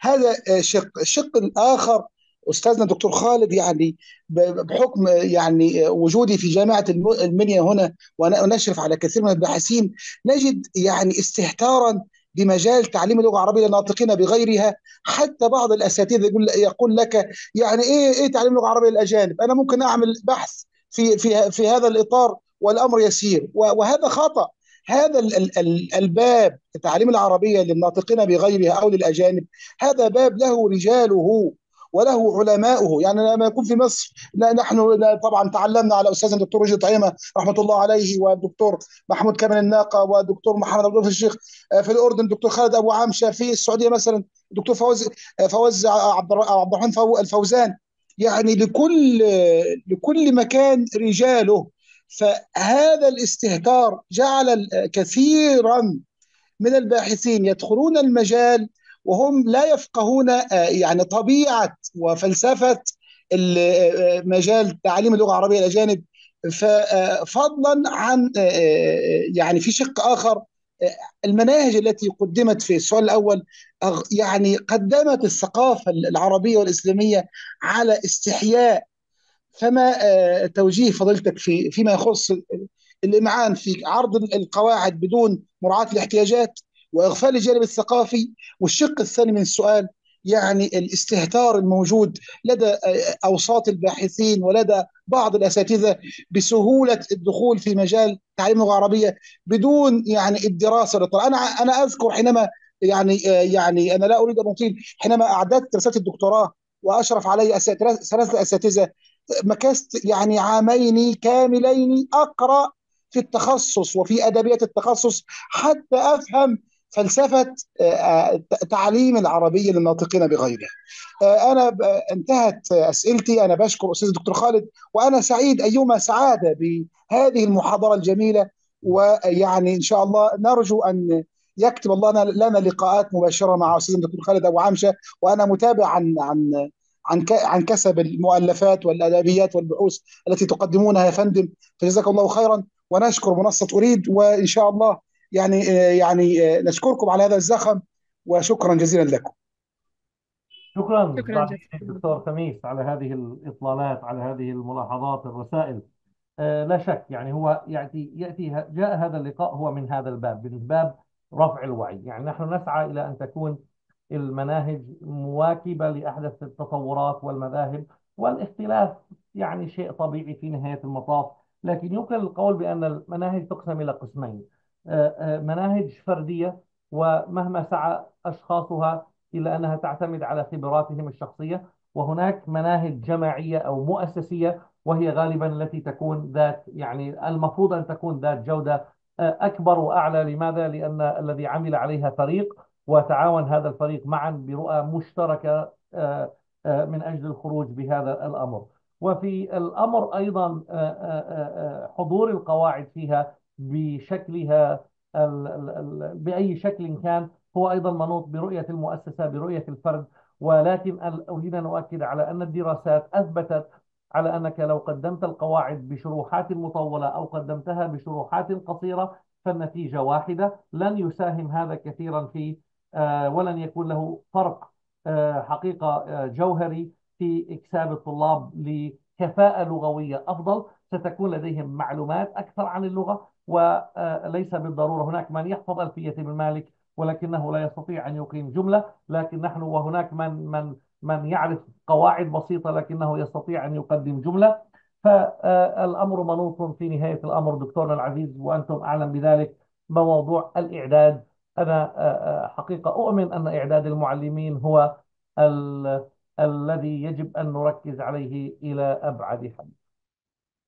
هذا شق، الشق الآخر أستاذنا الدكتور خالد يعني بحكم يعني وجودي في جامعة الم- المنيا هنا ونشرف على كثير من الباحثين نجد يعني استهتارا بمجال تعليم اللغة العربية للناطقين بغيرها. حتى بعض الأساتذة يقول يقول لك يعني إيه إيه تعليم اللغة العربية للأجانب؟ أنا ممكن أعمل بحث في في في هذا الإطار والأمر يسير. وهذا خطأ. هذا ال- ال- ال- الباب تعليم العربية للناطقين بغيرها أو للأجانب. هذا باب له رجاله وله علماؤه. يعني لما يكون في مصر لا نحن لا طبعا تعلمنا على استاذنا الدكتور رشدي طعيمة رحمة الله عليه والدكتور محمود كامل الناقة والدكتور محمد عبد الشيخ آه، في الأردن الدكتور خالد أبو عامشه في السعودية مثلا الدكتور فوز آه، فوز عبد الر- عبد الرحمن فو- الفوزان. يعني لكل لكل مكان رجاله. فهذا الاستهتار جعل كثيرا من الباحثين يدخلون المجال وهم لا يفقهون آه، يعني طبيعة وفلسفة ال- آه، مجال تعليم اللغة العربية الاجانب فضلا عن آه، آه، يعني في شق آخر آه، المناهج التي قدمت في السؤال الأول يعني قدمت الثقافة العربية والإسلامية على استحياء. فما آه، توجيه فضيلتك في فيما يخص الإمعان في عرض القواعد بدون مراعاة الاحتياجات؟ وإغفال الجانب الثقافي والشق الثاني من السؤال يعني الاستهتار الموجود لدى أوساط الباحثين ولدى بعض الأساتذة بسهولة الدخول في مجال تعليم اللغة العربية بدون يعني الدراسة للطلاب. أنا أنا أذكر حينما يعني آه، يعني أنا لا أريد أن أطيل حينما أعددت رسالة الدكتوراه وأشرف علي ثلاثة أساتذة مكثت يعني عامين كاملين أقرأ في التخصص وفي أدبيات التخصص حتى أفهم فلسفة آه، آه، تعليم العربية للناطقين بغيره. آه، أنا انتهت أسئلتي. أنا بشكر أستاذ الدكتور خالد وأنا سعيد أيما سعادة بهذه المحاضرة الجميلة. ويعني إن شاء الله نرجو أن يكتب الله لنا لقاءات مباشرة مع أستاذ الدكتور خالد أبو عامشه وأنا متابع عن عن عن عن كسب المؤلفات والأدبيات والبحوث التي تقدمونها يا فندم. فجزاكم الله خيرا. ونشكر منصة أريد. وإن شاء الله يعني آه، يعني آه، نشكركم على هذا الزخم وشكرا جزيلا لكم. شكرا. شكرا سعادة جزيلا. الدكتور خميس على هذه الإطلالات على هذه الملاحظات الرسائل. آه، لا شك يعني هو يأتي يأتي ه- جاء هذا اللقاء هو من هذا الباب من باب رفع الوعي. يعني نحن نسعى إلى أن تكون المناهج مواكبة لأحدث التطورات والمذاهب والاختلاف يعني شيء طبيعي في نهاية المطاف. لكن يمكن القول بأن المناهج تقسم إلى قسمين. مناهج فردية ومهما سعى أشخاصها إلا أنها تعتمد على خبراتهم الشخصية. وهناك مناهج جماعية أو مؤسسية وهي غالبا التي تكون ذات يعني المفروض أن تكون ذات جودة آه، أكبر وأعلى. لماذا؟ لأن الذي عمل عليها فريق وتعاون هذا الفريق معا برؤى مشتركة آه، آه، من أجل الخروج بهذا الأمر. وفي الأمر أيضا آه، آه، آه، حضور القواعد فيها بشكلها بأي شكل كان هو أيضا منوط برؤية المؤسسة برؤية الفرد. ولكن أريد أن أؤكد على أن الدراسات أثبتت على أنك لو قدمت القواعد بشروحات مطولة أو قدمتها بشروحات قصيرة فالنتيجة واحدة. لن يساهم هذا كثيرا في آه، ولن يكون له فرق آه، حقيقة آه، جوهري في إكساب الطلاب لكفاءة لغوية أفضل. ستكون لديهم معلومات أكثر عن اللغة وليس بالضرورة. هناك من يحفظ ألفية ابن مالك ولكنه لا يستطيع أن يقيم جملة لكن نحن وهناك من من من يعرف قواعد بسيطة لكنه يستطيع أن يقدم جملة. فالأمر منوط في نهاية الأمر دكتورنا العزيز وأنتم أعلم بذلك بموضوع الإعداد. أنا حقيقة أؤمن أن إعداد المعلمين هو ال- الذي يجب أن نركز عليه إلى أبعد حد.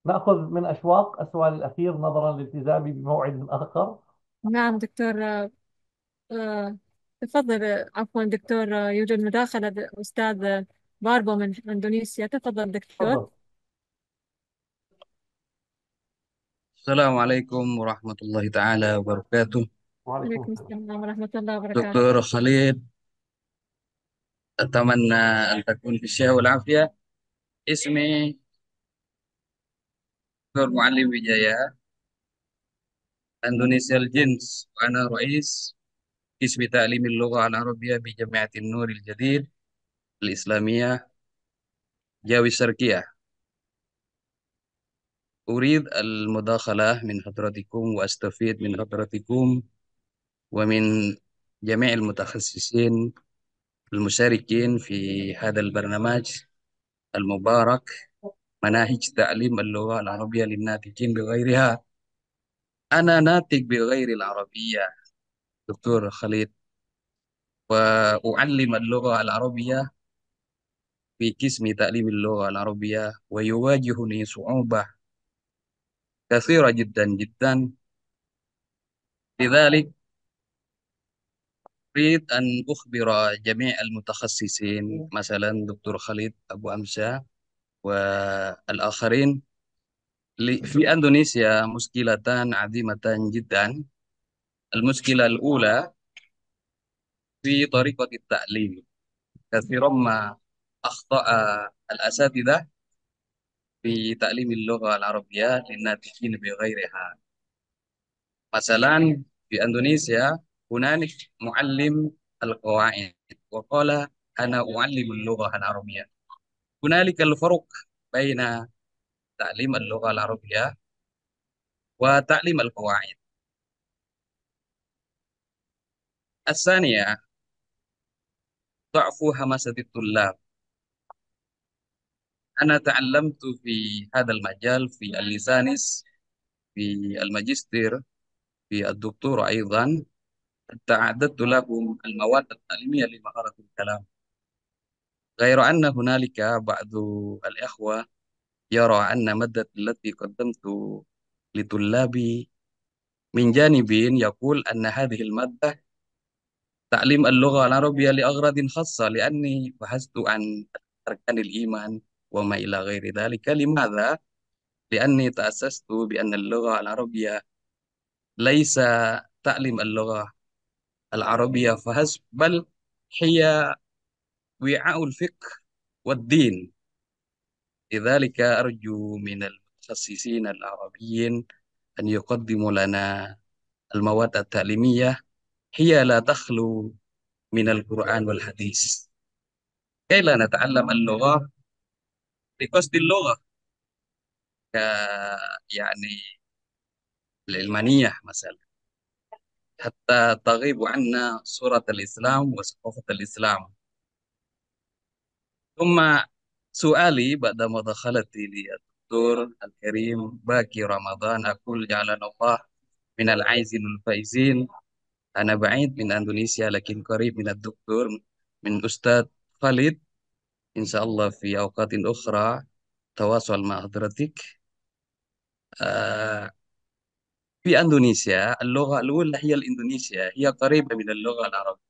نأخذ من أشواق السؤال الأخير نظرا لالتزامي بموعد آخر. نعم دكتور آه، تفضل. عفوا دكتور آه، يوجد مداخلة أستاذ باربو من إندونيسيا. تفضل دكتور. تفضل. السلام عليكم ورحمة الله تعالى وبركاته. وعليكم عليكم السلام. ورحمة الله وبركاته. دكتور خالد أتمنى أن تكون في الصحة والعافية. اسمي دكتور معلم وجاية إندونيسيا الجنس وأنا رئيس قسم تعليم اللغة العربية بجامعة النور الجديد الإسلامية جاوي الشرقية أريد المداخلة من حضرتكم وأستفيد من حضرتكم ومن جميع المتخصصين المشاركين في هذا البرنامج المبارك. مناهج تعليم اللغة العربية للناتجين بغيرها. أنا ناتج بغير العربية دكتور خالد وأعلم اللغة العربية في قسم تعليم اللغة العربية ويواجهني صعوبة كثيرة جدا جدا. لذلك أريد أن أخبر جميع المتخصصين مثلا دكتور خالد أبو أمشى والآخرين ل- في إندونيسيا مشكلتان عظيمتان جدا. المشكلة الأولى في طريقة التعليم. كثيرا ما أخطأ الأساتذة في تعليم اللغة العربية للناتجين بغيرها. مثلا في إندونيسيا هنالك معلم القواعد وقال أنا أعلم اللغة العربية. هنالك الفرق بين تعليم اللغة العربية وتعليم القواعد. الثانية ضعف همسة الطلاب. أنا تعلمت في هذا المجال في الليسانس في الماجستير في الدكتوراه أيضا. حتى أعددت لهم المواد التعليمية لمهارة الكلام. غير أن هنالك بعض الإخوة يرى أن مادة التي قدمت لطلابي من جانب يقول أن هذه المادة تعليم اللغة العربية لأغراض خاصة لأني بحثت عن أركان الإيمان وما إلى غير ذلك لماذا؟ لأني تأسست بأن اللغة العربية ليس تعليم اللغة العربية فحسب بل هي وعاء الفقه والدين. لذلك أرجو من المتخصصين العربيين أن يقدموا لنا المواد التعليمية هي لا تخلو من القرآن والحديث. كي لا نتعلم اللغة بقصد اللغة ك يعني العلمانية مثلا. حتى تغيب عنا صورة الإسلام وثقافة الإسلام. ثم سؤالي بعد مداخلتي للدكتور الكريم باكي رمضان أقول جعلنا الله من العايزين الفائزين أنا بعيد من أندونيسيا لكن قريب من الدكتور من أستاذ خالد إن شاء الله في أوقات أخرى تواصل مع حضرتك آه في أندونيسيا اللغة الأولى هي الإندونيسيا هي قريبة من اللغة العربية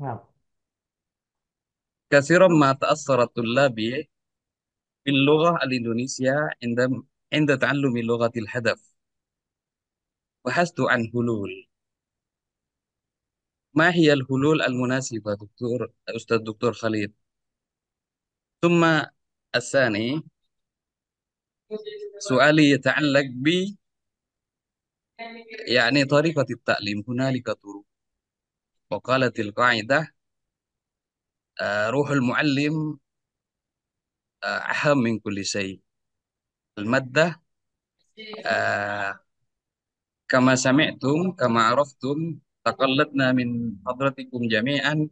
نعم كثيرا ما تأثر طلابي باللغة الإندونيسية عند عند تعلم لغة الهدف. بحثت عن حلول ما هي الحلول المناسبة دكتور أستاذ دكتور خالد ثم الثاني سؤالي يتعلق ب يعني طريقة التعليم. هنالك طرق. وقالت القاعدة روح المعلم آه، أهم من كل شيء. المادة آه، كما سمعتم كما عرفتم تقلدنا من حضرتكم جميعا.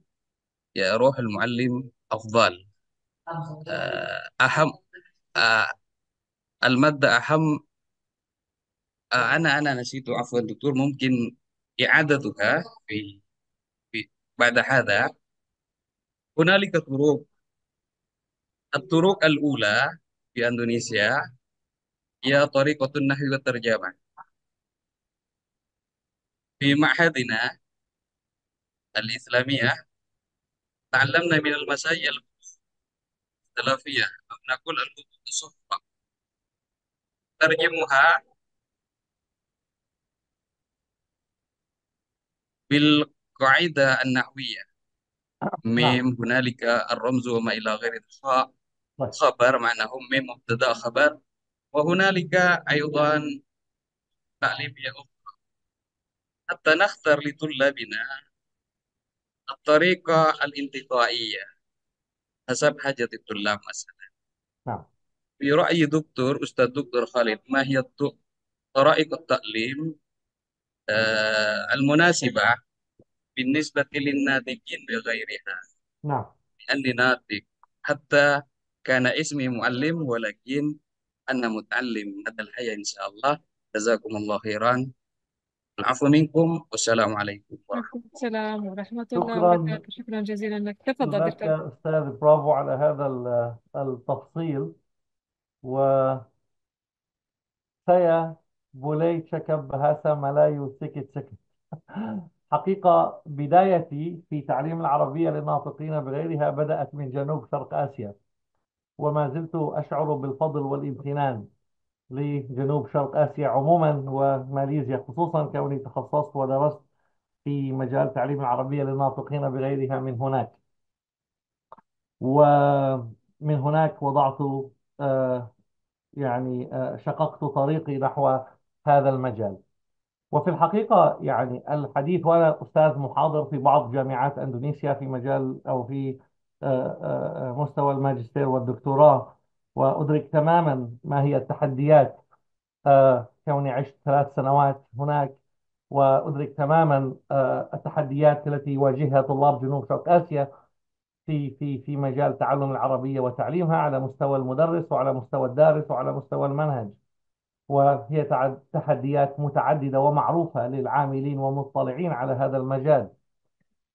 يا روح المعلم أفضل. آه، أهم آه، المادة أهم. آه، أنا أنا نسيت عفوا دكتور ممكن إعادتها في, في بعد هذا. هنالك طرق. الطرق الأولى في إندونيسيا هي طريقة النحو والترجمة. في معهدنا الإسلامية تعلمنا من المسائل السلفية أو نقول الكتب الصحفة ترجمها بالقاعدة النحوية. نعم. ميم هنالك الرمز وما إلى غير الخاء. طيب. خبر معناه ميم مبتدأ خبر. وهنالك أيضا تعليمية أخرى. حتى نختار لطلابنا الطريقة الانتقائية. حسب حاجة الطلاب مثلا. نعم. في رأي دكتور أستاذ دكتور خالد ما هي الط- طرائق التعليم؟ آه، المناسبة بالنسبة للناطقين بغيرها. نعم. لأني ناطق حتى كان اسمي معلم ولكن أنا متعلم مدى الحياة إن شاء الله. جزاكم الله خيرا. العفو منكم والسلام عليكم. ورحمة عليكم السلام ورحمة الله شكرا. وبركاته. شكرا جزيلا لك. تفضل لك دكتور. أستاذ برافو على هذا ال- التفصيل. وسيا بولي شكب بهاسا ملايو سكت سكت حقيقة بدايتي في تعليم العربية للناطقين بغيرها بدأت من جنوب شرق آسيا وما زلت أشعر بالفضل والامتنان لجنوب شرق آسيا عموما وماليزيا خصوصا كوني تخصصت ودرست في مجال تعليم العربية للناطقين بغيرها من هناك. ومن هناك وضعت آه، يعني آه، شققت طريقي نحو هذا المجال. وفي الحقيقة يعني الحديث وأنا أستاذ محاضر في بعض جامعات أندونيسيا في مجال أو في آه، آه، آه، مستوى الماجستير والدكتوراه وأدرك تماما ما هي التحديات كوني عشت ثلاث سنوات هناك وأدرك تماما التحديات التي يواجهها طلاب جنوب شرق آسيا في في في مجال تعلم العربية وتعليمها على مستوى المدرس وعلى مستوى الدارس وعلى مستوى المنهج. وهي تحديات متعددة ومعروفة للعاملين والمطلعين على هذا المجال.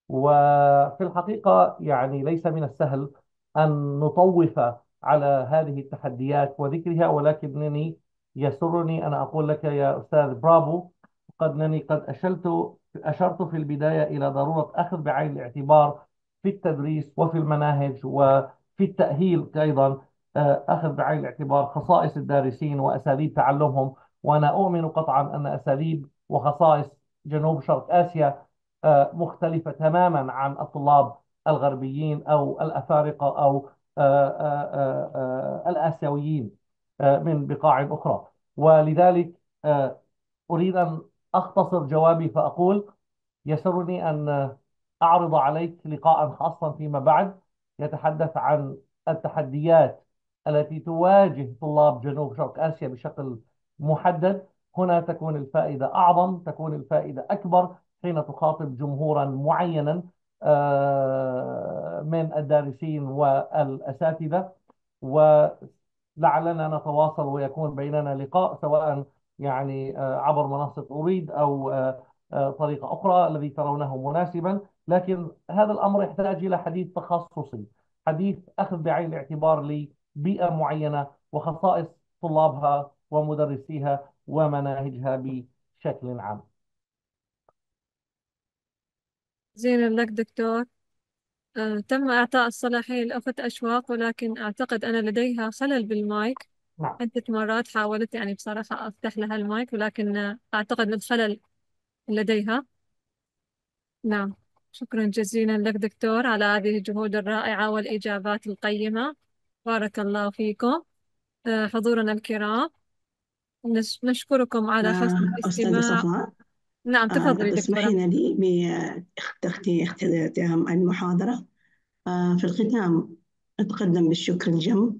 وفي الحقيقة يعني ليس من السهل أن نطوف على هذه التحديات وذكرها ولكنني يسرني أن أقول لك يا أستاذ برافو قد أنني قد أشلت أشرت في البداية إلى ضرورة أخذ بعين الاعتبار في التدريس وفي المناهج وفي التأهيل أيضا أخذ بعين الاعتبار خصائص الدارسين وأساليب تعلمهم وأنا أؤمن قطعا أن أساليب وخصائص جنوب شرق آسيا آه، مختلفة تماما عن الطلاب الغربيين أو الأفارقة أو الآسيويين من بقاع أخرى. ولذلك أريد أن أختصر جوابي فأقول يسرني أن أعرض عليك لقاء خاصا فيما بعد يتحدث عن التحديات التي تواجه طلاب جنوب شرق آسيا بشكل محدد. هنا تكون الفائدة أعظم تكون الفائدة أكبر حين تخاطب جمهورا معينا من الدارسين والأساتذة. ولعلنا نتواصل ويكون بيننا لقاء سواء يعني عبر منصة أريد أو طريقة أخرى الذي ترونه مناسبا. لكن هذا الأمر يحتاج إلى حديث تخصصي حديث أخذ بعين الاعتبار لبيئة معينة وخصائص طلابها ومدرسيها ومناهجها بشكل عام. زين لك دكتور. آه، تم إعطاء الصلاحية لأخت أشواق ولكن أعتقد أنا لديها خلل بالمايك. نعم. عدة مرات حاولت يعني بصراحة أفتح لها المايك ولكن أعتقد الخلل لديها. نعم. شكرا جزيلا لك دكتور على هذه الجهود الرائعة والإجابات القيمة. بارك الله فيكم. آه، حضورنا الكرام. نش- نشكركم على حسن آه، أستاذة الاستماع. صفاء نعم آه، تفضلي تسمحين دكتورة لي باختتام المحاضرة. آه، في الختام أتقدم بالشكر الجم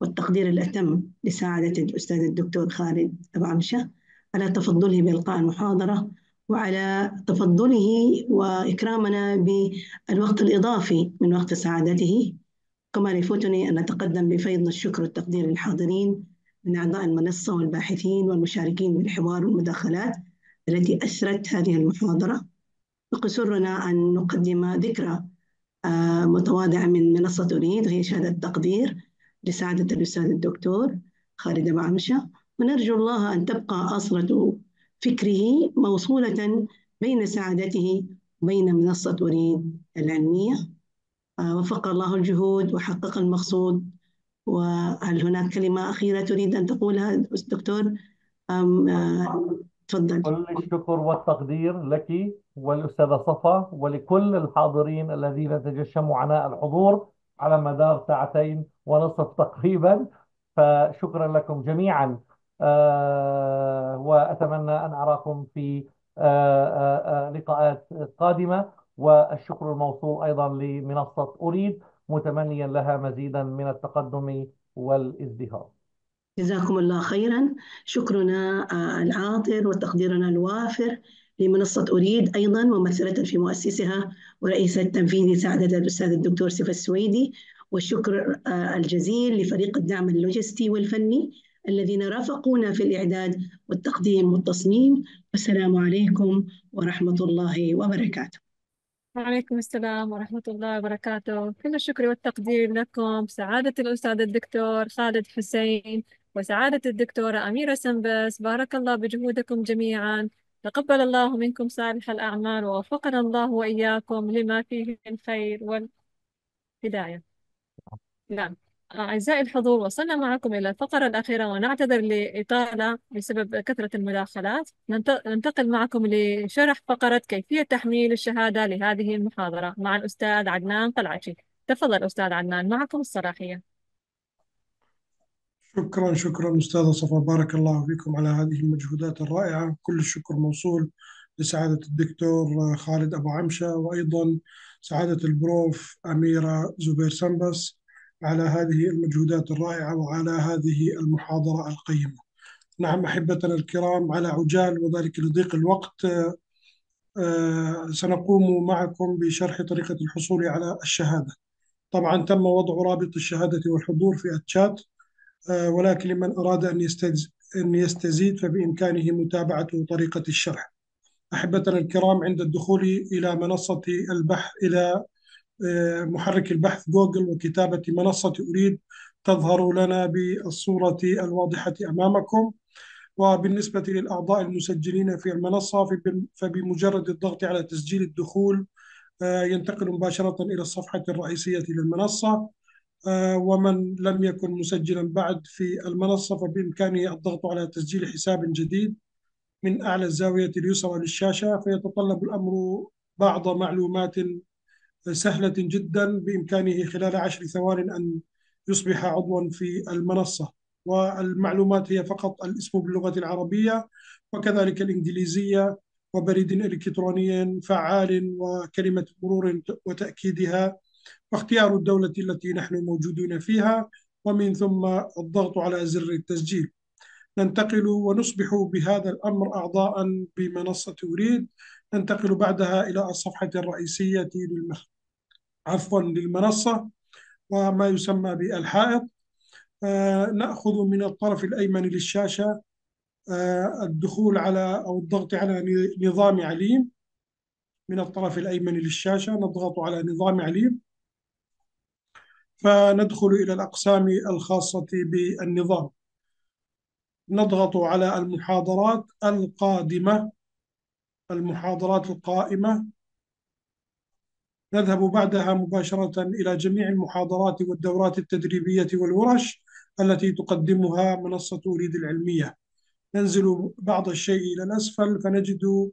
والتقدير الأتم لسعادة الأستاذ الدكتور خالد أبو عمشة على تفضله بإلقاء المحاضرة وعلى تفضله وإكرامنا بالوقت الإضافي من وقت سعادته. كما يفوتني أن أتقدم بفيض الشكر والتقدير للحاضرين من أعضاء المنصة والباحثين والمشاركين بالحوار والمداخلات التي أسرت هذه المحاضرة. يسرنا أن نقدم ذكرى آه، متواضعة من منصة أريد هي شهادة تقدير لسعادة الأستاذ الدكتور خالد أبو عمشة. ونرجو الله أن تبقى أصلة فكره موصولة بين سعادته وبين منصة أريد العلمية. وفق الله الجهود وحقق المقصود. وهل هناك كلمة أخيرة تريد أن تقولها دكتور؟ أم آه، تفضل. كل الشكر والتقدير لك والأستاذة صفا ولكل الحاضرين الذين تجشموا عناء الحضور على مدار ساعتين ونصف تقريبا. فشكرا لكم جميعا. آه، وأتمنى أن أراكم في آه، آه، آه، لقاءات قادمة. والشكر الموصول أيضا لمنصة أريد متمنيا لها مزيدا من التقدم والازدهار. جزاكم الله خيرا. شكرنا آه، العاطر وتقديرنا الوافر لمنصة أريد أيضا ممثلة في مؤسسها ورئيس التنفيذي سعادة الأستاذ الدكتور سيف السويدي. والشكر آه، الجزيل لفريق الدعم اللوجستي والفني الذين رافقونا في الإعداد والتقديم والتصميم. والسلام عليكم ورحمة الله وبركاته. وعليكم السلام ورحمة الله وبركاته. كل الشكر والتقدير لكم سعادة الأستاذ الدكتور خالد حسين وسعادة الدكتورة أميرة سنبس. بارك الله بجهودكم جميعا. تقبل الله منكم صالح الأعمال ووفقنا الله وإياكم لما فيه الخير والهداية. نعم. أعزائي الحضور وصلنا معكم إلى الفقرة الأخيرة ونعتذر لإطالة بسبب كثرة المداخلات. ننت- ننتقل معكم لشرح فقرة كيفية تحميل الشهادة لهذه المحاضرة مع الأستاذ عدنان طلعتي. تفضل أستاذ عدنان معكم الصلاحية. شكرا شكرا أستاذة صفا بارك الله فيكم على هذه المجهودات الرائعة. كل الشكر موصول لسعادة الدكتور خالد أبو عمشة وأيضا سعادة البروف أميرة زبير سنبس على هذه المجهودات الرائعة وعلى هذه المحاضرة القيمة. نعم أحبتنا الكرام على عجال وذلك لضيق الوقت آه، سنقوم معكم بشرح طريقة الحصول على الشهادة. طبعا تم وضع رابط الشهادة والحضور في الشات آه، ولكن لمن أراد أن يستز... أن يستزيد فبإمكانه متابعة طريقة الشرح. أحبتنا الكرام عند الدخول إلى منصة البحث إلى آه، محرك البحث جوجل وكتابة منصة أريد تظهر لنا بالصورة الواضحة أمامكم. وبالنسبة للأعضاء المسجلين في المنصة فب- فبمجرد الضغط على تسجيل الدخول آه، ينتقل مباشرة إلى الصفحة الرئيسية للمنصة. آه، ومن لم يكن مسجلا بعد في المنصة فبإمكانه الضغط على تسجيل حساب جديد من أعلى الزاوية اليسرى للشاشة. فيتطلب الأمر بعض معلومات سهلة جدا بإمكانه خلال عشر ثوان أن يصبح عضوا في المنصة والمعلومات هي فقط الاسم باللغة العربية وكذلك الإنجليزية وبريد إلكتروني فعال وكلمة مرور وتأكيدها واختيار الدولة التي نحن موجودون فيها ومن ثم الضغط على زر التسجيل. ننتقل ونصبح بهذا الأمر أعضاء بمنصة أريد ننتقل بعدها إلى الصفحة الرئيسية للمخ... عفوا للمنصة وما يسمى بالحائط. آه نأخذ من الطرف الأيمن للشاشة آه الدخول على أو الضغط على نظام عليم. من الطرف الأيمن للشاشة نضغط على نظام عليم. فندخل إلى الأقسام الخاصة بالنظام. نضغط على المحاضرات القادمة المحاضرات القائمة. نذهب بعدها مباشرة إلى جميع المحاضرات والدورات التدريبية والورش التي تقدمها منصة أريد العلمية. ننزل بعض الشيء إلى الأسفل فنجد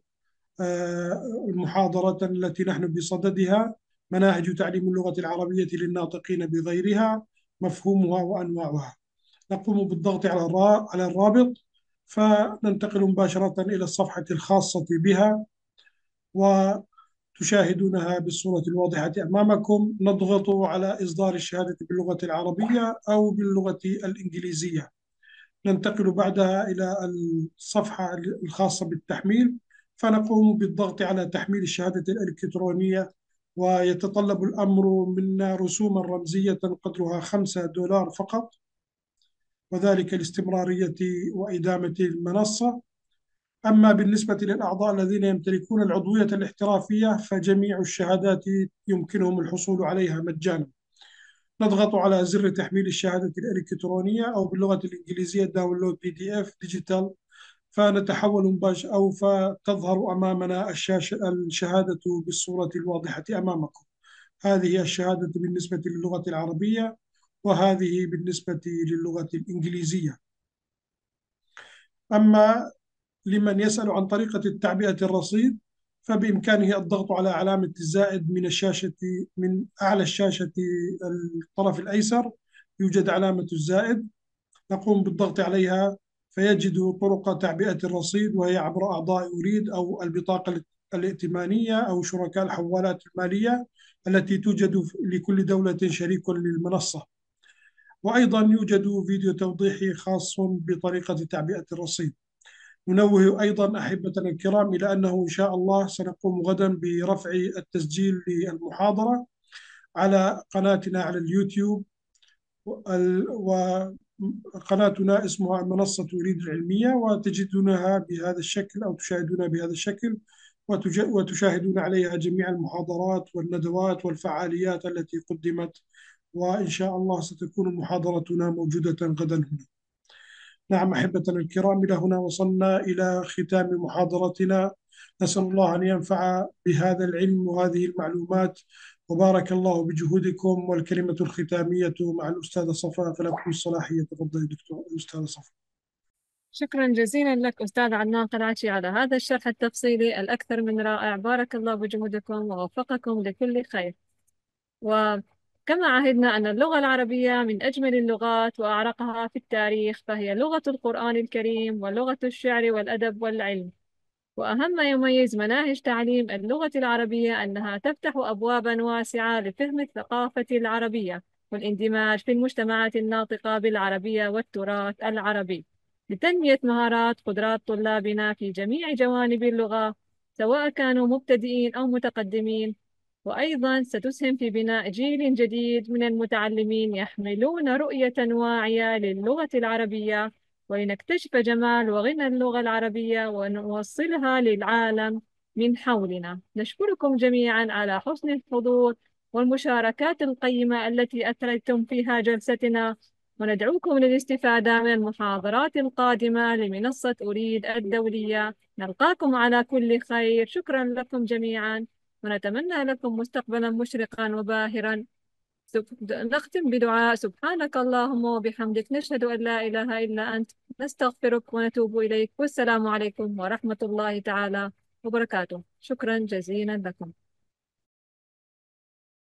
المحاضرة التي نحن بصددها مناهج تعليم اللغة العربية للناطقين بغيرها مفهومها وأنواعها. نقوم بالضغط على على الرابط فننتقل مباشرة إلى الصفحة الخاصة بها وتشاهدونها بالصورة الواضحة أمامكم. نضغط على إصدار الشهادة باللغة العربية أو باللغة الإنجليزية. ننتقل بعدها إلى الصفحة الخاصة بالتحميل. فنقوم بالضغط على تحميل الشهادة الإلكترونية ويتطلب الأمر منا رسوما رمزية قدرها خمسة دولار فقط وذلك لاستمرارية وإدامة المنصة. أما بالنسبة للأعضاء الذين يمتلكون العضوية الاحترافية فجميع الشهادات يمكنهم الحصول عليها مجانا. نضغط على زر تحميل الشهادة الإلكترونية أو باللغة الإنجليزية PDF digital فنتحول مباشر أو فتظهر أمامنا الشاشة الشهادة بالصورة الواضحة أمامكم. هذه الشهادة بالنسبة للغة العربية وهذه بالنسبة للغة الإنجليزية. أما لمن يسأل عن طريقة التعبئة الرصيد فبإمكانه الضغط على علامة الزائد من الشاشة من أعلى الشاشة الطرف الأيسر يوجد علامة الزائد. نقوم بالضغط عليها فيجد طرق تعبئة الرصيد وهي عبر أعضاء أريد أو البطاقة الائتمانية أو شركاء الحوالات المالية التي توجد لكل دولة شريك للمنصة. وأيضا يوجد فيديو توضيحي خاص بطريقة تعبئة الرصيد. ننوه أيضا أحبتنا الكرام إلى أنه إن شاء الله سنقوم غدا برفع التسجيل للمحاضرة على قناتنا على اليوتيوب وقناتنا اسمها منصة أريد العلمية وتجدونها بهذا الشكل أو تشاهدونها بهذا الشكل وتشاهدون عليها جميع المحاضرات والندوات والفعاليات التي قدمت وإن شاء الله ستكون محاضرتنا موجودة غدا هنا. نعم أحبتنا الكرام إلى هنا وصلنا إلى ختام محاضرتنا. نسأل الله أن ينفع بهذا العلم وهذه المعلومات. وبارك الله بجهودكم والكلمة الختامية مع الأستاذة صفاء فلكم الصلاحية تفضلي دكتور الأستاذة صفاء. شكرا جزيلا لك أستاذ عدنان قلعشي على هذا الشرح التفصيلي الأكثر من رائع. بارك الله بجهودكم ووفقكم لكل خير. و كما عهدنا أن اللغة العربية من أجمل اللغات وأعرقها في التاريخ فهي لغة القرآن الكريم ولغة الشعر والأدب والعلم. وأهم ما يميز مناهج تعليم اللغة العربية أنها تفتح أبوابا واسعة لفهم الثقافة العربية والاندماج في المجتمعات الناطقة بالعربية والتراث العربي. لتنمية مهارات قدرات طلابنا في جميع جوانب اللغة سواء كانوا مبتدئين أو متقدمين وأيضا ستسهم في بناء جيل جديد من المتعلمين يحملون رؤية واعية للغة العربية ولنكتشف جمال وغنى اللغة العربية ونوصلها للعالم من حولنا. نشكركم جميعا على حسن الحضور والمشاركات القيمة التي أثرتم فيها جلستنا وندعوكم للاستفادة من المحاضرات القادمة لمنصة أريد الدولية. نلقاكم على كل خير. شكرا لكم جميعا. ونتمنى لكم مستقبلا مشرقا وباهرا. نختم بدعاء. سبحانك اللهم وبحمدك نشهد أن لا إله إلا أنت. نستغفرك ونتوب إليك. والسلام عليكم ورحمة الله تعالى وبركاته. شكرا جزيلا لكم.